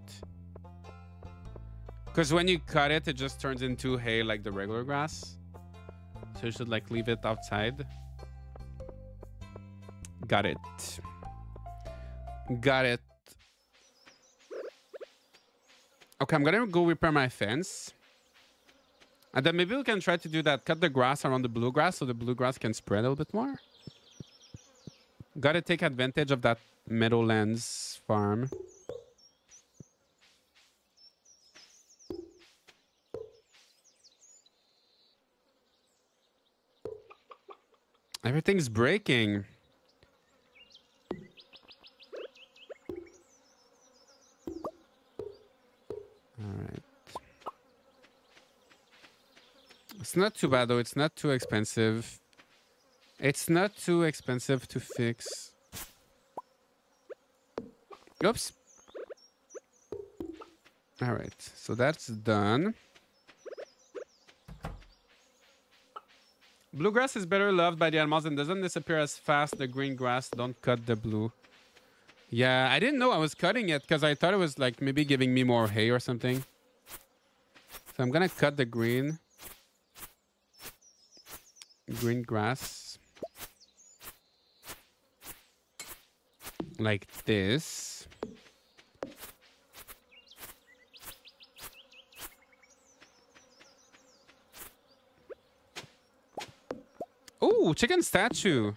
Because when you cut it, it just turns into hay like the regular grass. So you should like leave it outside. Got it. Got it. Okay, I'm gonna go repair my fence. And then maybe we can try to do that. Cut the grass around the bluegrass so the bluegrass can spread a little bit more. Gotta take advantage of that Meadowlands farm. Everything's breaking. All right. It's not too bad though. It's not too expensive. It's not too expensive to fix. Oops. All right. So that's done. Bluegrass is better loved by the animals and doesn't disappear as fast. The green grass don't cut the blue. Yeah, I didn't know I was cutting it because I thought it was like maybe giving me more hay or something. So I'm gonna cut the green. Green grass. Like this. Oh, chicken statue.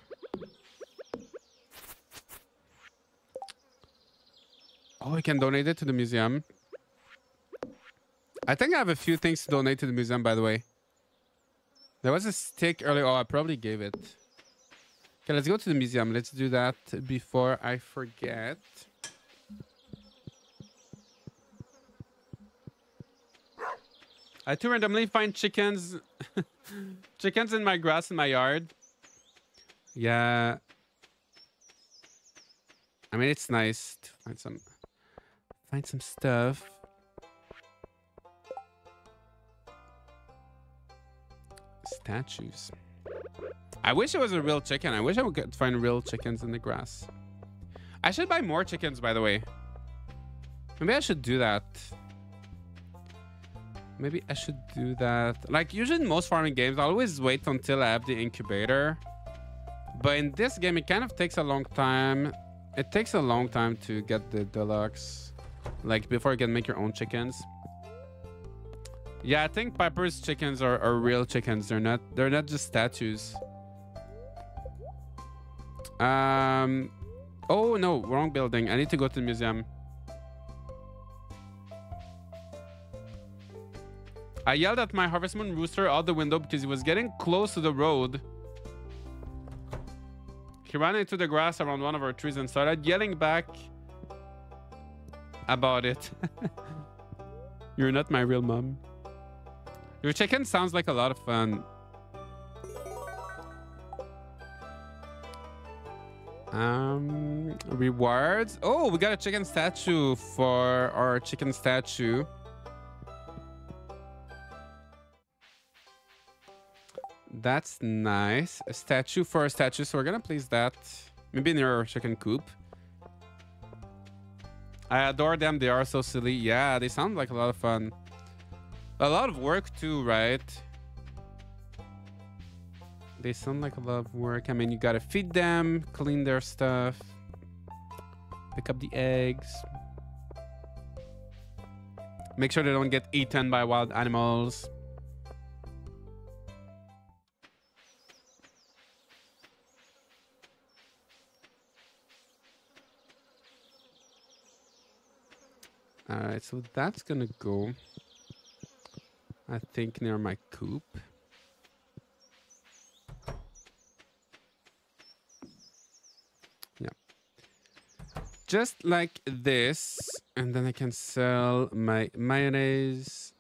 Oh, we can donate it to the museum. I think I have a few things to donate to the museum, by the way. There was a stick earlier. Oh, I probably gave it. Okay, let's go to the museum. Let's do that before I forget. I too randomly find chickens chickens in my grass in my yard. Yeah. I mean it's nice to find some find some stuff. Statues. I wish it was a real chicken. I wish I could find real chickens in the grass. I should buy more chickens, by the way. Maybe I should do that. Maybe I should do that. Like usually in most farming games, I always wait until I have the incubator. But in this game, it kind of takes a long time. It takes a long time to get the deluxe. Like before you can make your own chickens. Yeah, I think Piper's chickens are, are real chickens. They're not they're not just statues. Um oh no, wrong building. I need to go to the museum. I yelled at my Harvest Moon rooster out the window because he was getting close to the road. He ran into the grass around one of our trees and started yelling back about it. You're not my real mom. Your chicken sounds like a lot of fun. Um, rewards. Oh, we got a chicken statue for our chicken statue. That's nice. A statue for a statue. So we're going to place that maybe near our chicken coop. I adore them. They are so silly. Yeah, they sound like a lot of fun. A lot of work too, right? They sound like a lot of work. I mean, you got to feed them, clean their stuff, pick up the eggs. Make sure they don't get eaten by wild animals. All right, so that's gonna go. I think near my coop. Yeah. Just like this, and then I can sell my mayonnaise.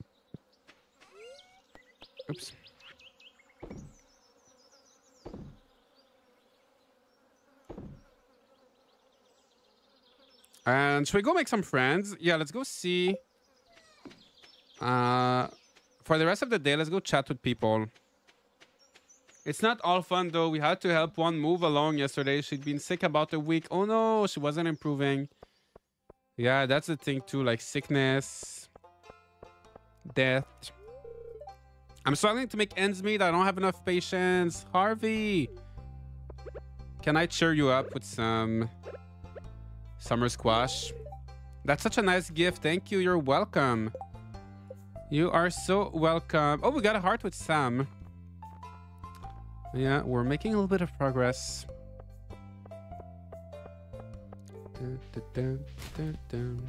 Oops. And should we go make some friends? Yeah, let's go see. Uh, for the rest of the day, let's go chat with people. It's not all fun though. We had to help one move along yesterday. She'd been sick about a week. Oh no, she wasn't improving. Yeah, that's the thing too, like sickness, death. I'm struggling to make ends meet. I don't have enough patience. Harvey, can I cheer you up with some Summer squash. That's such a nice gift. Thank you. You're welcome. You are so welcome. Oh, we got a heart with Sam. Yeah, we're making a little bit of progress. Dun, dun, dun,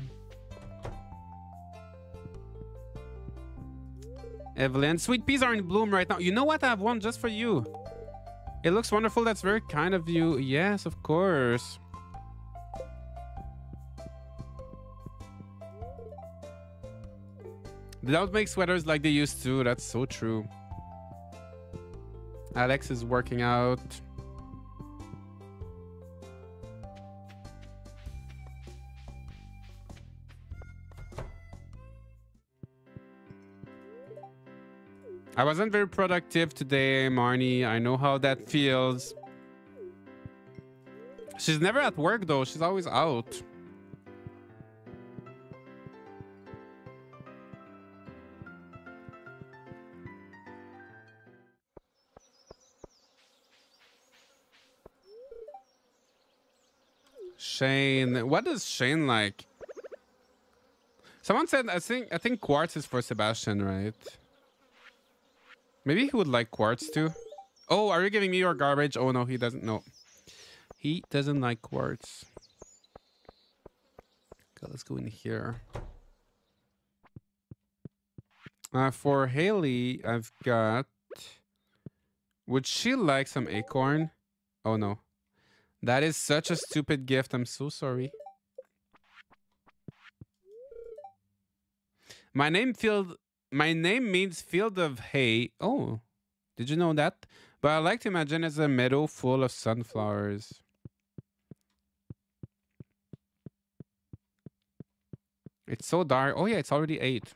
Evelyn, sweet peas are in bloom right now. You know what? I have one just for you. It looks wonderful. That's very kind of you. Yes, of course. They don't make sweaters like they used to. That's so true. Alex is working out. I wasn't very productive today, Marnie. I know how that feels. She's never at work though. She's always out. Shane. What does Shane like? Someone said I think I think quartz is for Sebastian, right? Maybe he would like quartz too. Oh, are you giving me your garbage? Oh no, he doesn't know. He doesn't like quartz. Okay, let's go in here. Uh, for Haley, I've got. Would she like some acorn? Oh no. That is such a stupid gift. I'm so sorry. My name field my name means field of hay. Oh, did you know that? But I like to imagine it's a meadow full of sunflowers. It's so dark. Oh yeah, it's already eight.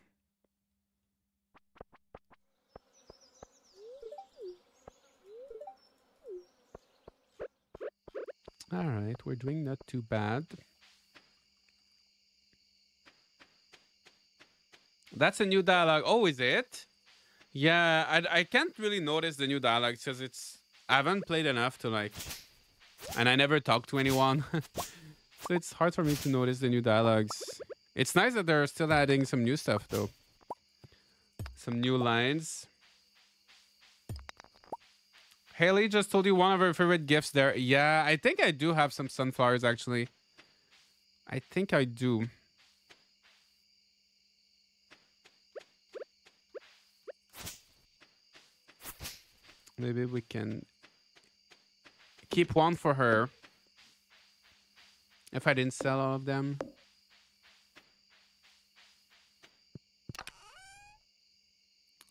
All right, we're doing not too bad. That's a new dialogue. Oh, is it? Yeah, I, I can't really notice the new dialogue because it's... I haven't played enough to like... And I never talk to anyone. so it's hard for me to notice the new dialogues. It's nice that they're still adding some new stuff though. Some new lines. Haley just told you one of her favorite gifts there. Yeah, I think I do have some sunflowers actually. I think I do. Maybe we can keep one for her. If I didn't sell all of them.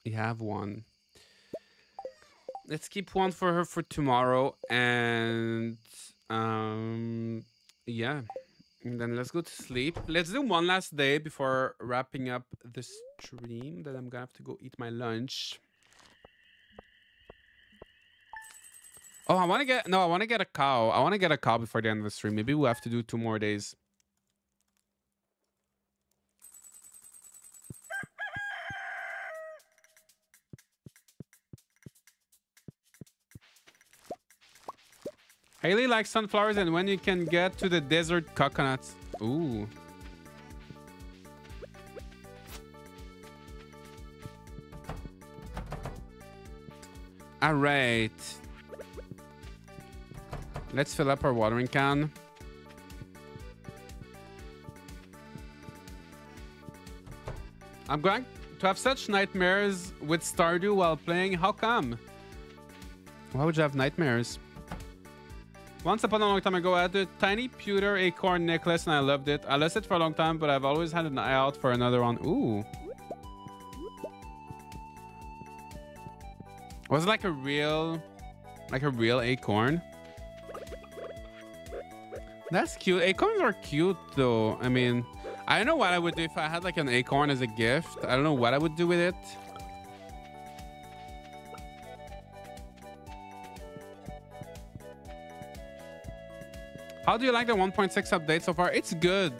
You have one let's keep one for her for tomorrow and um yeah. And then let's go to sleep. Let's do one last day before wrapping up the stream that i'm gonna have to go eat my lunch. Oh i want to get no i want to get a cow. I want to get a cow before the end of the stream. Maybe we'll have to do two more days Haley likes sunflowers and when you can get to the desert coconuts. Ooh. All right. Let's fill up our watering can. I'm going to have such nightmares with Stardew while playing. How come? Why would you have nightmares? Once upon a long time ago, I had a tiny pewter acorn necklace and I loved it. I lost it for a long time, but I've always had an eye out for another one. Ooh. Was it like a real, like a real acorn? That's cute. Acorns are cute though. I mean, I don't know what I would do if I had like an acorn as a gift. I don't know what I would do with it. How do you like the 1.6 update so far? It's good.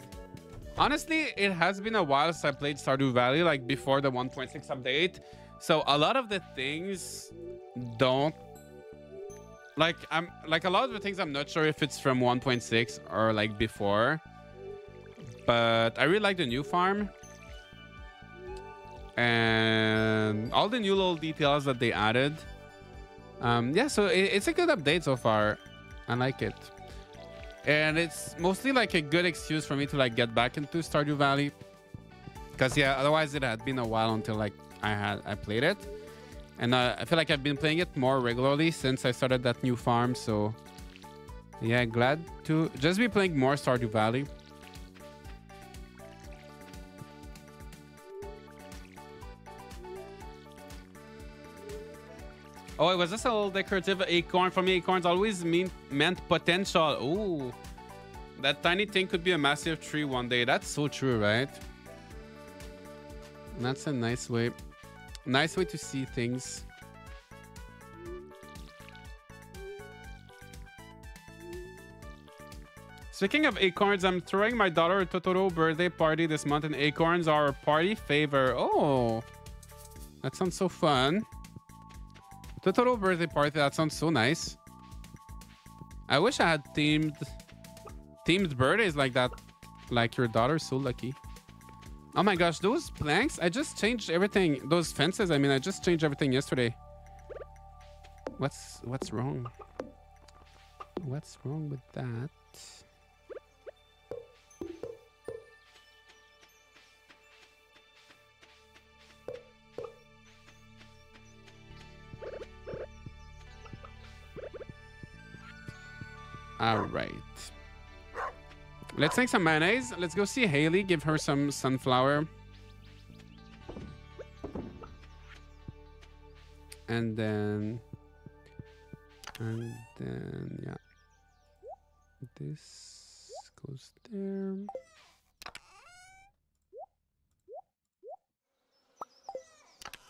Honestly, it has been a while since I played Stardew Valley, like before the 1.6 update. So a lot of the things don't like I'm like a lot of the things I'm not sure if it's from 1.6 or like before. But I really like the new farm. And all the new little details that they added. Um, yeah, so it, it's a good update so far. I like it. And it's mostly like a good excuse for me to like get back into Stardew Valley. Because yeah, otherwise it had been a while until like I had I played it. And uh, I feel like I've been playing it more regularly since I started that new farm. So yeah, glad to just be playing more Stardew Valley. Oh, it was just a little decorative acorn. For me, acorns always mean meant potential. Ooh. That tiny thing could be a massive tree one day. That's so true, right? That's a nice way. Nice way to see things. Speaking of acorns, I'm throwing my daughter a Totoro birthday party this month, and acorns are a party favor. Oh, that sounds so fun. Totoro birthday party. That sounds so nice. I wish I had themed themed birthdays like that. Like your daughter's so lucky. Oh my gosh, those planks! I just changed everything. Those fences. I mean, I just changed everything yesterday. What's what's wrong? What's wrong with that? All right. Let's make some mayonnaise. Let's go see Haley. Give her some sunflower. And then... And then, yeah. This goes there.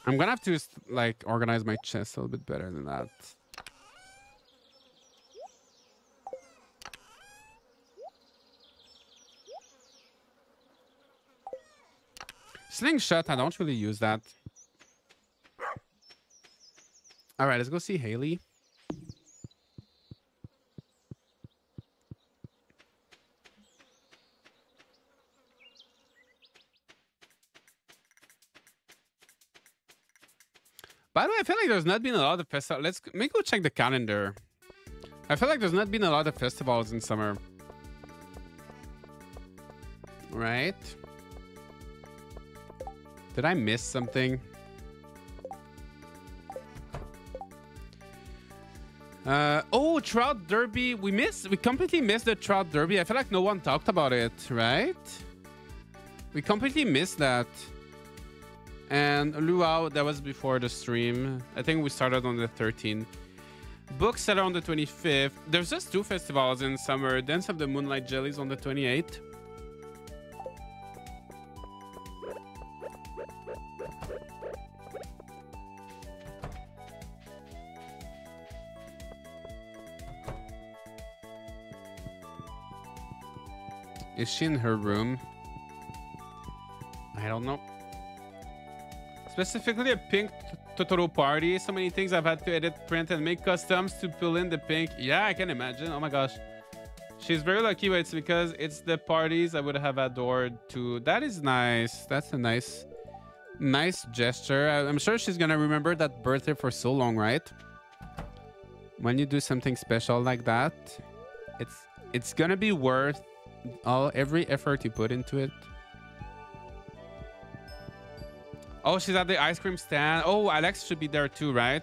I'm gonna have to, like, organize my chest a little bit better than that. Slingshot, I don't really use that. All right, let's go see Haley. By the way, I feel like there's not been a lot of festivals. Let's maybe go check the calendar. I feel like there's not been a lot of festivals in summer. Right? Did I miss something? Uh, oh, Trout Derby. We missed. We completely missed the Trout Derby. I feel like no one talked about it, right? We completely missed that. And Luau, that was before the stream. I think we started on the 13th. Bookseller on the 25th. There's just two festivals in summer. Dance of the Moonlight Jellies on the 28th. Is she in her room? I don't know. Specifically a pink Totoro party. So many things I've had to edit, print, and make customs to pull in the pink. Yeah, I can imagine. Oh my gosh. She's very lucky, but it's because it's the parties I would have adored too. That is nice. That's a nice, nice gesture. I'm sure she's gonna remember that birthday for so long, right? When you do something special like that, it's it's gonna be worth all every effort you put into it. Oh, she's at the ice cream stand. Oh, Alex should be there too, right?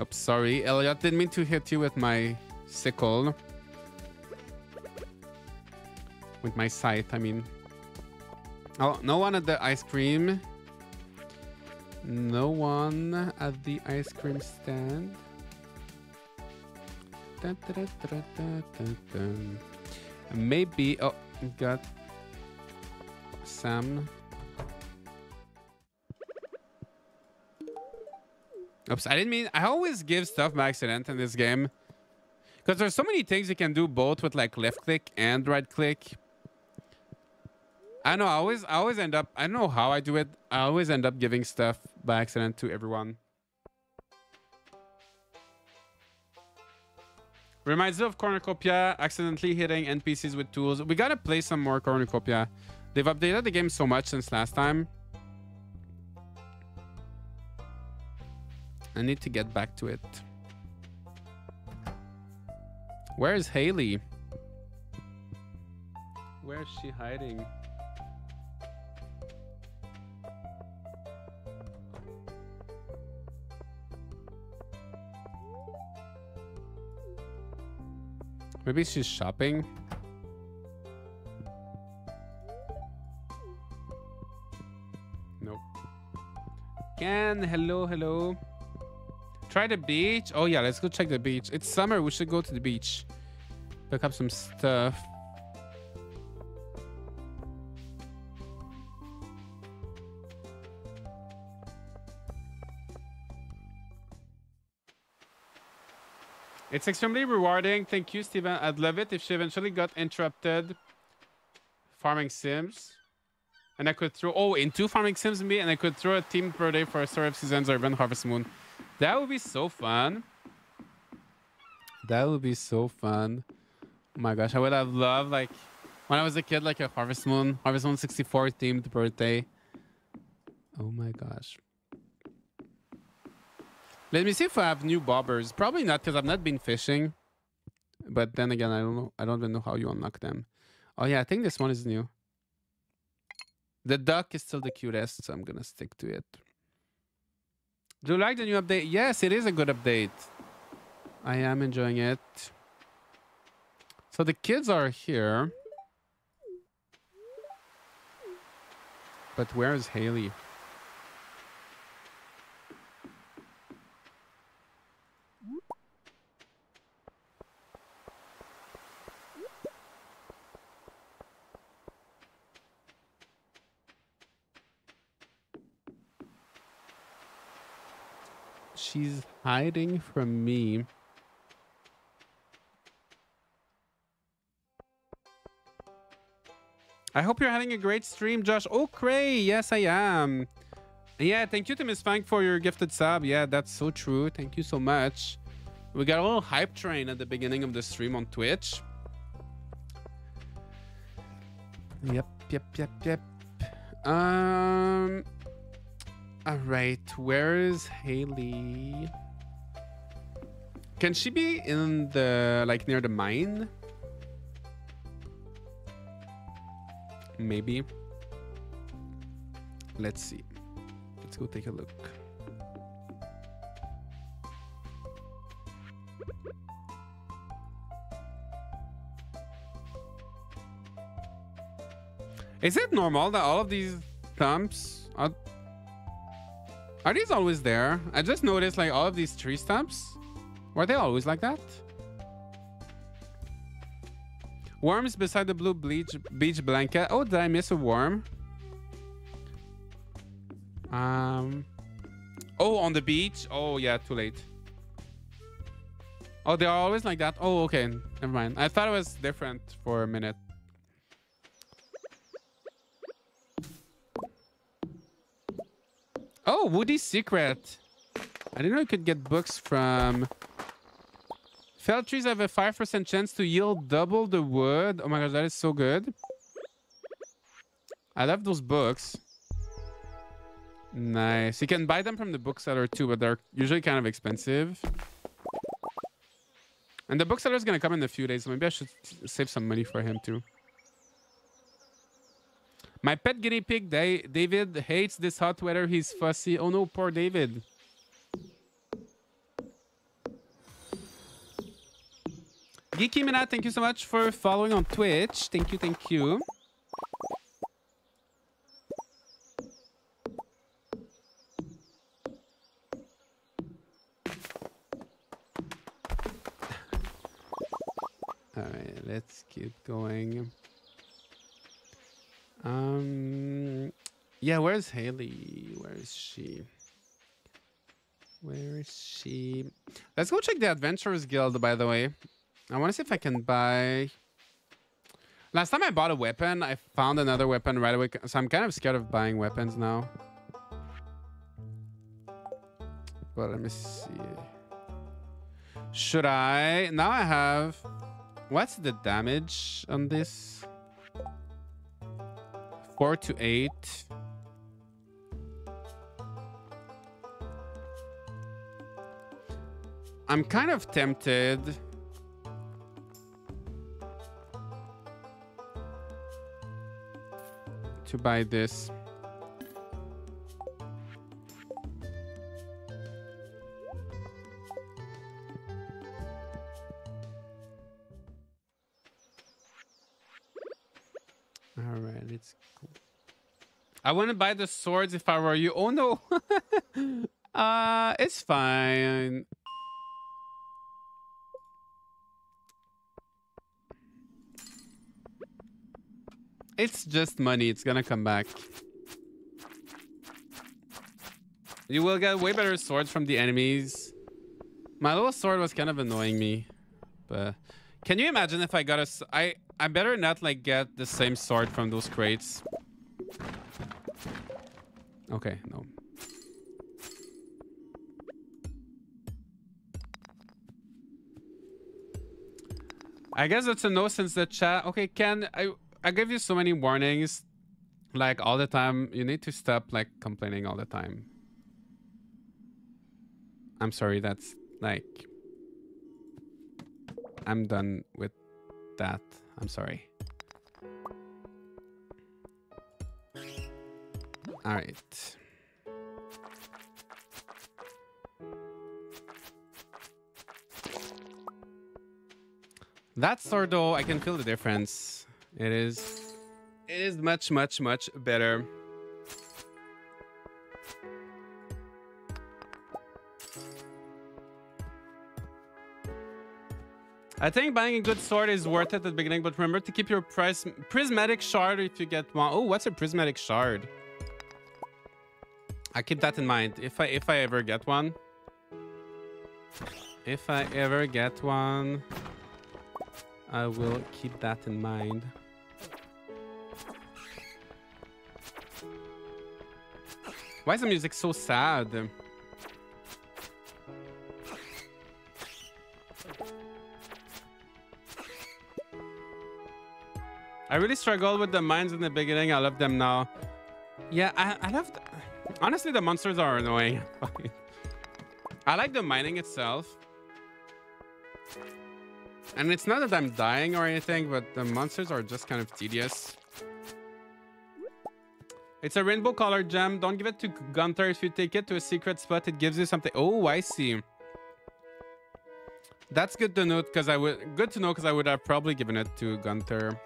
Oops, sorry. Elliot, didn't mean to hit you with my sickle. With my scythe, I mean. Oh, no one at the ice cream. No one at the ice cream stand. Dun, dun, dun, Maybe. Oh, got Sam. Oops, I didn't mean. I always give stuff by accident in this game. Because there's so many things you can do both with like left click and right click. I know. I always, I always end up. I don't know how I do it. I always end up giving stuff by accident to everyone. Reminds me of Cornucopia, accidentally hitting NPCs with tools. We gotta play some more Cornucopia. They've updated the game so much since last time. I need to get back to it. Where is Haley? Where is she hiding? Maybe she's shopping. Nope. Can, hello, hello. Try the beach. Oh yeah, let's go check the beach. It's summer. We should go to the beach. Pick up some stuff. It's extremely rewarding. Thank you, Steven. I'd love it if she eventually got interrupted farming sims. And I could throw... Oh, into farming sims me, and I could throw a team birthday for a Story of Seasons or even Harvest Moon. That would be so fun. That would be so fun. Oh my gosh, I would have loved, like, when I was a kid, like a Harvest Moon, Harvest Moon 64 themed birthday. Oh my gosh. Let me see if I have new bobbers. Probably not because I've not been fishing. But then again, I don't know. I don't even know how you unlock them. Oh yeah, I think this one is new. The duck is still the cutest, so I'm gonna stick to it. Do you like the new update? Yes, it is a good update. I am enjoying it. So the kids are here. But where is Haley? She's hiding from me. I hope you're having a great stream, Josh. Oh, Cray. Yes, I am. Yeah, thank you to Miss Fang for your gifted sub. Yeah, that's so true. Thank you so much. We got a little hype train at the beginning of the stream on Twitch. Yep, yep, yep, yep. Um, all right, where is Haley? Can she be in the like near the mine? Maybe. Let's see. Let's go take a look. Is it normal that all of these thumbs are are these always there? I just noticed like all of these tree stumps. Were they always like that? Worms beside the blue bleach beach blanket. Oh, did I miss a worm? Um. Oh, on the beach. Oh, yeah, too late. Oh, they're always like that. Oh, okay. Never mind. I thought it was different for a minute. Oh, Woody's Secret. I didn't know you could get books from... Felled trees have a 5% chance to yield double the wood. Oh my gosh, that is so good. I love those books. Nice. You can buy them from the bookseller too, but they're usually kind of expensive. And the bookseller is gonna come in a few days. So maybe I should save some money for him too. My pet guinea pig, David, hates this hot weather. He's fussy. Oh no, poor David. Geeky Mina, thank you so much for following on Twitch. Thank you, thank you. Alright, let's keep going. Um, yeah, where's Haley? Where is she? Where is she? Let's go check the Adventurers Guild, by the way. I want to see if I can buy... Last time I bought a weapon, I found another weapon right away. So I'm kind of scared of buying weapons now. But let me see. Should I? Now I have... What's the damage on this? Four to eight. I'm kind of tempted. To buy this. I wouldn't buy the swords if I were you. Oh no. uh, it's fine. It's just money. It's gonna come back. You will get way better swords from the enemies. My little sword was kind of annoying me. But can you imagine if I got a... I, I better not like get the same sword from those crates. Okay, no. I guess it's a no since the chat. Okay, Ken, I I give you so many warnings, like all the time. You need to stop like complaining all the time. I'm sorry. That's like I'm done with that. I'm sorry. All right. That sword though, I can feel the difference. It is it is much, much, much better. I think buying a good sword is worth it at the beginning, but remember to keep your price prismatic shard if you get one. Oh, what's a prismatic shard? I keep that in mind. If I if I ever get one. If I ever get one, I will keep that in mind. Why is the music so sad? I really struggled with the mines in the beginning. I love them now. Yeah, I, I love... Honestly, the monsters are annoying. I like the mining itself. And it's not that I'm dying or anything, but the monsters are just kind of tedious. It's a rainbow colored gem. Don't give it to Gunther. If you take it to a secret spot, it gives you something. Oh, I see. That's good to know because I would good to know because I would have probably given it to Gunther.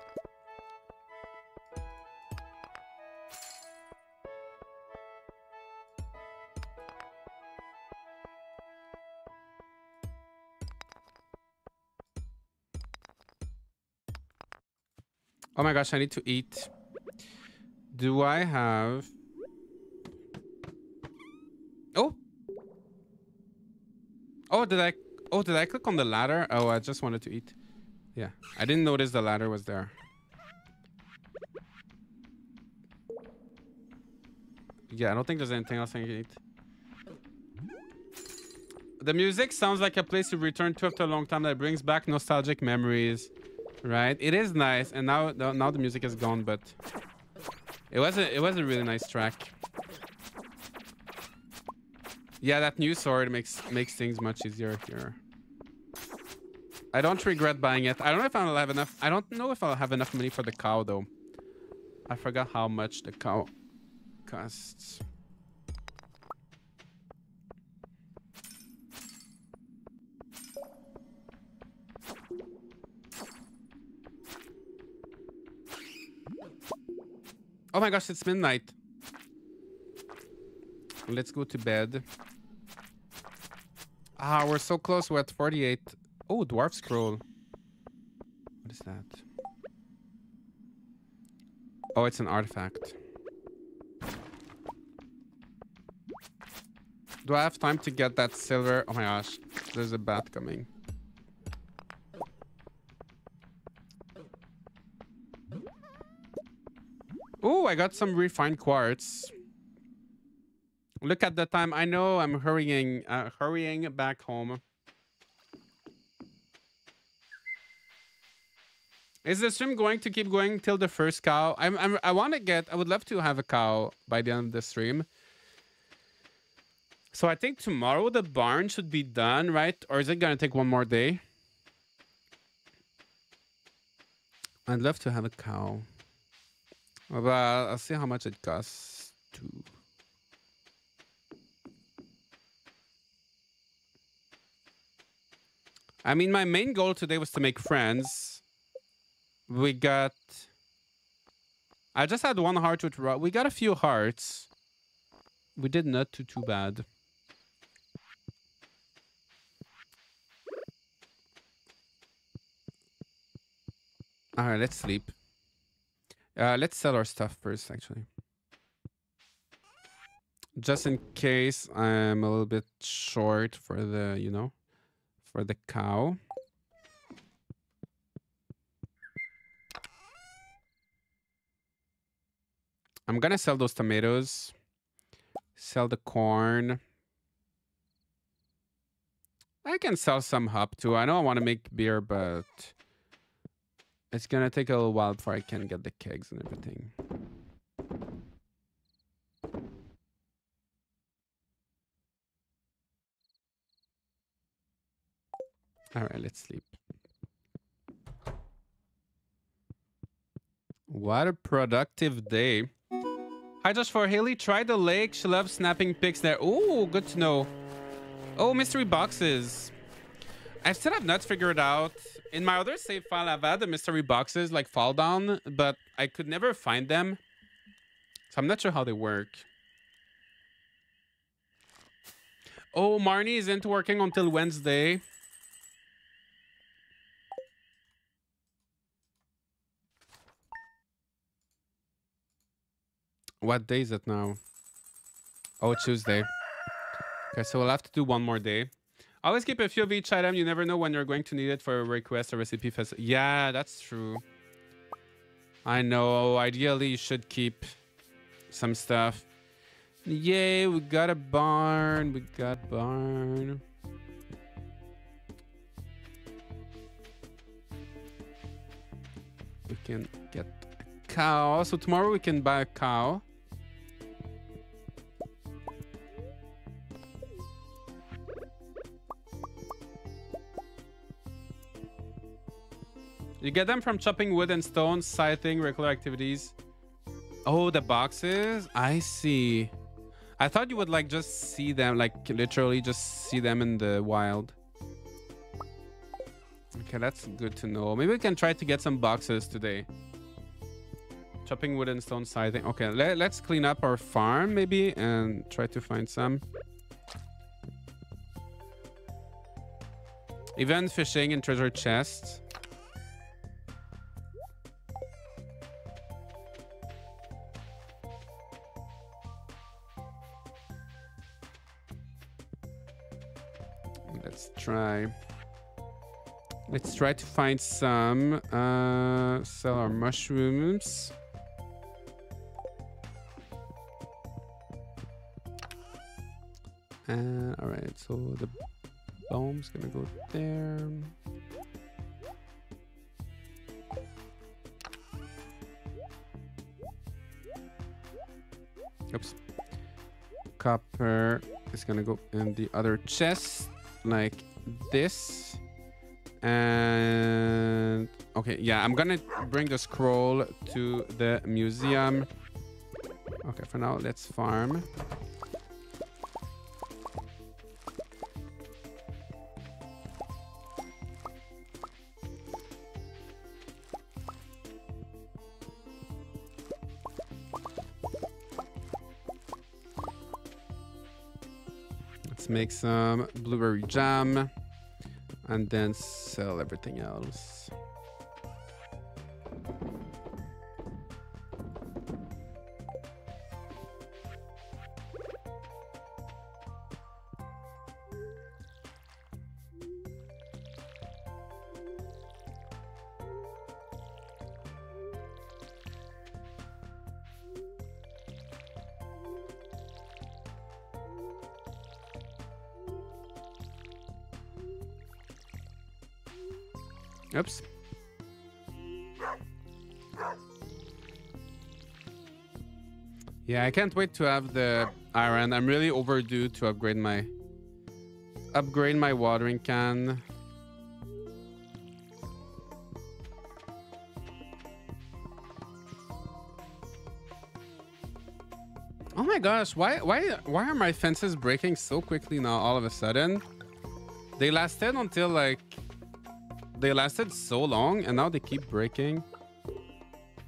Oh my gosh, I need to eat. Do I have... Oh! Oh, did I... Oh, did I click on the ladder? Oh, I just wanted to eat. Yeah, I didn't notice the ladder was there. Yeah, I don't think there's anything else I can eat. The music sounds like a place to return to after a long time that brings back nostalgic memories right? It is nice, and now now the music is gone, but it was a it was a really nice track. Yeah, that new sword makes makes things much easier here. I don't regret buying it. I don't know if I'll have enough. I don't know if I'll have enough money for the cow though. I forgot how much the cow costs. Oh my gosh, it's midnight. Let's go to bed. Ah, we're so close. We're at 48. Oh, dwarf scroll. What is that? Oh, it's an artifact. Do I have time to get that silver? Oh my gosh, there's a bat coming. Oh, I got some refined quartz. Look at the time. I know I'm hurrying, uh, hurrying back home. Is the stream going to keep going till the first cow? I'm, I'm I want to get. I would love to have a cow by the end of the stream. So I think tomorrow the barn should be done, right? Or is it gonna take one more day? I'd love to have a cow. But I'll see how much it costs to. I mean, my main goal today was to make friends. We got... I just had one heart with... We got a few hearts. We did not do too bad. Alright, let's sleep. Uh, let's sell our stuff first, actually. Just in case I'm a little bit short for the, you know, for the cow. I'm gonna sell those tomatoes. Sell the corn. I can sell some hop too. I know I want to make beer, but it's gonna take a little while before I can get the kegs and everything. All right, let's sleep. What a productive day. Hi, Josh for Haley. Try the lake. She loves snapping pics there. Oh, good to know. Oh, mystery boxes. I still have not figured out in my other save file, I've had the mystery boxes like fall down, but I could never find them. So I'm not sure how they work. Oh, Marnie isn't working until Wednesday. What day is it now? Oh, Tuesday. Okay, so we'll have to do one more day. Always keep a few of each item. You never know when you're going to need it for a request or recipe fest. Yeah, that's true. I know. Ideally, you should keep some stuff. Yay, we got a barn. We got barn. We can get a cow. So tomorrow we can buy a cow. You get them from chopping wood and stone, scything, regular activities. Oh, the boxes? I see. I thought you would like just see them, like literally just see them in the wild. Okay, that's good to know. Maybe we can try to get some boxes today. Chopping wood and stone scything. Okay, let, let's clean up our farm maybe and try to find some. Event fishing and treasure chests. Try. Let's try to find some. Uh, sell our mushrooms. And all right, so the bomb's gonna go there. Oops. Copper is gonna go in the other chest, like this. And okay, yeah, I'm gonna bring the scroll to the museum. Okay, for now, let's farm. Let's make some blueberry jam and then sell everything else. I can't wait to have the iron. I'm really overdue to upgrade my upgrade my watering can. Oh my gosh, why why why are my fences breaking so quickly now all of a sudden? They lasted until like they lasted so long and now they keep breaking.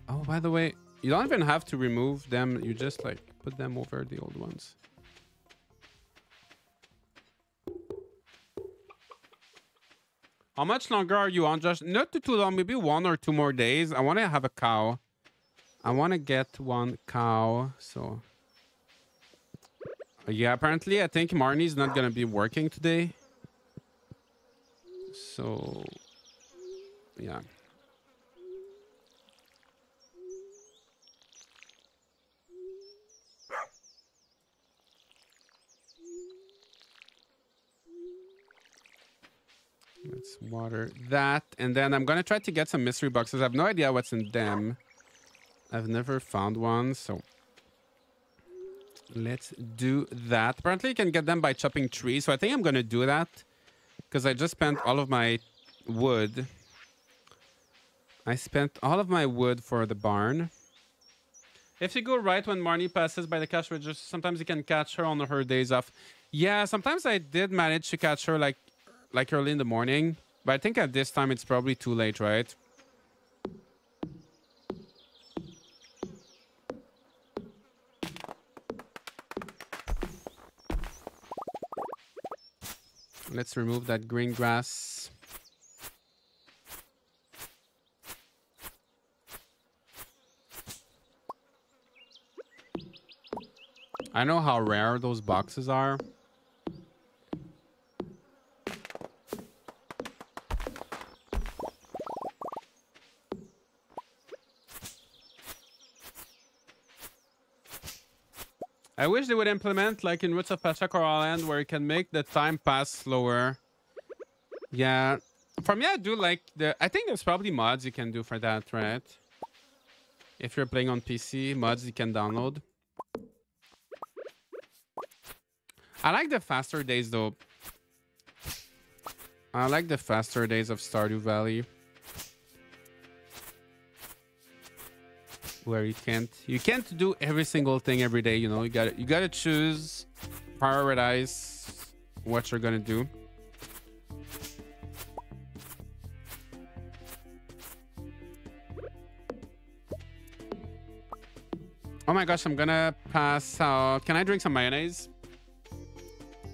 Oh, by the way, you don't even have to remove them. You just like put them over the old ones. How much longer are you on, Josh? Not too, too long, maybe one or two more days. I want to have a cow. I want to get one cow, so... Yeah, apparently I think Marnie's not going to be working today. So, yeah. Let's water that. And then I'm going to try to get some mystery boxes. I have no idea what's in them. I've never found one, so... Let's do that. Apparently you can get them by chopping trees, so I think I'm going to do that. Because I just spent all of my wood. I spent all of my wood for the barn. If you go right when Marnie passes by the cash register, sometimes you can catch her on her days off. Yeah, sometimes I did manage to catch her like like early in the morning. But I think at this time it's probably too late, right? Let's remove that green grass. I know how rare those boxes are. I wish they would implement like in Roots of Pachacor Island where you can make the time pass slower. Yeah. For me, I do like the... I think there's probably mods you can do for that, right? If you're playing on PC, mods you can download. I like the faster days though. I like the faster days of Stardew Valley. Where you can't you can't do every single thing every day, you know. You gotta you gotta choose, prioritize what you're gonna do. Oh my gosh, I'm gonna pass out. Can I drink some mayonnaise?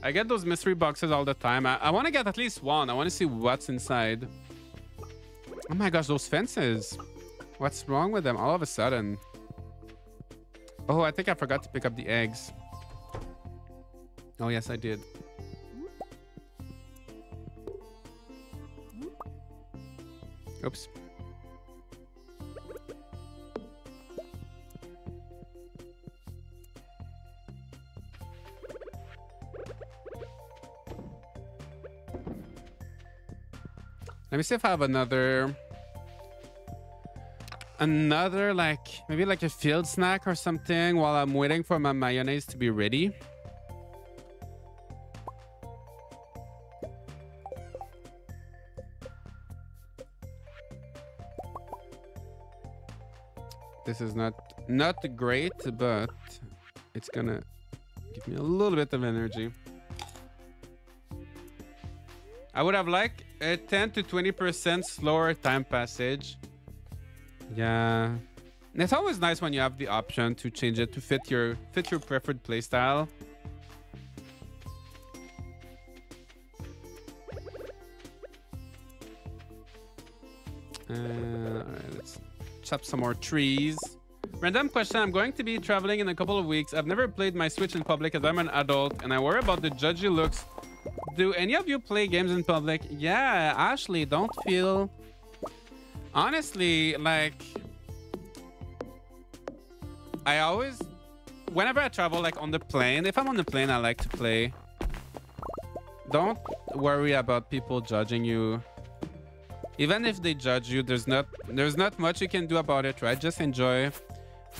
I get those mystery boxes all the time. I, I want to get at least one. I want to see what's inside. Oh my gosh, those fences. What's wrong with them all of a sudden? Oh, I think I forgot to pick up the eggs. Oh, yes, I did. Oops. Let me see if I have another another like maybe like a field snack or something while I'm waiting for my mayonnaise to be ready. This is not not great, but it's gonna give me a little bit of energy. I would have liked a 10 to 20% slower time passage. Yeah. It's always nice when you have the option to change it to fit your fit your preferred playstyle. Uh, Alright, let's chop some more trees. Random question. I'm going to be traveling in a couple of weeks. I've never played my Switch in public as I'm an adult and I worry about the judgy looks. Do any of you play games in public? Yeah, Ashley, don't feel... Honestly, like... I always... Whenever I travel, like on the plane, if I'm on the plane, I like to play. Don't worry about people judging you. Even if they judge you there's not there's not much you can do about it right? Just enjoy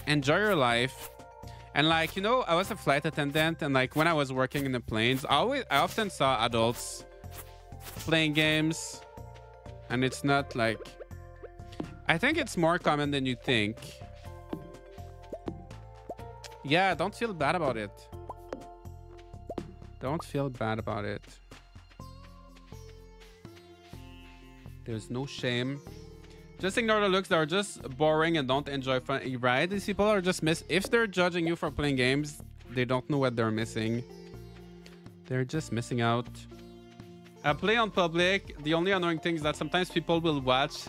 enjoy your life. And like you know i was a flight attendant and like when i was working in the planes i always i often saw adults playing games and it's not like i think it's more common than you think yeah don't feel bad about it don't feel bad about it There's no shame. Just ignore the looks that are just boring and don't enjoy fun. Right? These people are just miss. If they're judging you for playing games, they don't know what they're missing. They're just missing out. I play on public. The only annoying thing is that sometimes people will watch.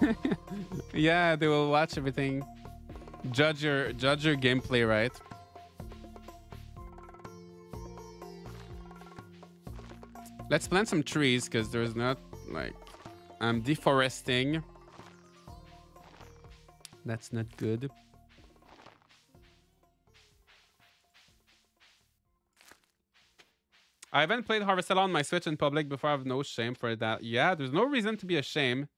yeah, they will watch everything. Judge your judge your gameplay, right? Let's plant some trees because there's not like I'm deforesting. That's not good. I haven't played Harvestella on my Switch in public before. I have no shame for that. Yeah, there's no reason to be ashamed.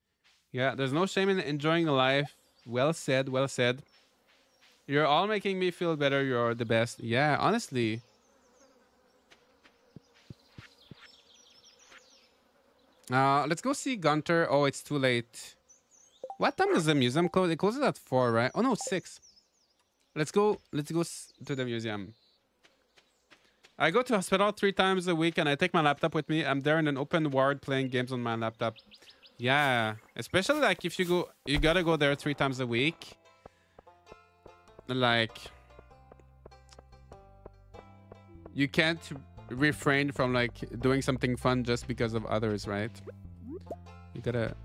Yeah, there's no shame in enjoying life. Well said, well said. You're all making me feel better. You're the best. Yeah, honestly. Uh, let's go see Gunther. Oh, it's too late. What time does the museum close? It closes at four, right? Oh no, six. Let's go. Let's go to the museum. I go to hospital three times a week, and I take my laptop with me. I'm there in an open ward playing games on my laptop. Yeah, especially like if you go, you gotta go there three times a week. Like, you can't refrain from like doing something fun just because of others, right? You gotta,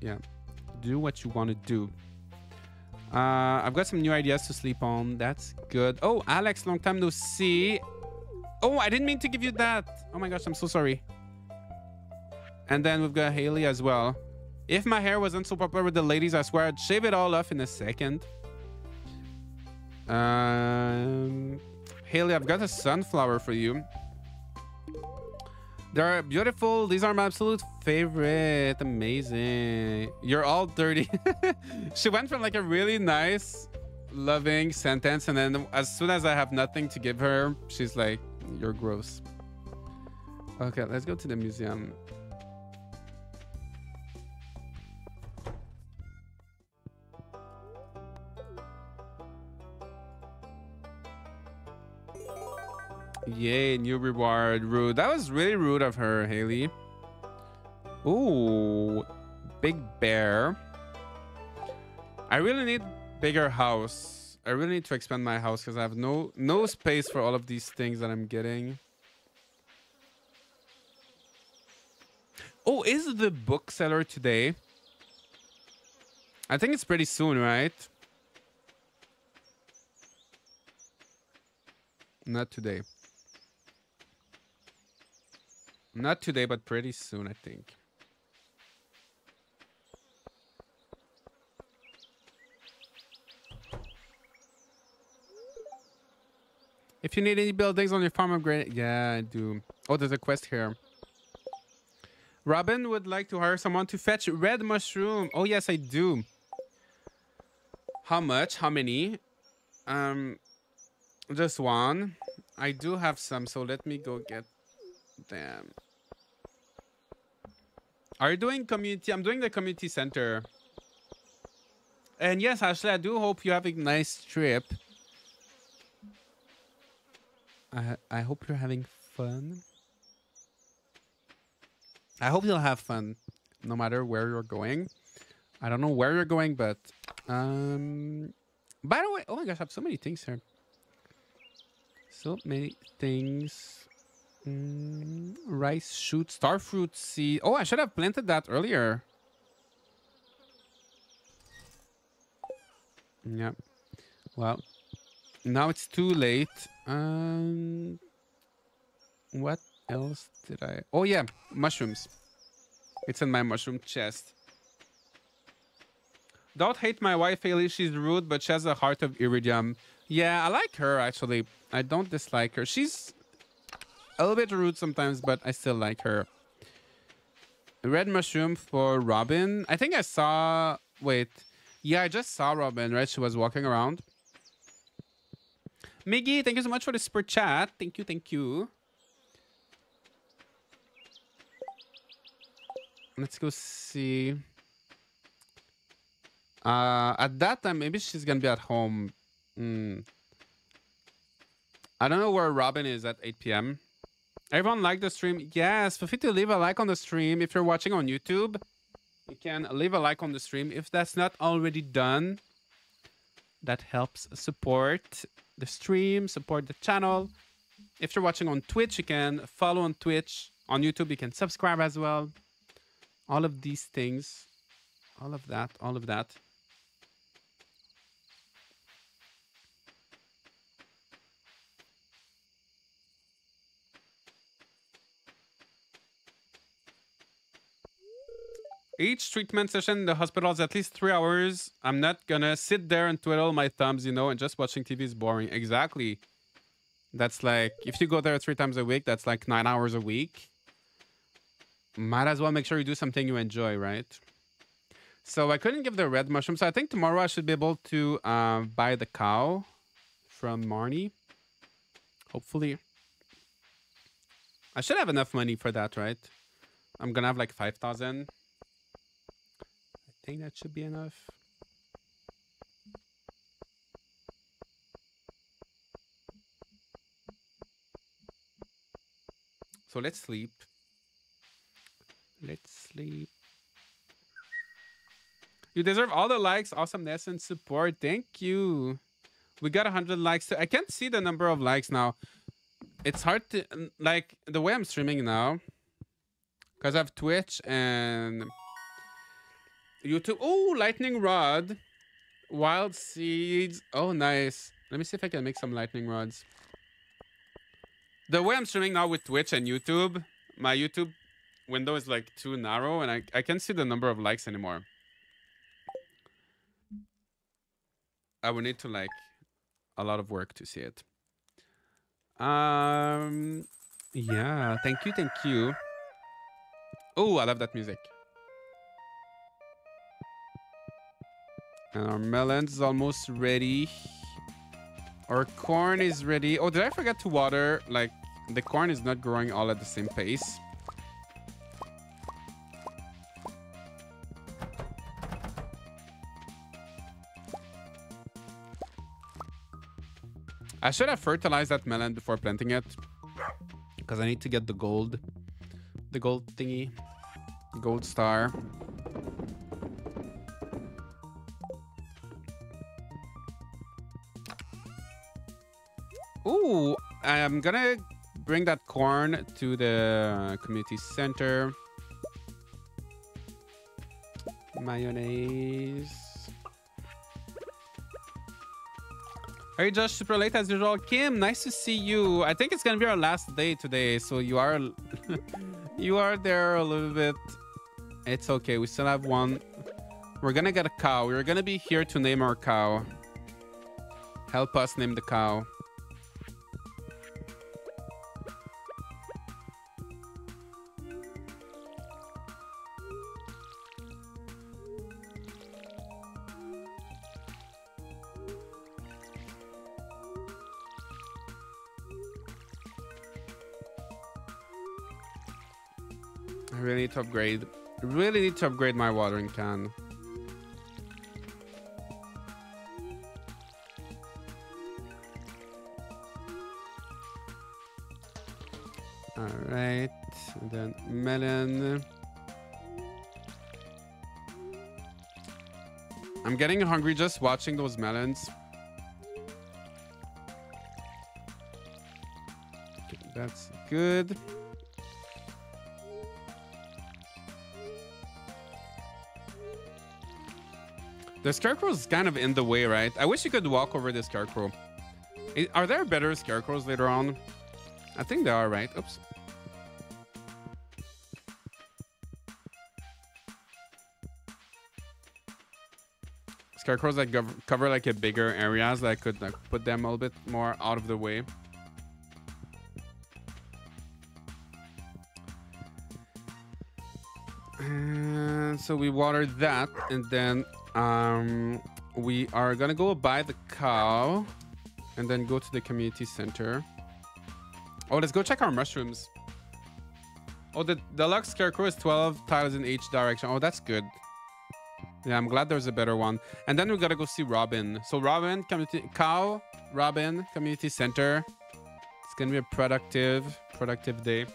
yeah, do what you want to do. Uh, I've got some new ideas to sleep on. That's good. Oh, Alex, long time no see. Oh, I didn't mean to give you that. Oh my gosh, I'm so sorry. And then we've got Haley as well. If my hair wasn't so popular with the ladies, I swear I'd shave it all off in a second. Um, Haley, I've got a sunflower for you. They're beautiful. These are my absolute favorite. Amazing. You're all dirty. she went from like a really nice, loving sentence. And then as soon as I have nothing to give her, she's like, you're gross. Okay, let's go to the museum. Yay, new reward. Rude. That was really rude of her, Haley. Ooh, big bear. I really need bigger house. I really need to expand my house because I have no no space for all of these things that I'm getting. Oh, is the bookseller today? I think it's pretty soon, right? Not today. Not today, but pretty soon, I think. If you need any buildings on your farm upgrade, yeah, I do. Oh, there's a quest here. Robin would like to hire someone to fetch red mushroom. Oh, yes, I do. How much? How many? Um, just one. I do have some, so let me go get them. Are you doing community? I'm doing the community center. And yes, Ashley, I do hope you have a nice trip. I I hope you're having fun. I hope you'll have fun no matter where you're going. I don't know where you're going, but um by the way, oh my gosh, I have so many things here. So many things. Mm, rice shoot, starfruit seed. Oh, I should have planted that earlier. Yeah. Well, now it's too late. Um, what else did I? Oh yeah, mushrooms. It's in my mushroom chest. Don't hate my wife, Haley. She's rude, but she has a heart of iridium. Yeah, I like her actually. I don't dislike her. She's a little bit rude sometimes, but I still like her. Red mushroom for Robin. I think I saw. Wait. Yeah, I just saw Robin, right? She was walking around. Miggy, thank you so much for the super chat. Thank you, thank you. Let's go see. Uh, at that time, maybe she's gonna be at home. Mm. I don't know where Robin is at 8 p.m. Everyone like the stream? Yes, feel free to leave a like on the stream. If you're watching on YouTube, you can leave a like on the stream. If that's not already done, that helps support the stream, support the channel. If you're watching on Twitch, you can follow on Twitch. On YouTube, you can subscribe as well. All of these things, all of that, all of that. Each treatment session in the hospital is at least three hours. I'm not gonna sit there and twiddle my thumbs, you know, and just watching TV is boring. Exactly. That's like, if you go there three times a week, that's like nine hours a week. Might as well make sure you do something you enjoy, right? So I couldn't give the red mushroom. So I think tomorrow I should be able to uh, buy the cow from Marnie. Hopefully. I should have enough money for that, right? I'm gonna have like 5,000 think that should be enough. So let's sleep. Let's sleep. You deserve all the likes, awesomeness, and support. Thank you. We got 100 likes. I can't see the number of likes now. It's hard to, like, the way I'm streaming now, because I have Twitch and YouTube. Oh, lightning rod. Wild seeds. Oh, nice. Let me see if I can make some lightning rods. The way I'm streaming now with Twitch and YouTube, my YouTube window is like too narrow and I, I can't see the number of likes anymore. I would need to like a lot of work to see it. Um, yeah, thank you, thank you. Oh, I love that music. And our melons is almost ready. Our corn is ready. Oh, did I forget to water? Like, the corn is not growing all at the same pace. I should have fertilized that melon before planting it. Because I need to get the gold. The gold thingy. Gold star. I'm gonna bring that corn to the community center. Mayonnaise. Hey Josh, super late as usual. Kim, nice to see you. I think it's gonna be our last day today, so you are you are there a little bit. It's okay, we still have one. We're gonna get a cow. We're gonna be here to name our cow. Help us name the cow. upgrade. I really need to upgrade my watering can. Alright, then melon. I'm getting hungry just watching those melons. Okay, that's good. The scarecrow is kind of in the way, right? I wish you could walk over the scarecrow. Are there better scarecrows later on? I think there are, right? Oops. Scarecrows that cover like a bigger areas that could like put them a little bit more out of the way. And so we water that and then um, we are gonna go buy the cow and then go to the community center. Oh, let's go check our mushrooms. Oh, the deluxe scarecrow is 12 tiles in each direction. Oh, that's good. Yeah, I'm glad there's a better one. And then we gotta go see Robin. So Robin, community cow, Robin, community center. It's gonna be a productive, productive day.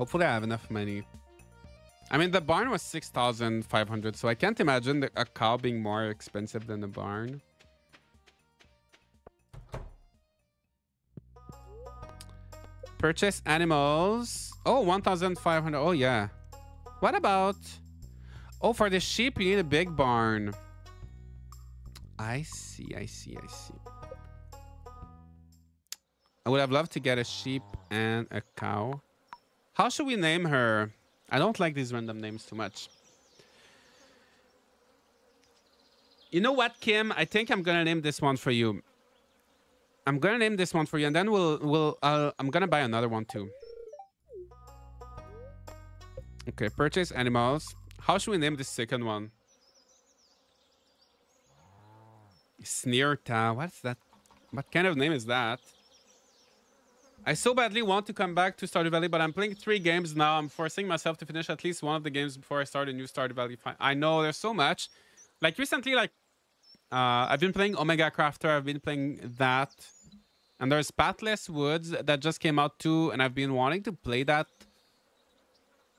Hopefully I have enough money. I mean, the barn was 6,500, so I can't imagine the, a cow being more expensive than the barn. Purchase animals. Oh, 1,500. Oh, yeah. What about... Oh, for the sheep, you need a big barn. I see, I see, I see. I would have loved to get a sheep and a cow. How should we name her? I don't like these random names too much. You know what, Kim? I think I'm gonna name this one for you. I'm gonna name this one for you, and then we'll we'll I'm gonna buy another one too. Okay, purchase animals. How should we name this second one? Sneerta. What's that? What kind of name is that? I so badly want to come back to Stardew Valley, but I'm playing three games now. I'm forcing myself to finish at least one of the games before I start a new Stardew Valley. I know there's so much. Like recently, like uh, I've been playing Omega Crafter. I've been playing that, and there's Pathless Woods that just came out too, and I've been wanting to play that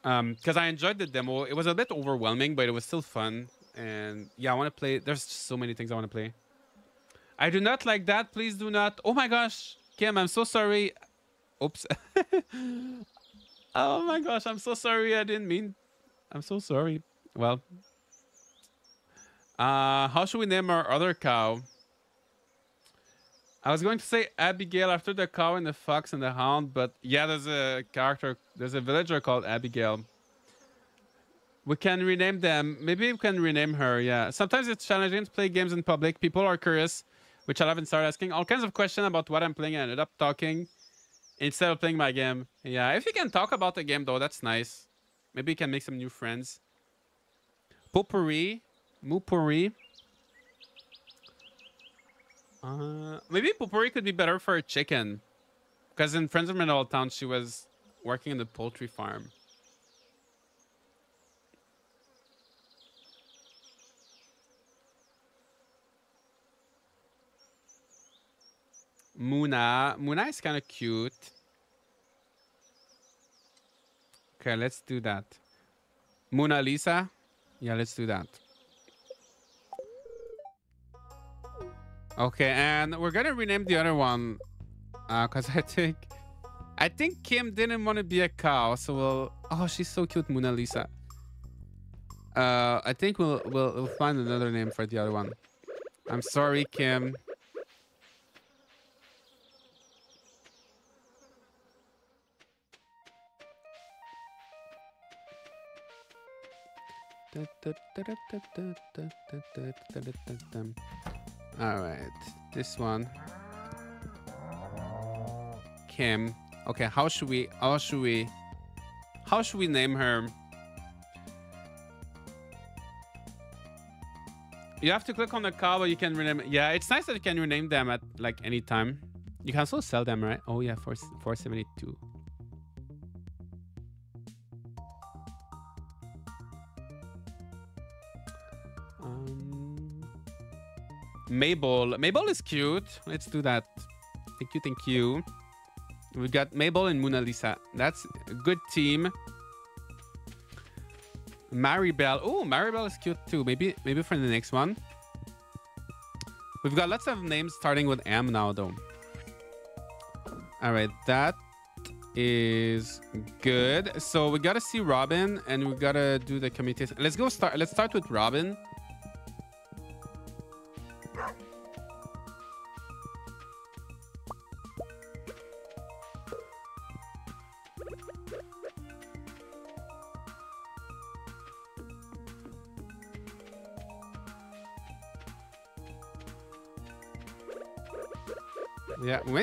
um because I enjoyed the demo. It was a bit overwhelming, but it was still fun. And yeah, I want to play. There's just so many things I want to play. I do not like that. Please do not. Oh my gosh, Kim, I'm so sorry. Oops. oh my gosh, I'm so sorry. I didn't mean. I'm so sorry. Well. Uh, how should we name our other cow? I was going to say Abigail after the cow and the fox and the hound, but yeah, there's a character, there's a villager called Abigail. We can rename them. Maybe we can rename her. Yeah. Sometimes it's challenging to play games in public. People are curious, which I haven't started asking all kinds of questions about what I'm playing. I ended up talking instead of playing my game. Yeah, if you can talk about the game though, that's nice. Maybe you can make some new friends. Potpourri, Moopuri. Uh, maybe Potpourri could be better for a chicken, because in Friends of Mineral Town she was working in the poultry farm. Muna. Muna is kind of cute. Okay, let's do that. Mona Lisa. Yeah, let's do that. Okay, and we're gonna rename the other one because I think I think Kim didn't want to be a cow, so we'll. Oh, she's so cute, Mona Lisa. Uh, I think we'll we'll, we'll find another name for the other one. I'm sorry, Kim. All right, this one. Kim. Okay, how should we? How should we? How should we name her? You have to click on the cow, but you can rename. Yeah, it's nice that you can rename them at like any time. You can also sell them, right? Oh yeah, for four seventy two. Mabel. Mabel is cute. Let's do that. Thank you, thank you. We got Mabel and Mona Lisa. That's a good team. Maribel. Oh, Maribel is cute too. Maybe maybe for the next one. We've got lots of names starting with M now though. All right, that is good. So we gotta see Robin and we gotta do the communication. Let's go start. Let's start with Robin.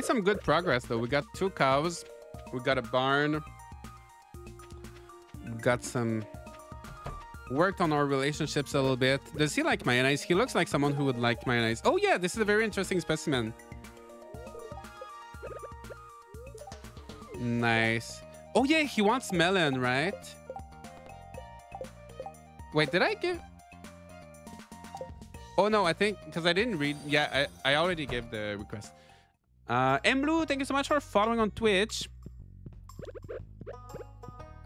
Some good progress though. We got two cows. We got a barn. Got some worked on our relationships a little bit. Does he like mayonnaise? He looks like someone who would like mayonnaise. Oh yeah, this is a very interesting specimen. Nice. Oh yeah, he wants melon, right? Wait, did I give... Oh no, I think because I didn't read. Yeah, I, I already gave the request. Uh, Blue, thank you so much for following on Twitch.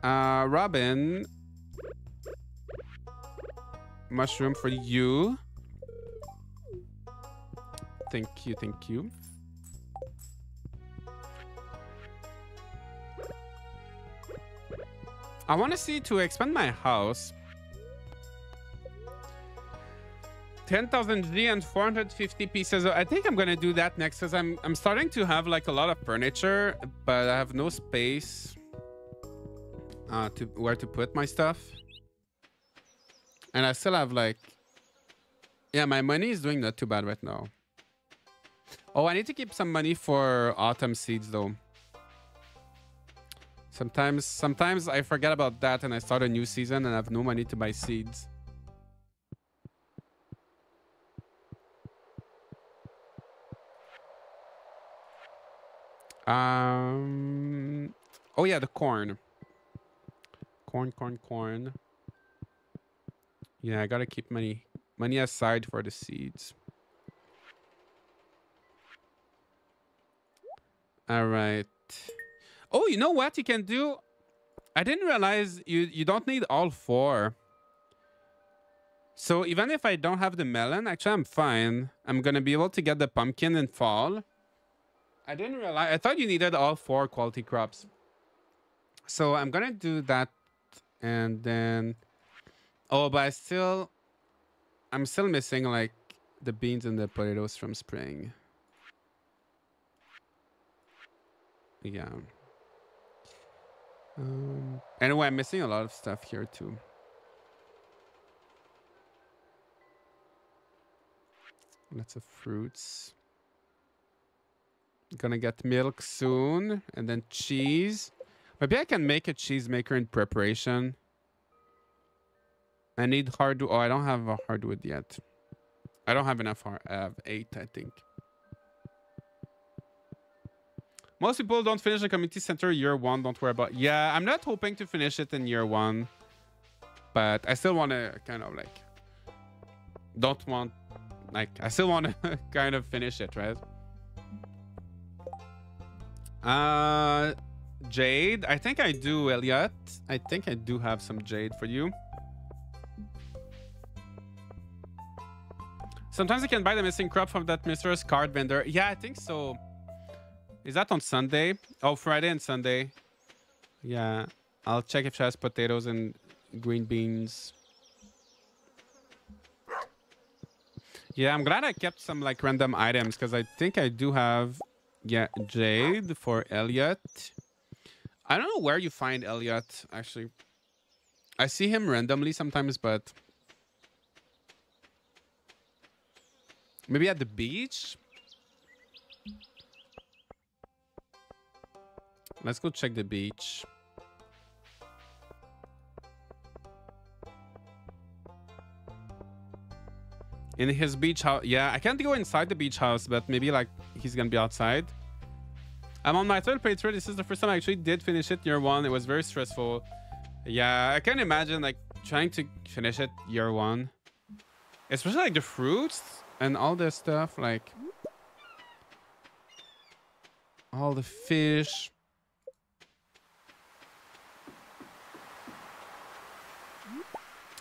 Uh, Robin. Mushroom for you. Thank you, thank you. I want to see to expand my house. 10,000 G and 450 pieces. I think I'm gonna do that next because I'm I'm starting to have like a lot of furniture, but I have no space uh, to where to put my stuff. And I still have like, yeah, my money is doing not too bad right now. Oh, I need to keep some money for autumn seeds though. Sometimes, sometimes I forget about that and I start a new season and I have no money to buy seeds. Um. Oh yeah, the corn. Corn, corn, corn. Yeah, I gotta keep money money aside for the seeds. All right. Oh, you know what you can do? I didn't realize you you don't need all four. So even if I don't have the melon, actually I'm fine. I'm gonna be able to get the pumpkin in fall. I didn't realize. I thought you needed all four quality crops. So I'm gonna do that, and then, oh, but I still, I'm still missing like the beans and the potatoes from spring. Yeah. Um, anyway, I'm missing a lot of stuff here too. Lots of fruits. Gonna get milk soon. And then cheese. Maybe I can make a cheese maker in preparation. I need hardwood. Oh, I don't have a hardwood yet. I don't have enough. Hard I uh, have eight, I think. Most people don't finish the community center year one. Don't worry about. Yeah, I'm not hoping to finish it in year one, but I still want to kind of like. Don't want, like, I still want to kind of finish it, right? Uh, jade. I think I do, Elliot. I think I do have some jade for you. Sometimes you can buy the missing crop from that Mr. card vendor. Yeah, I think so. Is that on Sunday? Oh, Friday and Sunday. Yeah. I'll check if she has potatoes and green beans. Yeah, I'm glad I kept some like random items because I think I do have yeah, Jade for Elliot. I don't know where you find Elliot, actually. I see him randomly sometimes, but... Maybe at the beach? Let's go check the beach. In his beach house. Yeah, I can't go inside the beach house, but maybe like he's gonna be outside. I'm on my third playthrough. This is the first time I actually did finish it year one. It was very stressful. Yeah, I can imagine like trying to finish it year one. Especially like the fruits. and all this stuff like all the fish.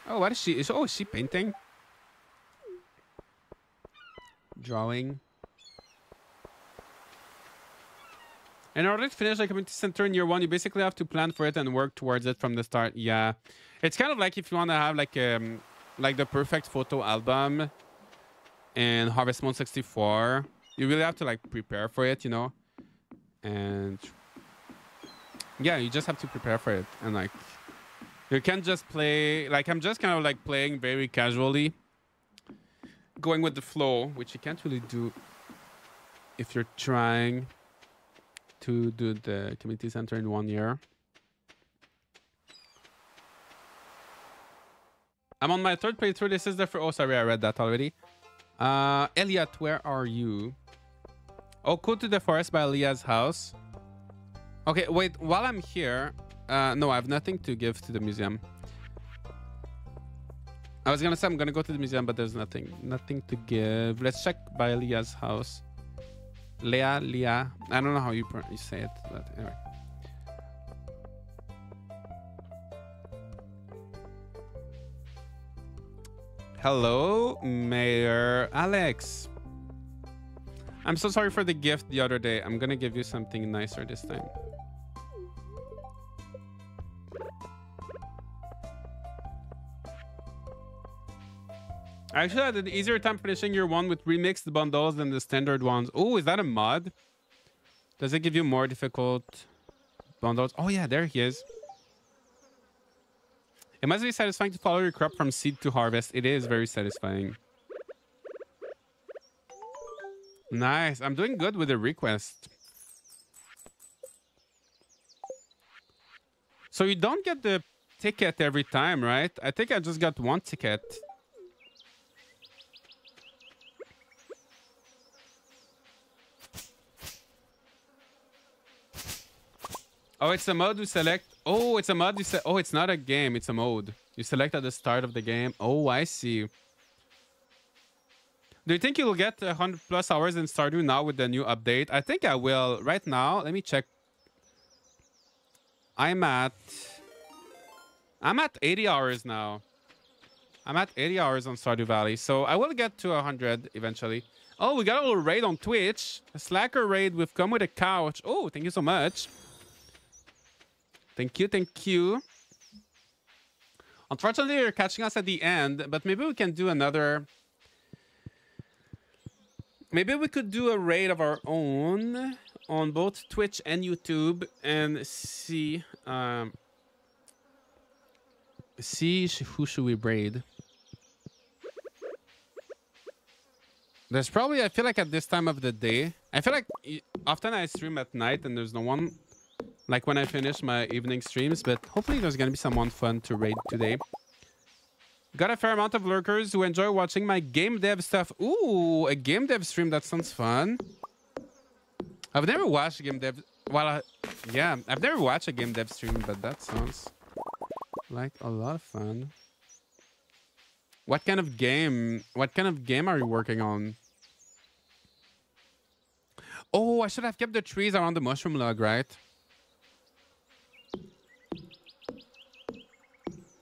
Oh, what is she? Is oh, is she painting? Drawing. In order to finish a community center in year one, you basically have to plan for it and work towards it from the start. Yeah, it's kind of like if you want to have like um like the perfect photo album in Harvest Moon 64, you really have to like prepare for it, you know, and yeah, you just have to prepare for it and like you can't just play like I'm just kind of like playing very casually, going with the flow, which you can't really do if you're trying to do the community center in one year. I'm on my third playthrough. This is the first. Oh, sorry, I read that already. Uh, Elliot, where are you? Oh, go to the forest by Leah's house. Okay, wait. While I'm here, uh, no, I have nothing to give to the museum. I was gonna say I'm gonna go to the museum, but there's nothing, nothing to give. Let's check by Leah's house. Leah, Leah. I don't know how you, you say it, but anyway. Hello, Mayor Alex. I'm so sorry for the gift the other day. I'm gonna give you something nicer this time. I actually had an easier time finishing your one with remixed bundles than the standard ones. Oh, is that a mod? Does it give you more difficult bundles? Oh yeah, there he is. It must be satisfying to follow your crop from seed to harvest. It is very satisfying. Nice. I'm doing good with the request. So you don't get the ticket every time, right? I think I just got one ticket. Oh, it's a mode you select. Oh, it's a mode you select. Oh, it's not a game. It's a mode. You select at the start of the game. Oh, I see. Do you think you'll get 100 plus hours in Stardew now with the new update? I think I will. Right now, let me check. I'm at... I'm at 80 hours now. I'm at 80 hours on Stardew Valley. So I will get to 100 eventually. Oh, we got a little raid on Twitch. A slacker raid We've come with a couch. Oh, thank you so much. Thank you, thank you. Unfortunately, you're catching us at the end, but maybe we can do another... Maybe we could do a raid of our own on both Twitch and YouTube and see... Um, see who should we raid. There's probably, I feel like at this time of the day, I feel like often I stream at night and there's no one like when I finish my evening streams, but hopefully there's gonna be someone fun to raid today. Got a fair amount of lurkers who enjoy watching my game dev stuff. Ooh, a game dev stream. That sounds fun. I've never watched a game dev. Well, I, yeah, I've never watched a game dev stream, but that sounds like a lot of fun. What kind of game? What kind of game are you working on? Oh, I should have kept the trees around the mushroom log, right?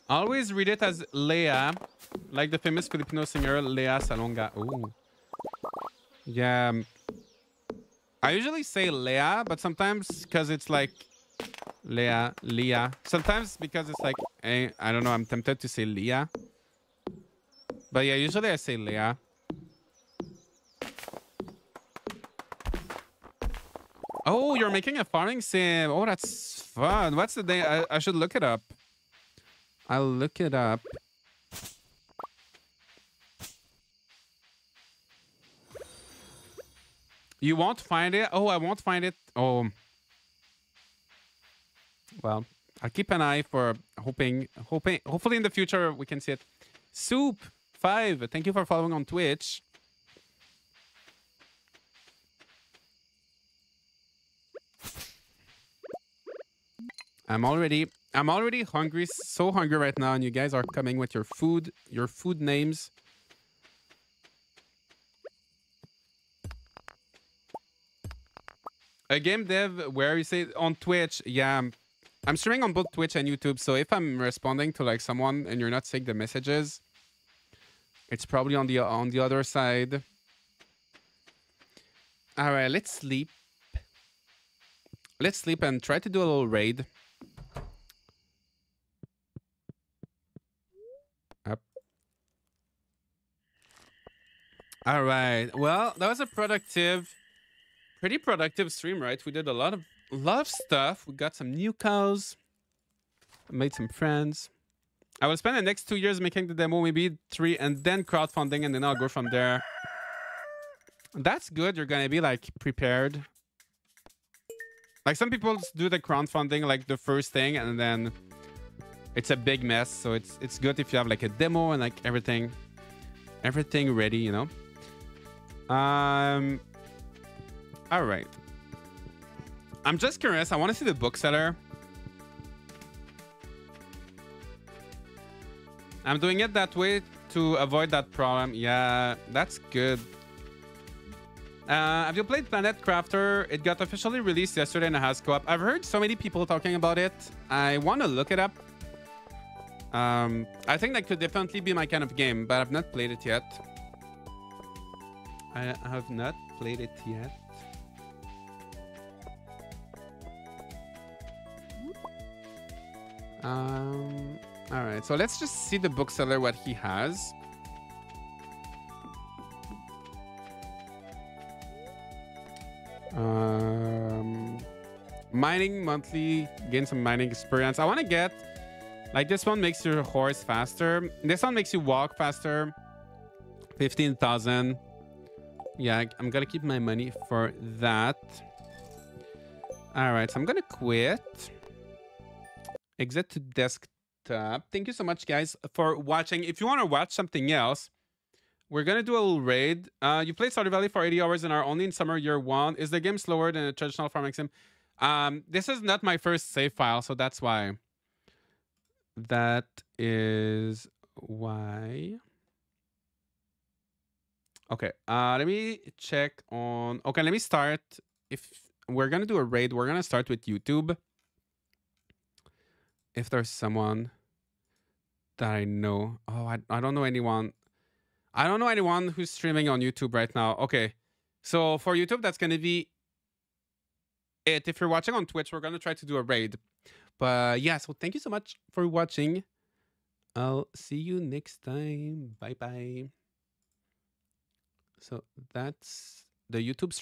Always read it as Leia, like the famous Filipino singer Lea Salonga. Ooh. Yeah. I usually say Leia, but sometimes because it's like Leia, Leah. Sometimes because it's like, eh, I don't know, I'm tempted to say Leah. But yeah, usually I say Leia. Oh, you're making a farming sim. Oh, that's fun. What's the day? I, I should look it up. I'll look it up. You won't find it? Oh, I won't find it. Oh. Well, I'll keep an eye for hoping, hoping, hopefully in the future we can see it. Soup five. Thank you for following on Twitch. I'm already I'm already hungry, so hungry right now, and you guys are coming with your food, your food names. A game dev where you say on Twitch, yeah, I'm, I'm streaming on both Twitch and YouTube, so if I'm responding to like someone and you're not seeing the messages, it's probably on the on the other side. All right, let's sleep. Let's sleep and try to do a little raid. All right. Well, that was a productive, pretty productive stream, right? We did a lot of love stuff. We got some new cows. Made some friends. I will spend the next two years making the demo, maybe three, and then crowdfunding, and then I'll go from there. That's good. You're gonna be like prepared. Like some people do the crowdfunding like the first thing, and then it's a big mess. So it's it's good if you have like a demo and like everything, everything ready. You know. Um. All right. I'm just curious. I want to see the bookseller. I'm doing it that way to avoid that problem. Yeah, that's good. Uh, have you played Planet Crafter? It got officially released yesterday in a house co-op. I've heard so many people talking about it. I want to look it up. Um, I think that could definitely be my kind of game, but I've not played it yet. I have not played it yet. Um, all right, so let's just see the bookseller what he has. Um, mining monthly, gain some mining experience. I want to get like this one makes your horse faster. This one makes you walk faster. 15,000. Yeah, I'm gonna keep my money for that. All right, so I'm gonna quit. Exit to desktop. Thank you so much, guys, for watching. If you want to watch something else, we're gonna do a little raid. Uh, you played Stardew Valley for 80 hours and are only in summer year one. Is the game slower than a traditional farming sim? Um, this is not my first save file, so that's why. That is why. Okay, uh, let me check on. Okay, let me start. If we're gonna do a raid, we're gonna start with YouTube if there's someone that I know. Oh, I, I don't know anyone. I don't know anyone who's streaming on YouTube right now. Okay. So for YouTube, that's going to be it. If you're watching on Twitch, we're going to try to do a raid. But yeah, so thank you so much for watching. I'll see you next time. Bye bye. So that's the YouTube stream.